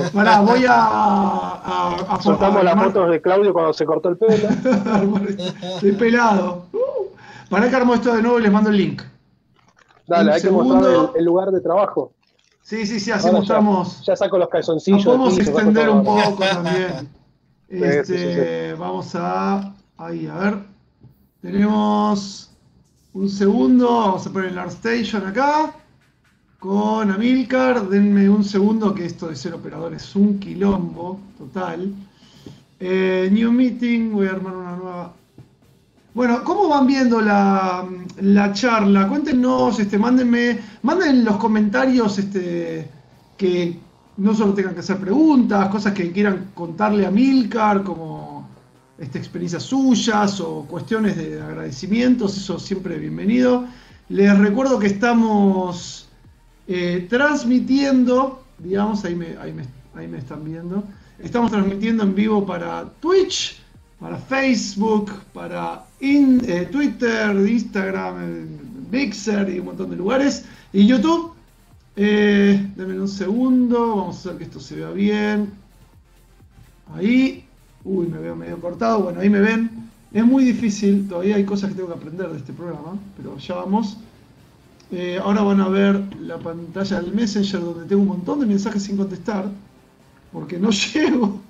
Eh, Pará, voy a. a, a- soltamos a- las fotos de Claudio cuando se cortó el pelo. Estoy pelado. Uh, Pará que armo esto de nuevo y les mando el link. Dale, Un hay que mostrar segundo. el, el lugar de trabajo. Sí, sí, sí, así Ahora ya- mostramos. Ya, saco los Nos calzoncillos. podemos piso, saco extender un poco también. Sí, Este, sí, Vamos a. Ahí, a ver. Tenemos un segundo. Vamos a poner el ArtStation acá. Con Amilcar. Denme un segundo que esto de ser operador es un quilombo total. Eh, new meeting. Voy a armar una nueva. Bueno, ¿cómo van viendo la, la charla? Cuéntenos, este, mándenme, manden en los comentarios este, que no solo tengan que hacer preguntas, cosas que quieran contarle a Milcar, como este, experiencias suyas o cuestiones de agradecimientos, eso siempre bienvenido. Les recuerdo que estamos eh, transmitiendo, digamos, ahí me, ahí, me, ahí me están viendo, estamos transmitiendo en vivo para Twitch, para Facebook, para eh, Twitter, Instagram, Mixer y un montón de lugares, y YouTube. Eh, denme un segundo, vamos a hacer que esto se vea bien. Ahí. Uy, me veo medio cortado. Bueno, ahí me ven. Es muy difícil, todavía hay cosas que tengo que aprender de este programa, pero ya vamos. Eh, ahora van a ver la pantalla del Messenger donde tengo un montón de mensajes sin contestar. porque no llego.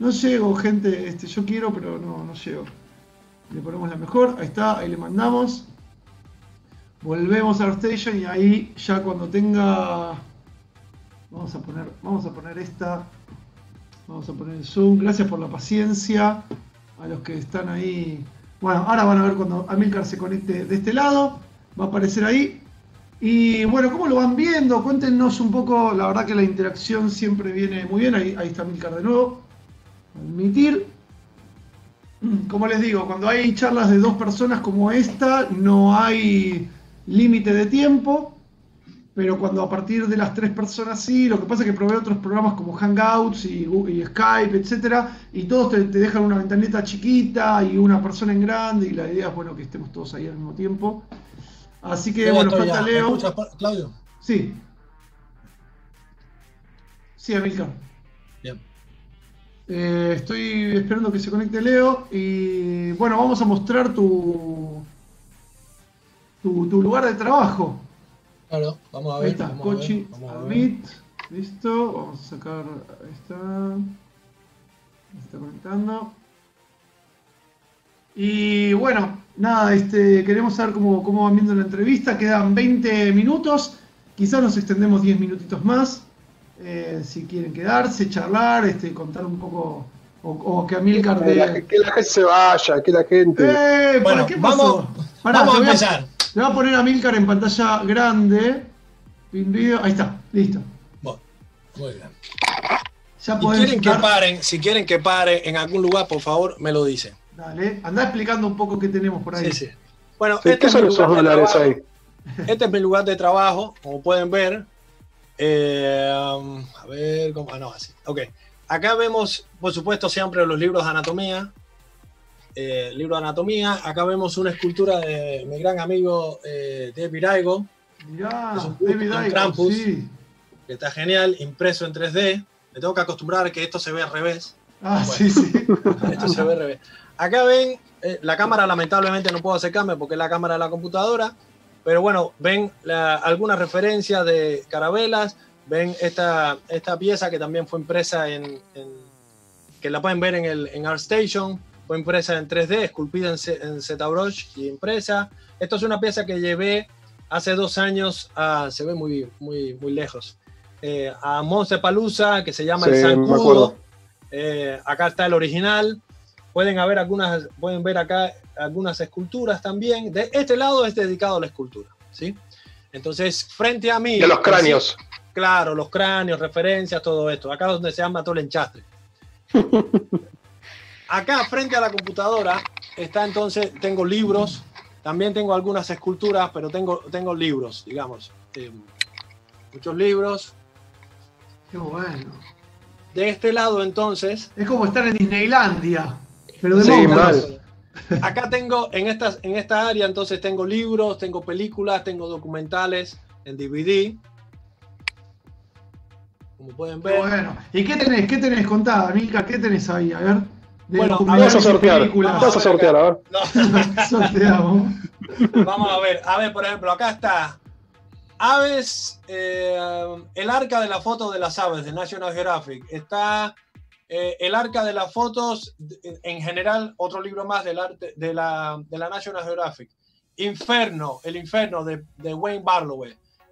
No llego, gente. Este, yo quiero, pero no, no llego. Le ponemos la mejor. Ahí está, ahí le mandamos. Volvemos a station y ahí ya cuando tenga. Vamos a poner, vamos a poner esta. Vamos a poner el zoom. Gracias por la paciencia. A los que están ahí. Bueno, ahora van a ver cuando Amilcar se conecte de este lado. Va a aparecer ahí. Y bueno, ¿cómo lo van viendo? Cuéntenos un poco. La verdad que la interacción siempre viene muy bien. Ahí, ahí está Amilcar de nuevo. Admitir. Como les digo, cuando hay charlas de dos personas como esta, no hay límite de tiempo, pero cuando a partir de las tres personas sí, lo que pasa es que probé otros programas como Hangouts y, y Skype, etcétera, y todos te, te, dejan una ventanita chiquita y una persona en grande, y la idea es bueno que estemos todos ahí al mismo tiempo. Así que, bueno, falta. Leo. ¿Me escuchas, Claudio? Sí. Sí, Amilcar. Eh, estoy esperando que se conecte Leo y bueno, vamos a mostrar tu, tu, tu lugar de trabajo. Claro, vamos a ver. Ahí está, vamos a ver, Cochi, vamos a ver. Admit, listo, vamos a sacar, ahí está, está conectando. Y bueno, nada, este, queremos saber cómo, cómo van viendo la entrevista, quedan 20 minutos, quizás nos extendemos 10 minutitos más, eh, si quieren quedarse, charlar, este, contar un poco, o, o que Amilcar Que la, que la gente se vaya, que la gente. ¡Eh! Bueno, ¿Qué pasó? vamos, Pará, vamos a empezar. Le voy a poner a Milcar en pantalla grande. Video. Ahí está, listo. Bueno, muy bien. Ya Si quieren que paren, si quieren que pare en algún lugar, por favor, me lo dicen. Dale, anda explicando un poco qué tenemos por ahí. Sí, sí. Bueno, Sí, este ¿Qué es mi lugar de ahí? Este es mi lugar de trabajo, como pueden ver. Eh, a ver, ¿cómo? Ah, no, así. Ok. Acá vemos, por supuesto, siempre los libros de anatomía. Eh, libro de anatomía. Acá vemos una escultura de mi gran amigo eh, David Aigo, Mirá, Es un Krampus. sí. que está genial, impreso en 3D. Me tengo que acostumbrar a que esto se ve al revés. Ah, Bueno. sí, sí. Esto se ve al revés. Acá ven, eh, la cámara lamentablemente no puedo acercarme porque es la cámara de la computadora, pero bueno, ven la- algunas referencias de carabelas, ven esta, esta pieza que también fue impresa en, en- que la pueden ver en, el, en ArtStation, fue impresa en 3D, esculpida en, en ZBrush y impresa. Esto es una pieza que llevé hace dos años, a, se ve muy, muy, muy lejos, eh, a Montepalusa, que se llama Sí, El Zancudo. Eh, acá está el original. Pueden haber algunas, pueden ver acá algunas esculturas también. De este lado es dedicado a la escultura, ¿sí? Entonces, frente a mí. De los cráneos. sí, claro, los cráneos, referencias, todo esto. Acá es donde se llama todo el enchastre. Acá, frente a la computadora, está entonces, tengo libros. También tengo algunas esculturas, pero tengo, tengo libros, digamos. Eh, muchos libros. Qué bueno. De este lado, entonces, Es como estar en Disneylandia. Pero de Sí, mal. Acá tengo, en, estas, en esta área, entonces tengo libros, tengo películas, tengo documentales en DVD. Como pueden ver. bueno. ¿Y qué tenés? ¿Qué tenés? Contá, Milka, ¿qué tenés ahí? A ver. De Bueno, Vamos a sortear. películas. Vamos a sortear, a ver. No, Sorteamos. vamos a ver, a ver, por ejemplo, acá está Aves, eh, el arca de la foto de las aves de National Geographic. Está eh, el arca de las fotos, en general, otro libro más del arte de la, de la National Geographic. Inferno, el infierno de, de Wayne Barlow.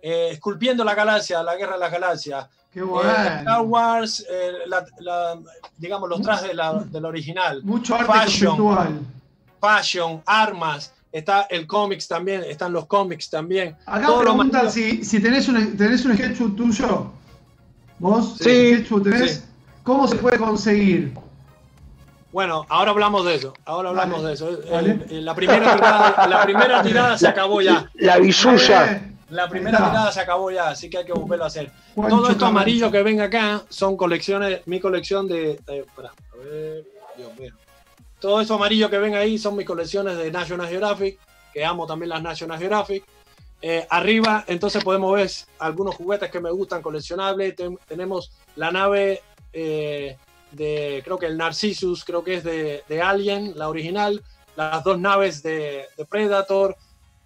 Eh, esculpiendo la galaxia, la guerra de las galaxias. Qué Eh, Star bueno. Wars, la- la- digamos, los trajes de la, de la original. Mucho arte Fashion. conceptual. Fashion, armas. Está el cómics también, están los cómics también. Acá Todo preguntan si, si tenés, un, tenés un sketchbook tuyo. ¿Vos? Sí. ¿Sketchbook tenés? Sí. ¿Cómo se puede conseguir? Bueno, ahora hablamos de eso. Ahora hablamos Dale, de eso. El- dale. el- la, primera tirada, la primera tirada se acabó ya. La bisulla. Eh, La primera tirada se acabó ya, así que hay que volverlo a hacer. Juancho Todo esto amarillo que ven acá son colecciones, mi colección de. de- espera, a ver, Dios mío. Todo eso amarillo que ven ahí son mis colecciones de National Geographic, que amo también las National Geographic. Eh, arriba, entonces podemos ver algunos juguetes que me gustan coleccionables. Ten- tenemos la nave eh, de, creo que el Narcissus, creo que es de, de Alien, la original. Las dos naves de, de Predator,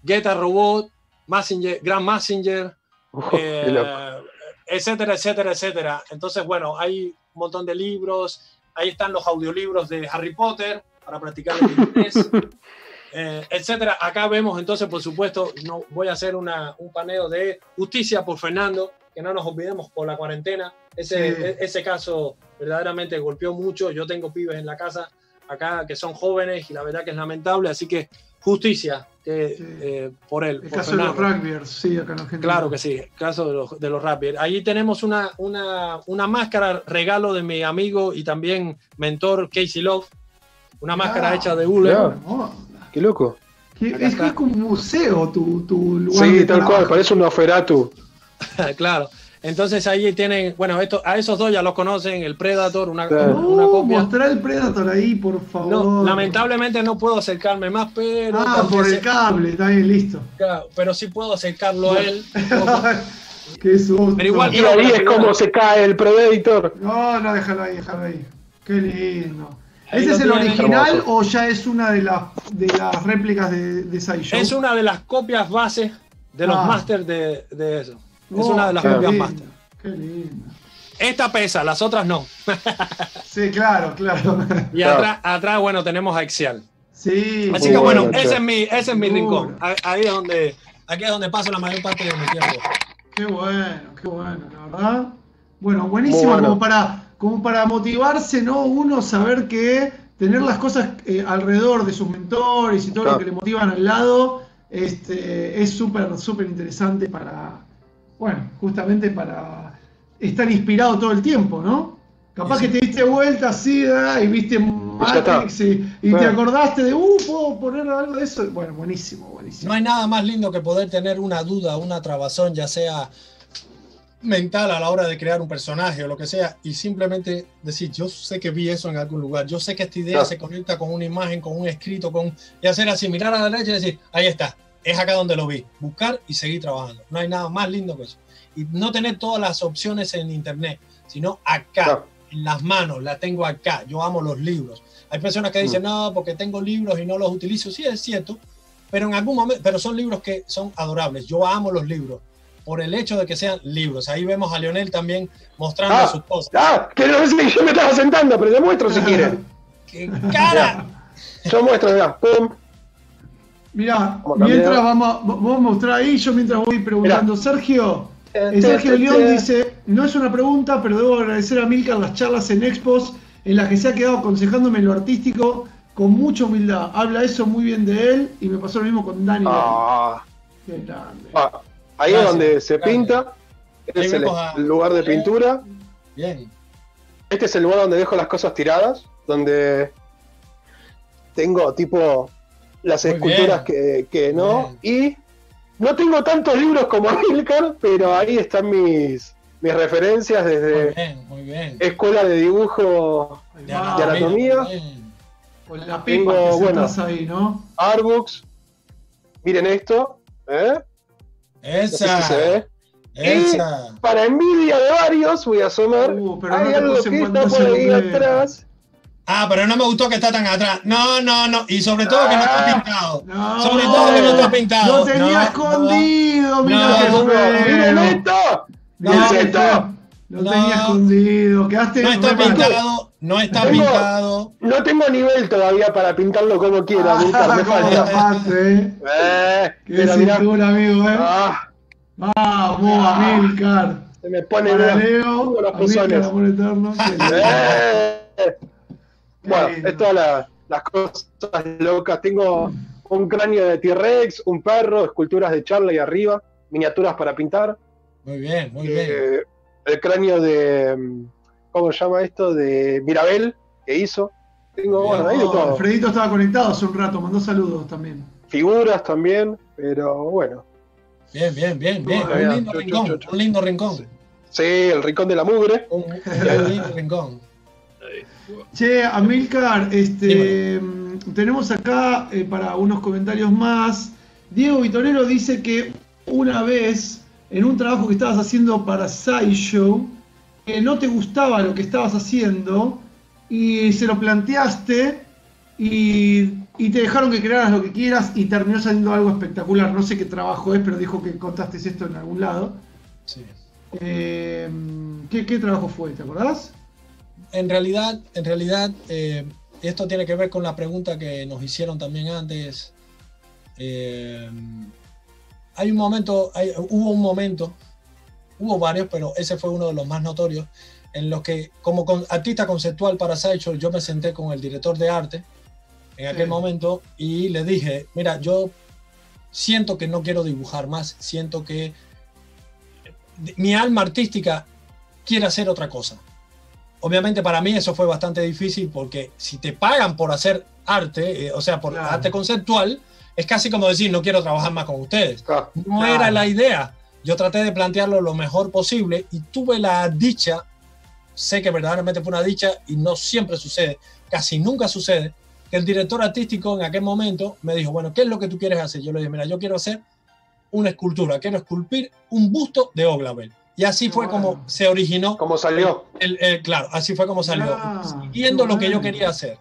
Geta Robot, Messenger, Grand Messenger, Uf, eh, etcétera, etcétera, etcétera. Entonces, bueno, hay un montón de libros. Ahí están los audiolibros de Harry Potter para practicar el inglés, eh, etcétera. Acá vemos entonces, por supuesto, no voy a hacer una, un paneo de justicia por Fernando, que no nos olvidemos por la cuarentena. Ese, Sí. e- ese caso verdaderamente golpeó mucho. Yo tengo pibes en la casa acá que son jóvenes y la verdad que es lamentable, así que justicia que, Sí. eh, por él. El por caso de los Fernando. rugbyers, sí, acá en Argentina. Claro que sí, caso de los, de los Raptors. Allí tenemos una, una, una máscara regalo de mi amigo y también mentor Casey Love. Una máscara Ah, hecha de hule. claro. Oh, Qué loco. es, es como un museo tu, tu lugar Sí, de tal cual, parece un Noferatu. claro. Entonces ahí tienen, bueno, esto, a esos dos ya los conocen, el Predator, una, Claro. una Uh, copia. mostrar el Predator ahí, por favor. No, lamentablemente no puedo acercarme más, pero, Ah, por se- el cable, está bien, listo. claro, pero sí puedo acercarlo a él. Qué susto. Pero igual Y ahí es como se cae el Predator. No, no, déjalo ahí, déjalo ahí. Qué lindo. Ahí ¿Ese es el original Hermoso. o ya es una de las, de las réplicas de, de Sideshow? Es una de las copias bases de los Ah. masters de, de eso. Es una de las copias lindo, master. Qué lindo. Esta pesa, las otras no. Sí, claro, claro. Y Claro. atrás, atrás, bueno, tenemos a Axial. Sí. Así que bueno, bueno, ese es mi, ese es mi rincón. Ahí es donde, aquí es donde paso la mayor parte de mi tiempo. Qué bueno, qué bueno, la verdad. Bueno, buenísimo bueno. como para como para motivarse, ¿no? Uno saber que tener las cosas eh, alrededor de sus mentores y todo lo que le motivan al lado este, es súper, súper interesante para, bueno, justamente para estar inspirado todo el tiempo, ¿no? Capaz Sí, que te diste vuelta así, ¿verdad? y viste. Matrix y, y te acordaste de, uh, puedo poner algo de eso. Bueno, buenísimo, buenísimo. No hay nada más lindo que poder tener una duda, una trabazón, ya sea mental a la hora de crear un personaje o lo que sea, y simplemente decir, yo sé que vi eso en algún lugar, yo sé que esta idea Claro. se conecta con una imagen, con un escrito, con y hacer así, mirar a la derecha y decir, ahí está, es acá donde lo vi, buscar y seguir trabajando. No hay nada más lindo que eso. Y no tener todas las opciones en internet, sino acá, Claro. en las manos, la tengo acá. Yo amo los libros. Hay personas que dicen, no, porque tengo libros y no los utilizo. Sí, es cierto, pero en algún momento, pero son libros que son adorables. Yo amo los libros por el hecho de que sean libros. Ahí vemos a Leonel también mostrando Ah. sus cosas. Ah, que no sé, yo me estaba sentando, pero le muestro si quieren. ¡Qué cara! Yo muestro, mirá, pum. Mirá, Vamos a mientras vamos, a- vamos a mostrar ahí, yo mientras voy preguntando, Sergio, eh, Sergio León dice, no es una pregunta, pero debo agradecer a Milcar las charlas en Expos en las que se ha quedado aconsejándome lo artístico con mucha humildad. Habla eso muy bien de él y me pasó lo mismo con Dani. Ah, Qué grande. ah, ahí Gracias, es donde se pinta. Este es el a- lugar de pintura. Bien. Este es el lugar donde dejo las cosas tiradas, donde tengo tipo las Muy esculturas que, que no. Y no tengo tantos libros como Milcar, pero ahí están mis, mis referencias Muy desde bien, muy bien. escuela de dibujo, De anatomía. Con la Tengo, pipa que bueno. ahí, ¿no? Artbooks. Miren esto. ¿eh? No sé Esa, si se ve. esa. Para envidia de varios, voy a asomar. Uh, pero no Hay te algo que está por ahí atrás. Ah, pero no me gustó que está tan atrás. No, no, no. Y sobre todo que no está Ah. pintado. No, Sobre todo que no está pintado. Lo tenía No, escondido, mira feo. ¡Miren esto! No, ¿Qué es qué esto? Lo No. tenía escondido. Quedaste No está pintado. No está Tengo- pintado. No tengo nivel todavía para pintarlo como quiera, Ah, me falta. eh. Eh, Qué cintura, amigo, eh. Ah, Vamos, Amilcar. se me pone Leo, los pezones. Bueno, es todas la- las cosas locas. Tengo un cráneo de T-Rex, un perro, esculturas de Charlie arriba, miniaturas para pintar. Muy bien, muy bien. eh, el cráneo de. ¿Cómo se llama esto? De Mirabel, que hizo. Tengo, bueno, ahí de Oh, todo. Alfredito estaba conectado hace un rato, mandó saludos también. Figuras también, pero bueno. Bien, bien, bien, bien. Bien, Un lindo rincón. Un lindo rincón. Sí, el rincón de la mugre. Un, un lindo rincón. Che, Amilcar, este, tenemos acá eh, para unos comentarios más. Diego Vitorero dice que una vez, en un trabajo que estabas haciendo para SciShow, que no te gustaba lo que estabas haciendo y se lo planteaste y, y te dejaron que crearas lo que quieras y terminó saliendo algo espectacular. No sé qué trabajo es, pero dijo que contaste esto en algún lado. Sí. Eh, ¿qué, qué trabajo fue? ¿Te acordás? En realidad, en realidad, eh, esto tiene que ver con la pregunta que nos hicieron también antes. Eh, hay un momento, hay- hubo un momento, hubo varios, pero ese fue uno de los más notorios, en los que como con- artista conceptual para Sideshow, yo me senté con el director de arte en aquel Sí. momento y le dije, mira, yo siento que no quiero dibujar más, siento que mi alma artística quiere hacer otra cosa. Obviamente para mí eso fue bastante difícil porque si te pagan por hacer arte, eh, o sea, por Claro. arte conceptual, es casi como decir, no quiero trabajar más con ustedes. No era la idea. Yo traté de plantearlo lo mejor posible y tuve la dicha, sé que verdaderamente fue una dicha y no siempre sucede, casi nunca sucede, que el director artístico en aquel momento me dijo, bueno, ¿qué es lo que tú quieres hacer? Yo le dije, mira, yo quiero hacer una escultura, quiero esculpir un busto de Oglabel. Y así fue bueno. como se originó ¿Cómo salió? el- el- claro, así fue como salió. Ah, Siguiendo lo que yo quería hacer.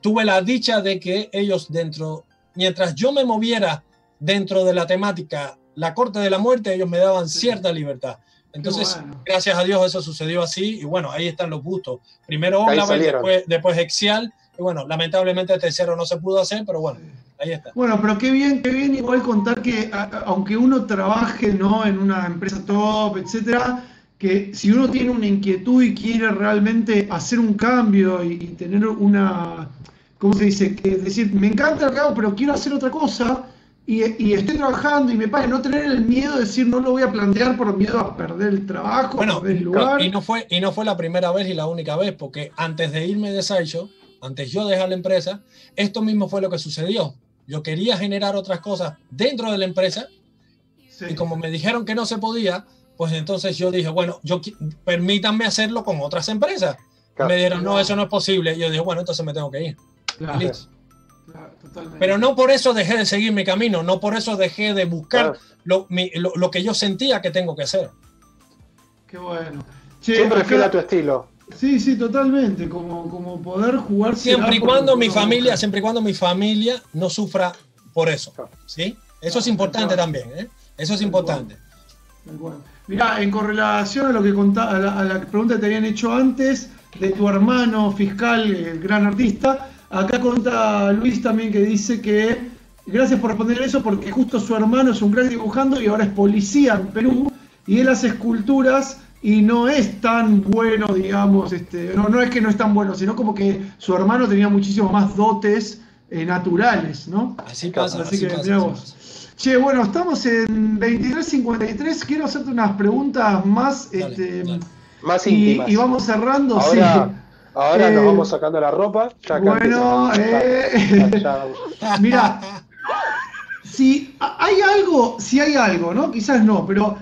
Tuve la dicha de que ellos dentro, mientras yo me moviera dentro de la temática, la corte de la muerte, ellos me daban Sí. cierta libertad. Entonces, bueno. gracias a Dios eso sucedió así y bueno, ahí están los gustos. Primero después, después Exial y bueno, lamentablemente el tercero no se pudo hacer, pero bueno, ahí está. Bueno, pero qué bien, qué bien igual contar que a- aunque uno trabaje ¿no? en una empresa top, etcétera, que si uno tiene una inquietud y quiere realmente hacer un cambio y, y tener una, ¿cómo se dice? Que decir, me encanta lo que hago, pero quiero hacer otra cosa y, y estoy trabajando y me pague, no tener el miedo de decir no lo voy a plantear por miedo a perder el trabajo, Bueno, perder el lugar. y no, fue, y no fue la primera vez y la única vez, porque antes de irme de Sideshow, antes yo dejar la empresa, esto mismo fue lo que sucedió. Yo quería generar otras cosas dentro de la empresa Sí. y como me dijeron que no se podía, pues entonces yo dije, bueno, yo permítanme hacerlo con otras empresas. Claro. Me dijeron, no, eso no es posible. Y yo dije, bueno, entonces me tengo que ir. Claro, Y listo. claro, totalmente. Pero no por eso dejé de seguir mi camino, no por eso dejé de buscar Claro. lo, mi- lo- lo que yo sentía que tengo que hacer. Qué bueno. Che, Siempre fiel a tu estilo. Sí, sí, totalmente. Como, como poder jugar. Siempre y cuando mi familia, siempre y cuando mi familia no sufra por eso. ¿Sí? Eso es importante también, ¿eh? Eso es importante. Mirá, en correlación a lo que contá, a la, a la pregunta que te habían hecho antes de tu hermano fiscal, el gran artista, acá conta Luis también que dice que gracias por responder eso porque justo su hermano es un gran dibujando y ahora es policía en Perú y él hace esculturas y no es tan bueno, digamos, este, no, no es que no es tan bueno, sino como que su hermano tenía muchísimo más dotes eh, naturales, ¿no? Así pasa, Así así que, pasa, mirá así vos. pasa. Che, bueno, estamos en 23.53. Quiero hacerte unas preguntas más. Dale, este, dale. Más y, íntimas. y vamos cerrando. Ahora, ahora Eh, nos vamos sacando la ropa. Ya bueno, eh. Sí. Mira, si hay algo, si hay algo, ¿no? Quizás no, pero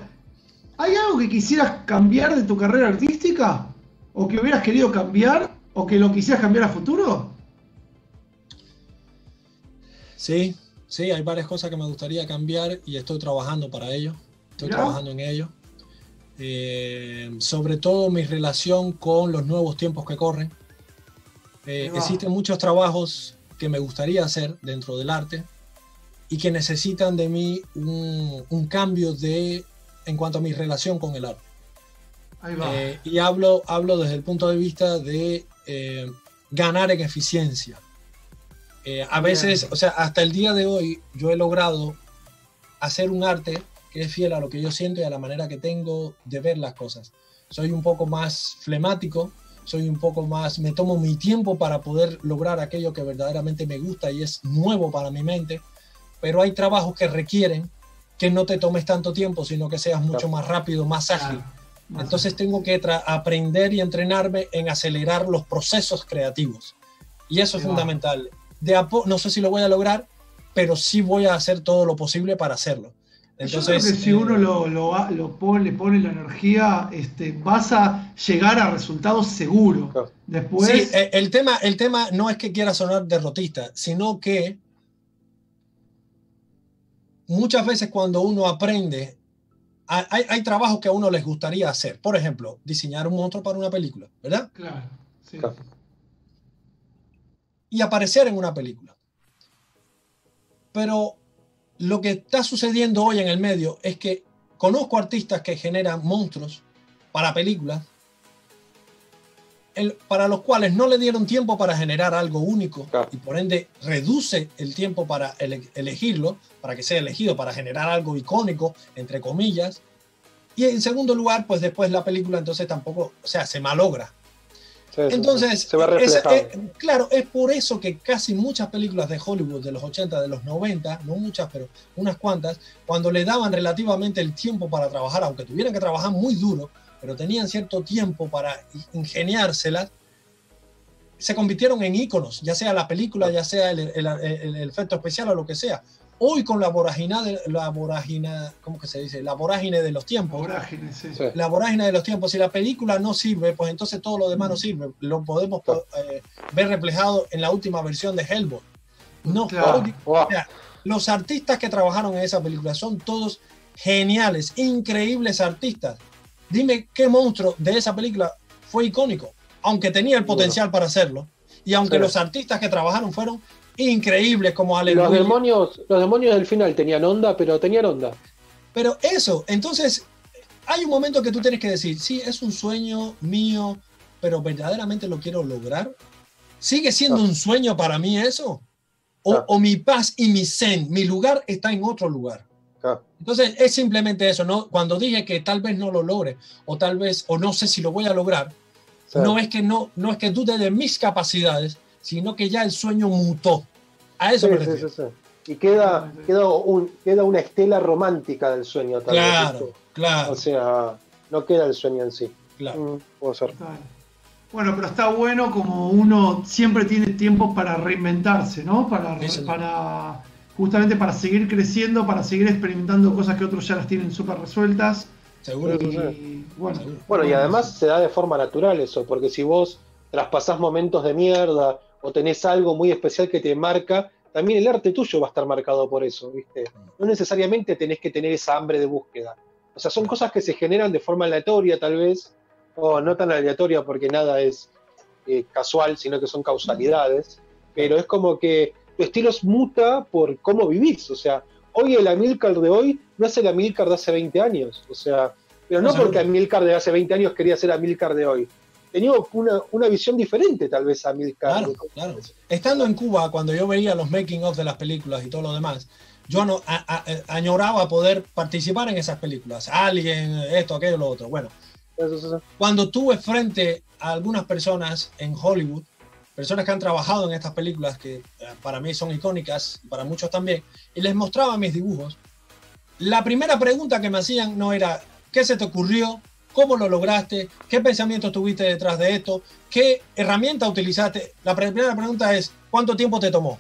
¿hay algo que quisieras cambiar de tu carrera artística? ¿O que hubieras querido cambiar? ¿O que lo quisieras cambiar a futuro? Sí, sí, hay varias cosas que me gustaría cambiar y estoy trabajando para ello. Estoy ¿Ya? trabajando en ello. Eh, sobre todo mi relación con los nuevos tiempos que corren. Eh, existen muchos trabajos que me gustaría hacer dentro del arte y que necesitan de mí un, un cambio de, en cuanto a mi relación con el arte. Ahí va. Eh, y hablo, hablo desde el punto de vista de eh, ganar en eficiencia. Eh, a veces, o sea, hasta el día de hoy yo he logrado hacer un arte que es fiel a lo que yo siento y a la manera que tengo de ver las cosas. Soy un poco más flemático, soy un poco más, me tomo mi tiempo para poder lograr aquello que verdaderamente me gusta y es nuevo para mi mente, pero hay trabajos que requieren que no te tomes tanto tiempo, sino que seas mucho Claro. más rápido, más ágil. Entonces tengo que aprender y entrenarme en acelerar los procesos creativos. Y eso es fundamental. De a no sé si lo voy a lograr, pero sí voy a hacer todo lo posible para hacerlo. Entonces, Yo creo que si eh, uno lo, lo, ha- lo pone, le pone la energía, este, vas a llegar a resultados seguros. Después, sí, eh, el, tema, el tema no es que quiera sonar derrotista, sino que muchas veces cuando uno aprende, hay, hay- trabajos que a uno les gustaría hacer. Por ejemplo, diseñar un monstruo para una película, ¿verdad? claro, sí. Claro. y aparecer en una película. Pero lo que está sucediendo hoy en el medio es que conozco artistas que generan monstruos para películas el- para los cuales no le dieron tiempo para generar algo único Claro. y por ende reduce el tiempo para ele- elegirlo, para que sea elegido, para generar algo icónico, entre comillas. Y en segundo lugar, pues después la película entonces tampoco, o sea, se malogra. Sí. Entonces, se es- eh, claro, es por eso que casi muchas películas de Hollywood de los 80, de los 90, no muchas, pero unas cuantas, cuando le daban relativamente el tiempo para trabajar, aunque tuvieran que trabajar muy duro, pero tenían cierto tiempo para ingeniárselas, se convirtieron en íconos, ya sea la película, ya sea el, el- el- el efecto especial o lo que sea. Hoy con la voragina, de, la voragina, ¿cómo que se dice? La vorágine de los tiempos Vorágine, sí. La vorágine de los tiempos. Si la película no sirve, pues entonces todo lo demás no sirve. Lo podemos eh, ver reflejado en la última versión de Hellboy. No, Claro. hoy- Wow. o sea, los artistas que trabajaron en esa película son todos geniales, increíbles artistas. Dime qué monstruo de esa película fue icónico, aunque tenía el potencial para hacerlo. Y aunque los artistas que trabajaron fueron increíbles como Los Aleluya. demonios, los demonios del final tenían onda, pero tenían onda. Pero eso, entonces, hay un momento que tú tienes que decir, sí, es un sueño mío, pero verdaderamente lo quiero lograr. ¿Sigue siendo Ah. un sueño para mí eso? O, Ah. o mi paz y mi zen, mi lugar está en otro lugar. Ah, Entonces, es simplemente eso, ¿no? Cuando dije que tal vez no lo logre, o tal vez, o no sé si lo voy a lograr, sí. no es que no, no es que dude de mis capacidades, sino que ya el sueño mutó. A eso Sí, me refiero. sí, sí. Y queda, queda, un, queda una estela romántica del sueño también. Claro, claro, O sea, no queda el sueño en sí. claro. Mm, ser. Bueno, pero está bueno como uno siempre tiene tiempo para reinventarse, ¿no? Para, para justamente para seguir creciendo, para seguir experimentando cosas que otros ya las tienen súper resueltas. Seguro. Y bueno, Seguro. Bueno, y además se da de forma natural eso, porque si vos traspasás momentos de mierda o tenés algo muy especial que te marca, también el arte tuyo va a estar marcado por eso, ¿viste? No necesariamente tenés que tener esa hambre de búsqueda. O sea, son cosas que se generan de forma aleatoria, tal vez, o no tan aleatoria porque nada es eh, casual, sino que son causalidades, pero es como que tu estilo muta por cómo vivís. O sea, hoy el Amilcar de hoy no es el Amilcar de hace 20 años. O sea, pero no porque Amilcar de hace 20 años quería ser Amilcar de hoy. Tenía una, una visión diferente, tal vez, Amilcar. Claro, claro. es. Estando en Cuba, cuando yo veía los making of de las películas y todo lo demás, yo no, a- a- añoraba poder participar en esas películas. Alguien, esto, aquello, lo otro. Bueno, cuando tuve frente a algunas personas en Hollywood, personas que han trabajado en estas películas que eh, para mí son icónicas, para muchos también, y les mostraba mis dibujos, la primera pregunta que me hacían no era, ¿qué se te ocurrió? ¿Cómo lo lograste? ¿Qué pensamientos tuviste detrás de esto? ¿Qué herramienta utilizaste? La primera pregunta es, ¿cuánto tiempo te tomó?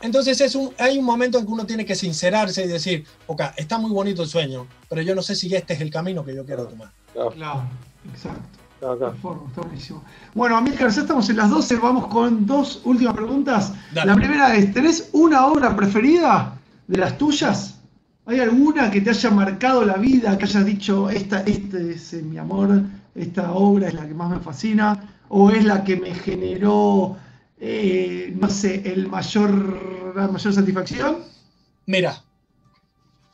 Entonces es un, hay un momento en que uno tiene que sincerarse y decir, ok, está muy bonito el sueño, pero yo no sé si este es el camino que yo quiero tomar. Claro, exacto. Acá. Está buenísimo. Bueno, Amílcar, ya estamos en las 12, vamos con dos últimas preguntas. Dale. La primera es, ¿tenés una obra preferida de las tuyas? ¿Hay alguna que te haya marcado la vida, que hayas dicho, esta, este es eh, mi amor, esta obra es la que más me fascina, o es la que me generó, eh, no sé, el mayor, la mayor satisfacción? Mira,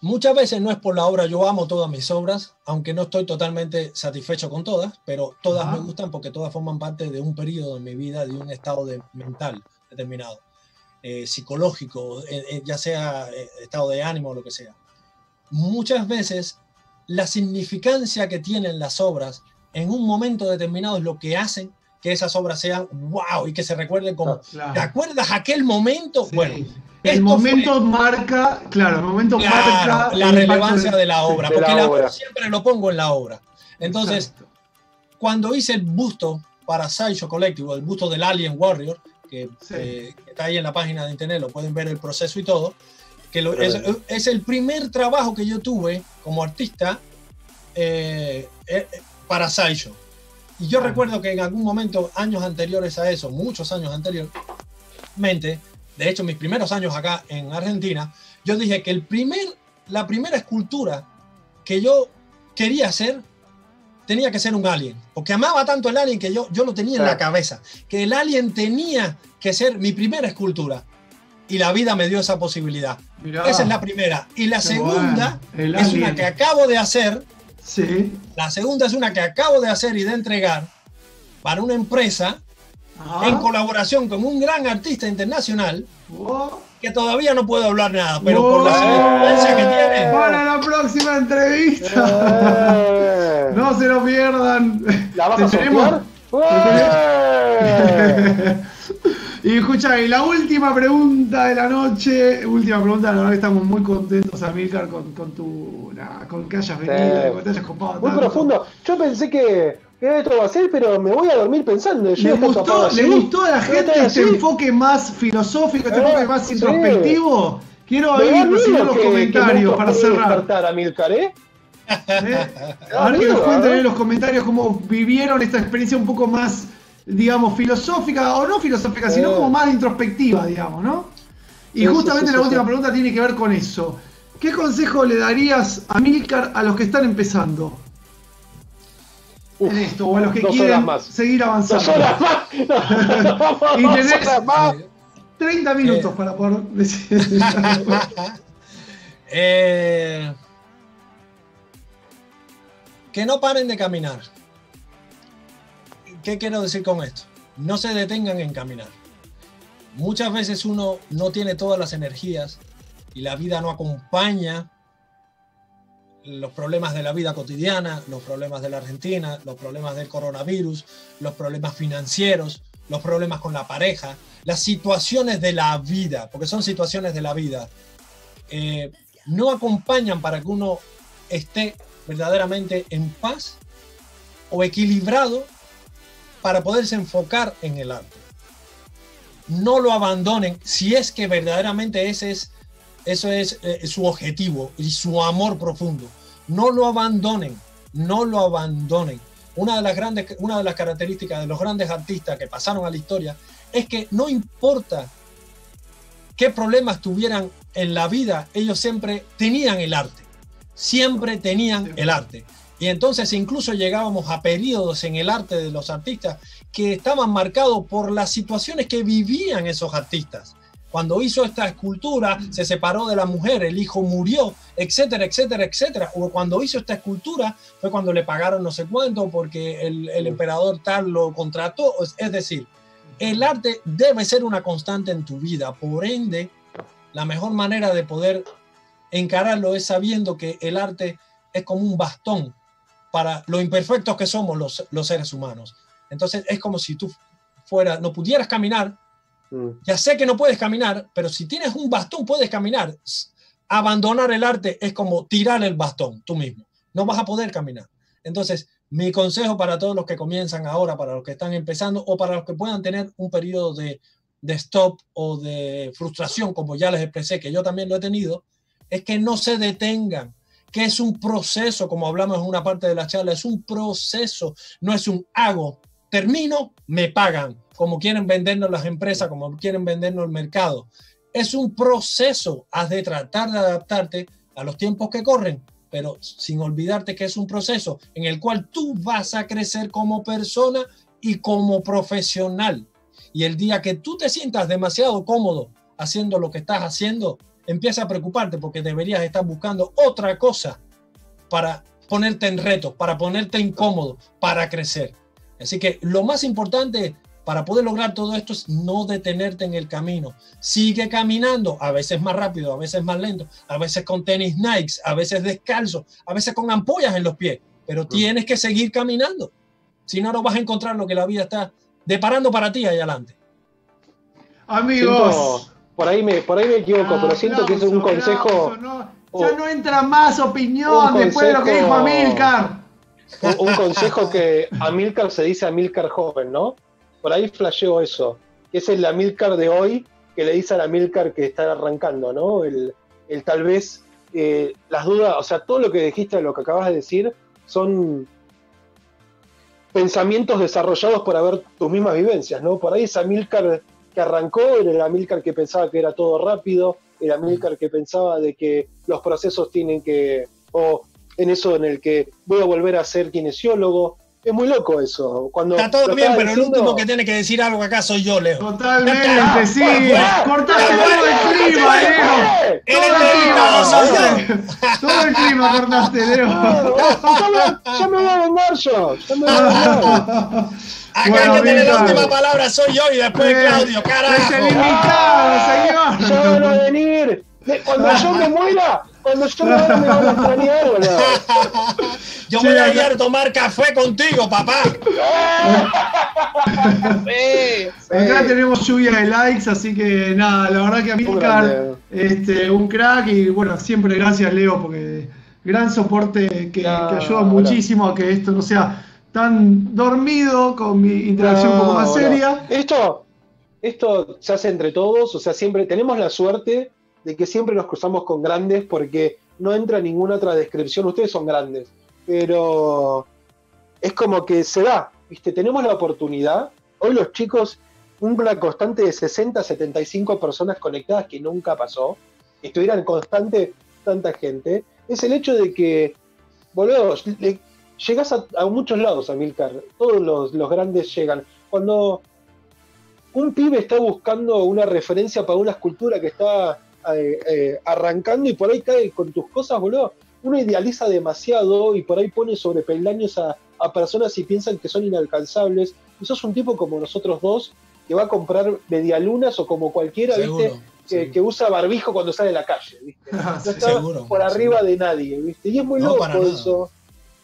muchas veces no es por la obra, yo amo todas mis obras, aunque no estoy totalmente satisfecho con todas, pero todas me gustan porque todas forman parte de un periodo en mi vida, de un estado de, mental determinado, eh, psicológico, eh, eh, ya sea eh, estado de ánimo o lo que sea. Muchas veces la significancia que tienen las obras en un momento determinado es lo que hacen que esas obras sean wow y que se recuerden como, ¿te Claro. acuerdas aquel momento? Sí. Bueno, el momento marca, claro, el momento Claro, marca la relevancia de la obra, de porque la la obra. siempre lo pongo en la obra. Entonces, Exacto. cuando hice el busto para Sideshow Collective, el busto del Alien Warrior, que Sí. eh, que está ahí en la página de internet, lo pueden ver el proceso y todo, que lo- es, es el primer trabajo que yo tuve como artista eh, eh, para Sideshow. Y yo Ah. recuerdo que en algún momento, años anteriores a eso, muchos años anteriormente, de hecho mis primeros años acá en Argentina, yo dije que el primer, la primera escultura que yo quería hacer tenía que ser un alien, porque amaba tanto el alien que yo, yo lo tenía en la cabeza, que el alien tenía que ser mi primera escultura. Y la vida me dio esa posibilidad. Mirá, Esa es la primera. Y la segunda bueno. Es alien. una que acabo de hacer. Sí, La segunda es una que acabo de hacer y de entregar, para una empresa Ajá. en colaboración con un gran artista internacional Oh. que todavía no puedo hablar nada, pero Oh. por la circunstancia que tiene. Para la próxima entrevista. Eh, No se lo pierdan. ¿La vas a Tenemos- sortear? Eh. Y escucha, y la última pregunta de la noche, última pregunta, la verdad que estamos muy contentos, Amílcar, con, con tu, con que hayas venido, con que te hayas copado Muy tanto. profundo. Yo pensé que, que esto va a ser, pero me voy a dormir pensando. ¿Le gustó, ¿Le gustó a la gente este enfoque más filosófico, este Eh, enfoque más introspectivo? Quiero oír recibir los comentarios para cerrar. a Milcar, ¿eh? ¿eh? A ver que nos cuenten ¿eh? en los comentarios cómo vivieron esta experiencia un poco más, digamos, filosófica, o no filosófica, sino Eh. como más introspectiva, digamos, ¿no? Y justamente la última pregunta tiene que ver con eso. ¿Qué consejo le darías a Milcar a los que están empezando Uf, en esto? O a los que dos quieren más. seguir avanzando. Dos horas más. No, vamos, Y dos tenés- horas más. 30 minutos Eh. para poder decir. Eh, que no paren de caminar. ¿Qué quiero decir con esto? No se detengan en caminar. Muchas veces uno no tiene todas las energías y la vida no acompaña los problemas de la vida cotidiana, los problemas de la Argentina, los problemas del coronavirus, los problemas financieros, los problemas con la pareja, las situaciones de la vida, porque son situaciones de la vida. Eh, no acompañan para que uno esté verdaderamente en paz o equilibrado para poderse enfocar en el arte. No lo abandonen si es que verdaderamente ese es, eso es eh, su objetivo y su amor profundo. No lo abandonen, no lo abandonen. Una de las grandes, una de las características de los grandes artistas que pasaron a la historia es que no importa qué problemas tuvieran en la vida, ellos siempre tenían el arte. Siempre tenían el arte. Y entonces incluso llegábamos a periodos en el arte de los artistas que estaban marcados por las situaciones que vivían esos artistas. Cuando hizo esta escultura, se separó de la mujer, el hijo murió, etcétera, etcétera, etcétera. O cuando hizo esta escultura fue cuando le pagaron no sé cuánto porque el, el emperador tal lo contrató. Es decir, el arte debe ser una constante en tu vida. Por ende, la mejor manera de poder encararlo es sabiendo que el arte es como un bastón para lo imperfectos que somos los, los seres humanos. Entonces es como si tú fuera, no pudieras caminar. Ya sé que no puedes caminar, pero si tienes un bastón puedes caminar. Abandonar el arte es como tirar el bastón tú mismo. No vas a poder caminar. Entonces, mi consejo para todos los que comienzan ahora, para los que están empezando o para los que puedan tener un periodo de, de stop o de frustración, como ya les expresé, que yo también lo he tenido, es que no se detengan, que es un proceso, como hablamos en una parte de la charla, es un proceso, no es un hago, termino, me pagan, como quieren vendernos las empresas, como quieren vendernos el mercado. Es un proceso, has de tratar de adaptarte a los tiempos que corren, pero sin olvidarte que es un proceso en el cual tú vas a crecer como persona y como profesional. Y el día que tú te sientas demasiado cómodo haciendo lo que estás haciendo, empieza a preocuparte porque deberías estar buscando otra cosa para ponerte en reto, para ponerte incómodo, para crecer. Así que lo más importante para poder lograr todo esto es no detenerte en el camino. Sigue caminando, a veces más rápido, a veces más lento, a veces con tenis Nikes, a veces descalzo, a veces con ampollas en los pies, pero tienes que seguir caminando. Si no, no vas a encontrar lo que la vida está deparando para ti ahí adelante. Amigos. Siento- por, ahí me, por ahí me equivoco, pero siento que es un Aplauso, consejo. aplauso, no, ya Oh. no entra más opinión después de lo que dijo Amilcar. Un, consejo que a Milcar se dice a Milcar joven, ¿no? Por ahí flasheo eso. Que es el Amilcar de hoy que le dice a la Milcar que está arrancando, ¿no? El, el tal vez eh, las dudas, o sea, todo lo que dijiste, lo que acabas de decir, son pensamientos desarrollados por haber tus mismas vivencias, ¿no? Por ahí esa Milcar que arrancó era la Milcar que pensaba que era todo rápido, era Milcar que pensaba de que los procesos tienen que, o en eso en el que voy a volver a ser kinesiólogo. Es muy loco eso. Cuando Está todo bien, pero el último que tiene que decir algo acá soy yo, Leo. Totalmente, sí. ¡Ah! Cortaste ¡Ah! todo el clima, Leo. Todo el yo. clima. Todo el clima cortaste, Leo. Ya, me, voy a vengar yo. Ya me voy a vengar. Acá Bueno, el que tiene la última palabra soy yo y después Eh, Claudio, Es el carajo. invitado, Yo señor. van a venir. Cuando yo me muera, cuando yo me me van a extrañar, boludo. Yo Sí, voy a ir a tomar café contigo, papá. Sí, sí. Acá tenemos lluvia de likes, así que nada, la verdad que a Milcar, este, un crack y bueno, siempre gracias Leo, porque gran soporte que, No, que ayuda hola. muchísimo a que esto no sea tan dormido con mi interacción un poco más No, no. seria. Esto, esto se hace entre todos, o sea, siempre tenemos la suerte de que siempre nos cruzamos con grandes porque no entra ninguna otra descripción. Ustedes son grandes, pero es como que se da, ¿viste? Tenemos la oportunidad. Hoy los chicos, una constante de 60, 75 personas conectadas que nunca pasó, estuvieran constante tanta gente, es el hecho de que, boludo, le- llegas a, muchos lados, Amilcar. Todos los, los grandes llegan. Cuando un pibe está buscando una referencia para una escultura que está eh, eh, arrancando y por ahí cae con tus cosas, boludo, uno idealiza demasiado y por ahí pone sobre peldaños a, a personas y piensan que son inalcanzables. Y sos un tipo como nosotros dos que va a comprar medialunas o como cualquiera, ¿viste? Que, sí. que usa barbijo cuando sale a la calle, ¿viste? No sí. está seguro, por arriba de nadie, ¿viste? Y es muy No, loco eso.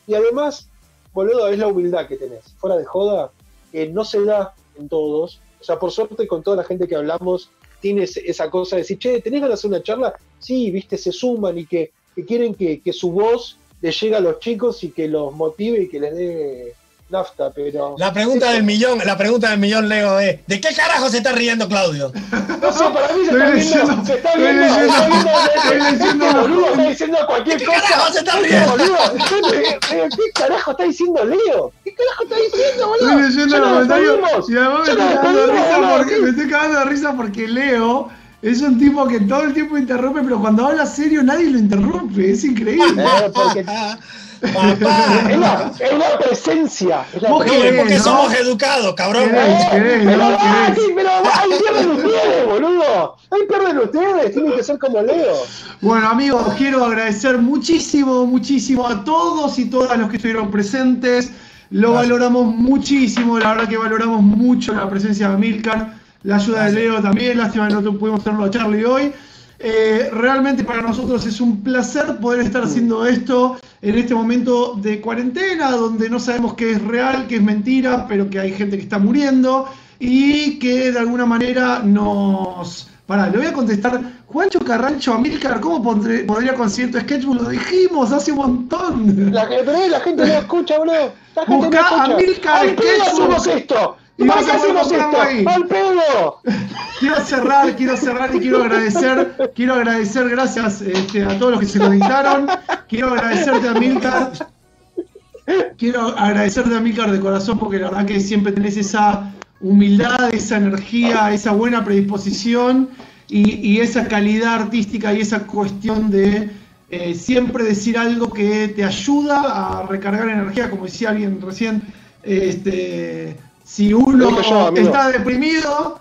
Y además, boludo, es la humildad que tenés. Fuera de joda, que no se da en todos. O sea, por suerte, con toda la gente que hablamos, tienes esa cosa de decir, che, ¿tenés ganas de hacer una charla? Sí, viste, se suman y que, que quieren que, que su voz les llegue a los chicos y que los motive y que les dé nafta, pero... La pregunta Eso- del millón, la pregunta del millón, Leo, es: ¿de qué carajo se está riendo Claudio? No sé, para mí se está viendo, se está viendo, estoy este boludo está diciendo cualquier ¿Qué cosa. carajo se está riendo? boludo, ¿qué, qué carajo está diciendo Leo? ¿Qué carajo está diciendo, boludo? Estoy leyendo los comentarios y además me estoy, cagando de risa porque, ¿qué? me estoy cagando de risa porque Leo es un tipo que todo el tiempo interrumpe, pero cuando habla serio nadie lo interrumpe. Es increíble. Eh, porque Papá. es la, es la presencia. Es la Vos No, presencia. es porque ¿no? somos educados, cabrón. Pero, no querés. sí, pero ahí pierden ustedes, boludo. Ahí pierden ustedes. Tienen que ser como Leo. Bueno, amigos, quiero agradecer muchísimo, muchísimo a todos y todas los que estuvieron presentes. Lo Gracias. valoramos muchísimo, la verdad que valoramos mucho la presencia de Milcar, la ayuda de Gracias. Leo también, lástima que no pudimos tenerlo a Charlie hoy. Eh, realmente para nosotros es un placer poder estar haciendo esto en este momento de cuarentena, donde no sabemos qué es real, qué es mentira, pero que hay gente que está muriendo y que de alguna manera nos... Pará, le voy a contestar. Juancho Carrancho, Amílcar, ¿cómo pondré- podría conseguir tu sketchbook? Lo dijimos hace un montón. La, pero la gente no escucha, boludo. La gente Buscá no a escucha. Milcar ¡Al pedo Sketchbook. hacemos esto! Y ahí. ¡Al pedo! Quiero cerrar, quiero cerrar y quiero agradecer, quiero agradecer gracias este, a todos los que se conectaron. Quiero agradecerte a Milcar. Quiero agradecerte a Milcar de corazón porque la verdad que siempre tenés esa humildad, esa energía, esa buena predisposición y, y esa calidad artística y esa cuestión de eh, siempre decir algo que te ayuda a recargar energía, como decía alguien recién. Este, si uno yo, está deprimido,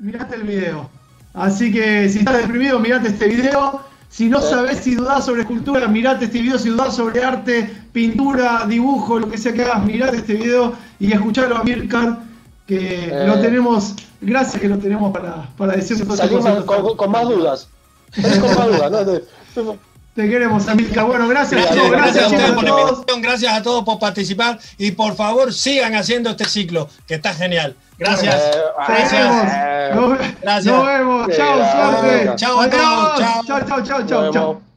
mirate el video. Así que si estás deprimido, mirate este video. Si no sabes si dudás sobre escultura, mirate este video. Si dudás sobre arte, pintura, dibujo, lo que sea que hagas, mirate este video y escuchalo a Mirkan, que Eh. lo tenemos, gracias que lo tenemos para, para cosas. con, con más dudas. Con más dudas, ¿no? Te queremos, Amilcar. Bueno, gracias, Gracias, gracias, Gracias, a por todos. invitación, gracias a todos por participar y por favor sigan haciendo este ciclo que está genial. Gracias. Eh, eh, Nos, Gracias. nos vemos. Chao, suerte. Chao a todos, Adiós. chao. Chao, chao, chao.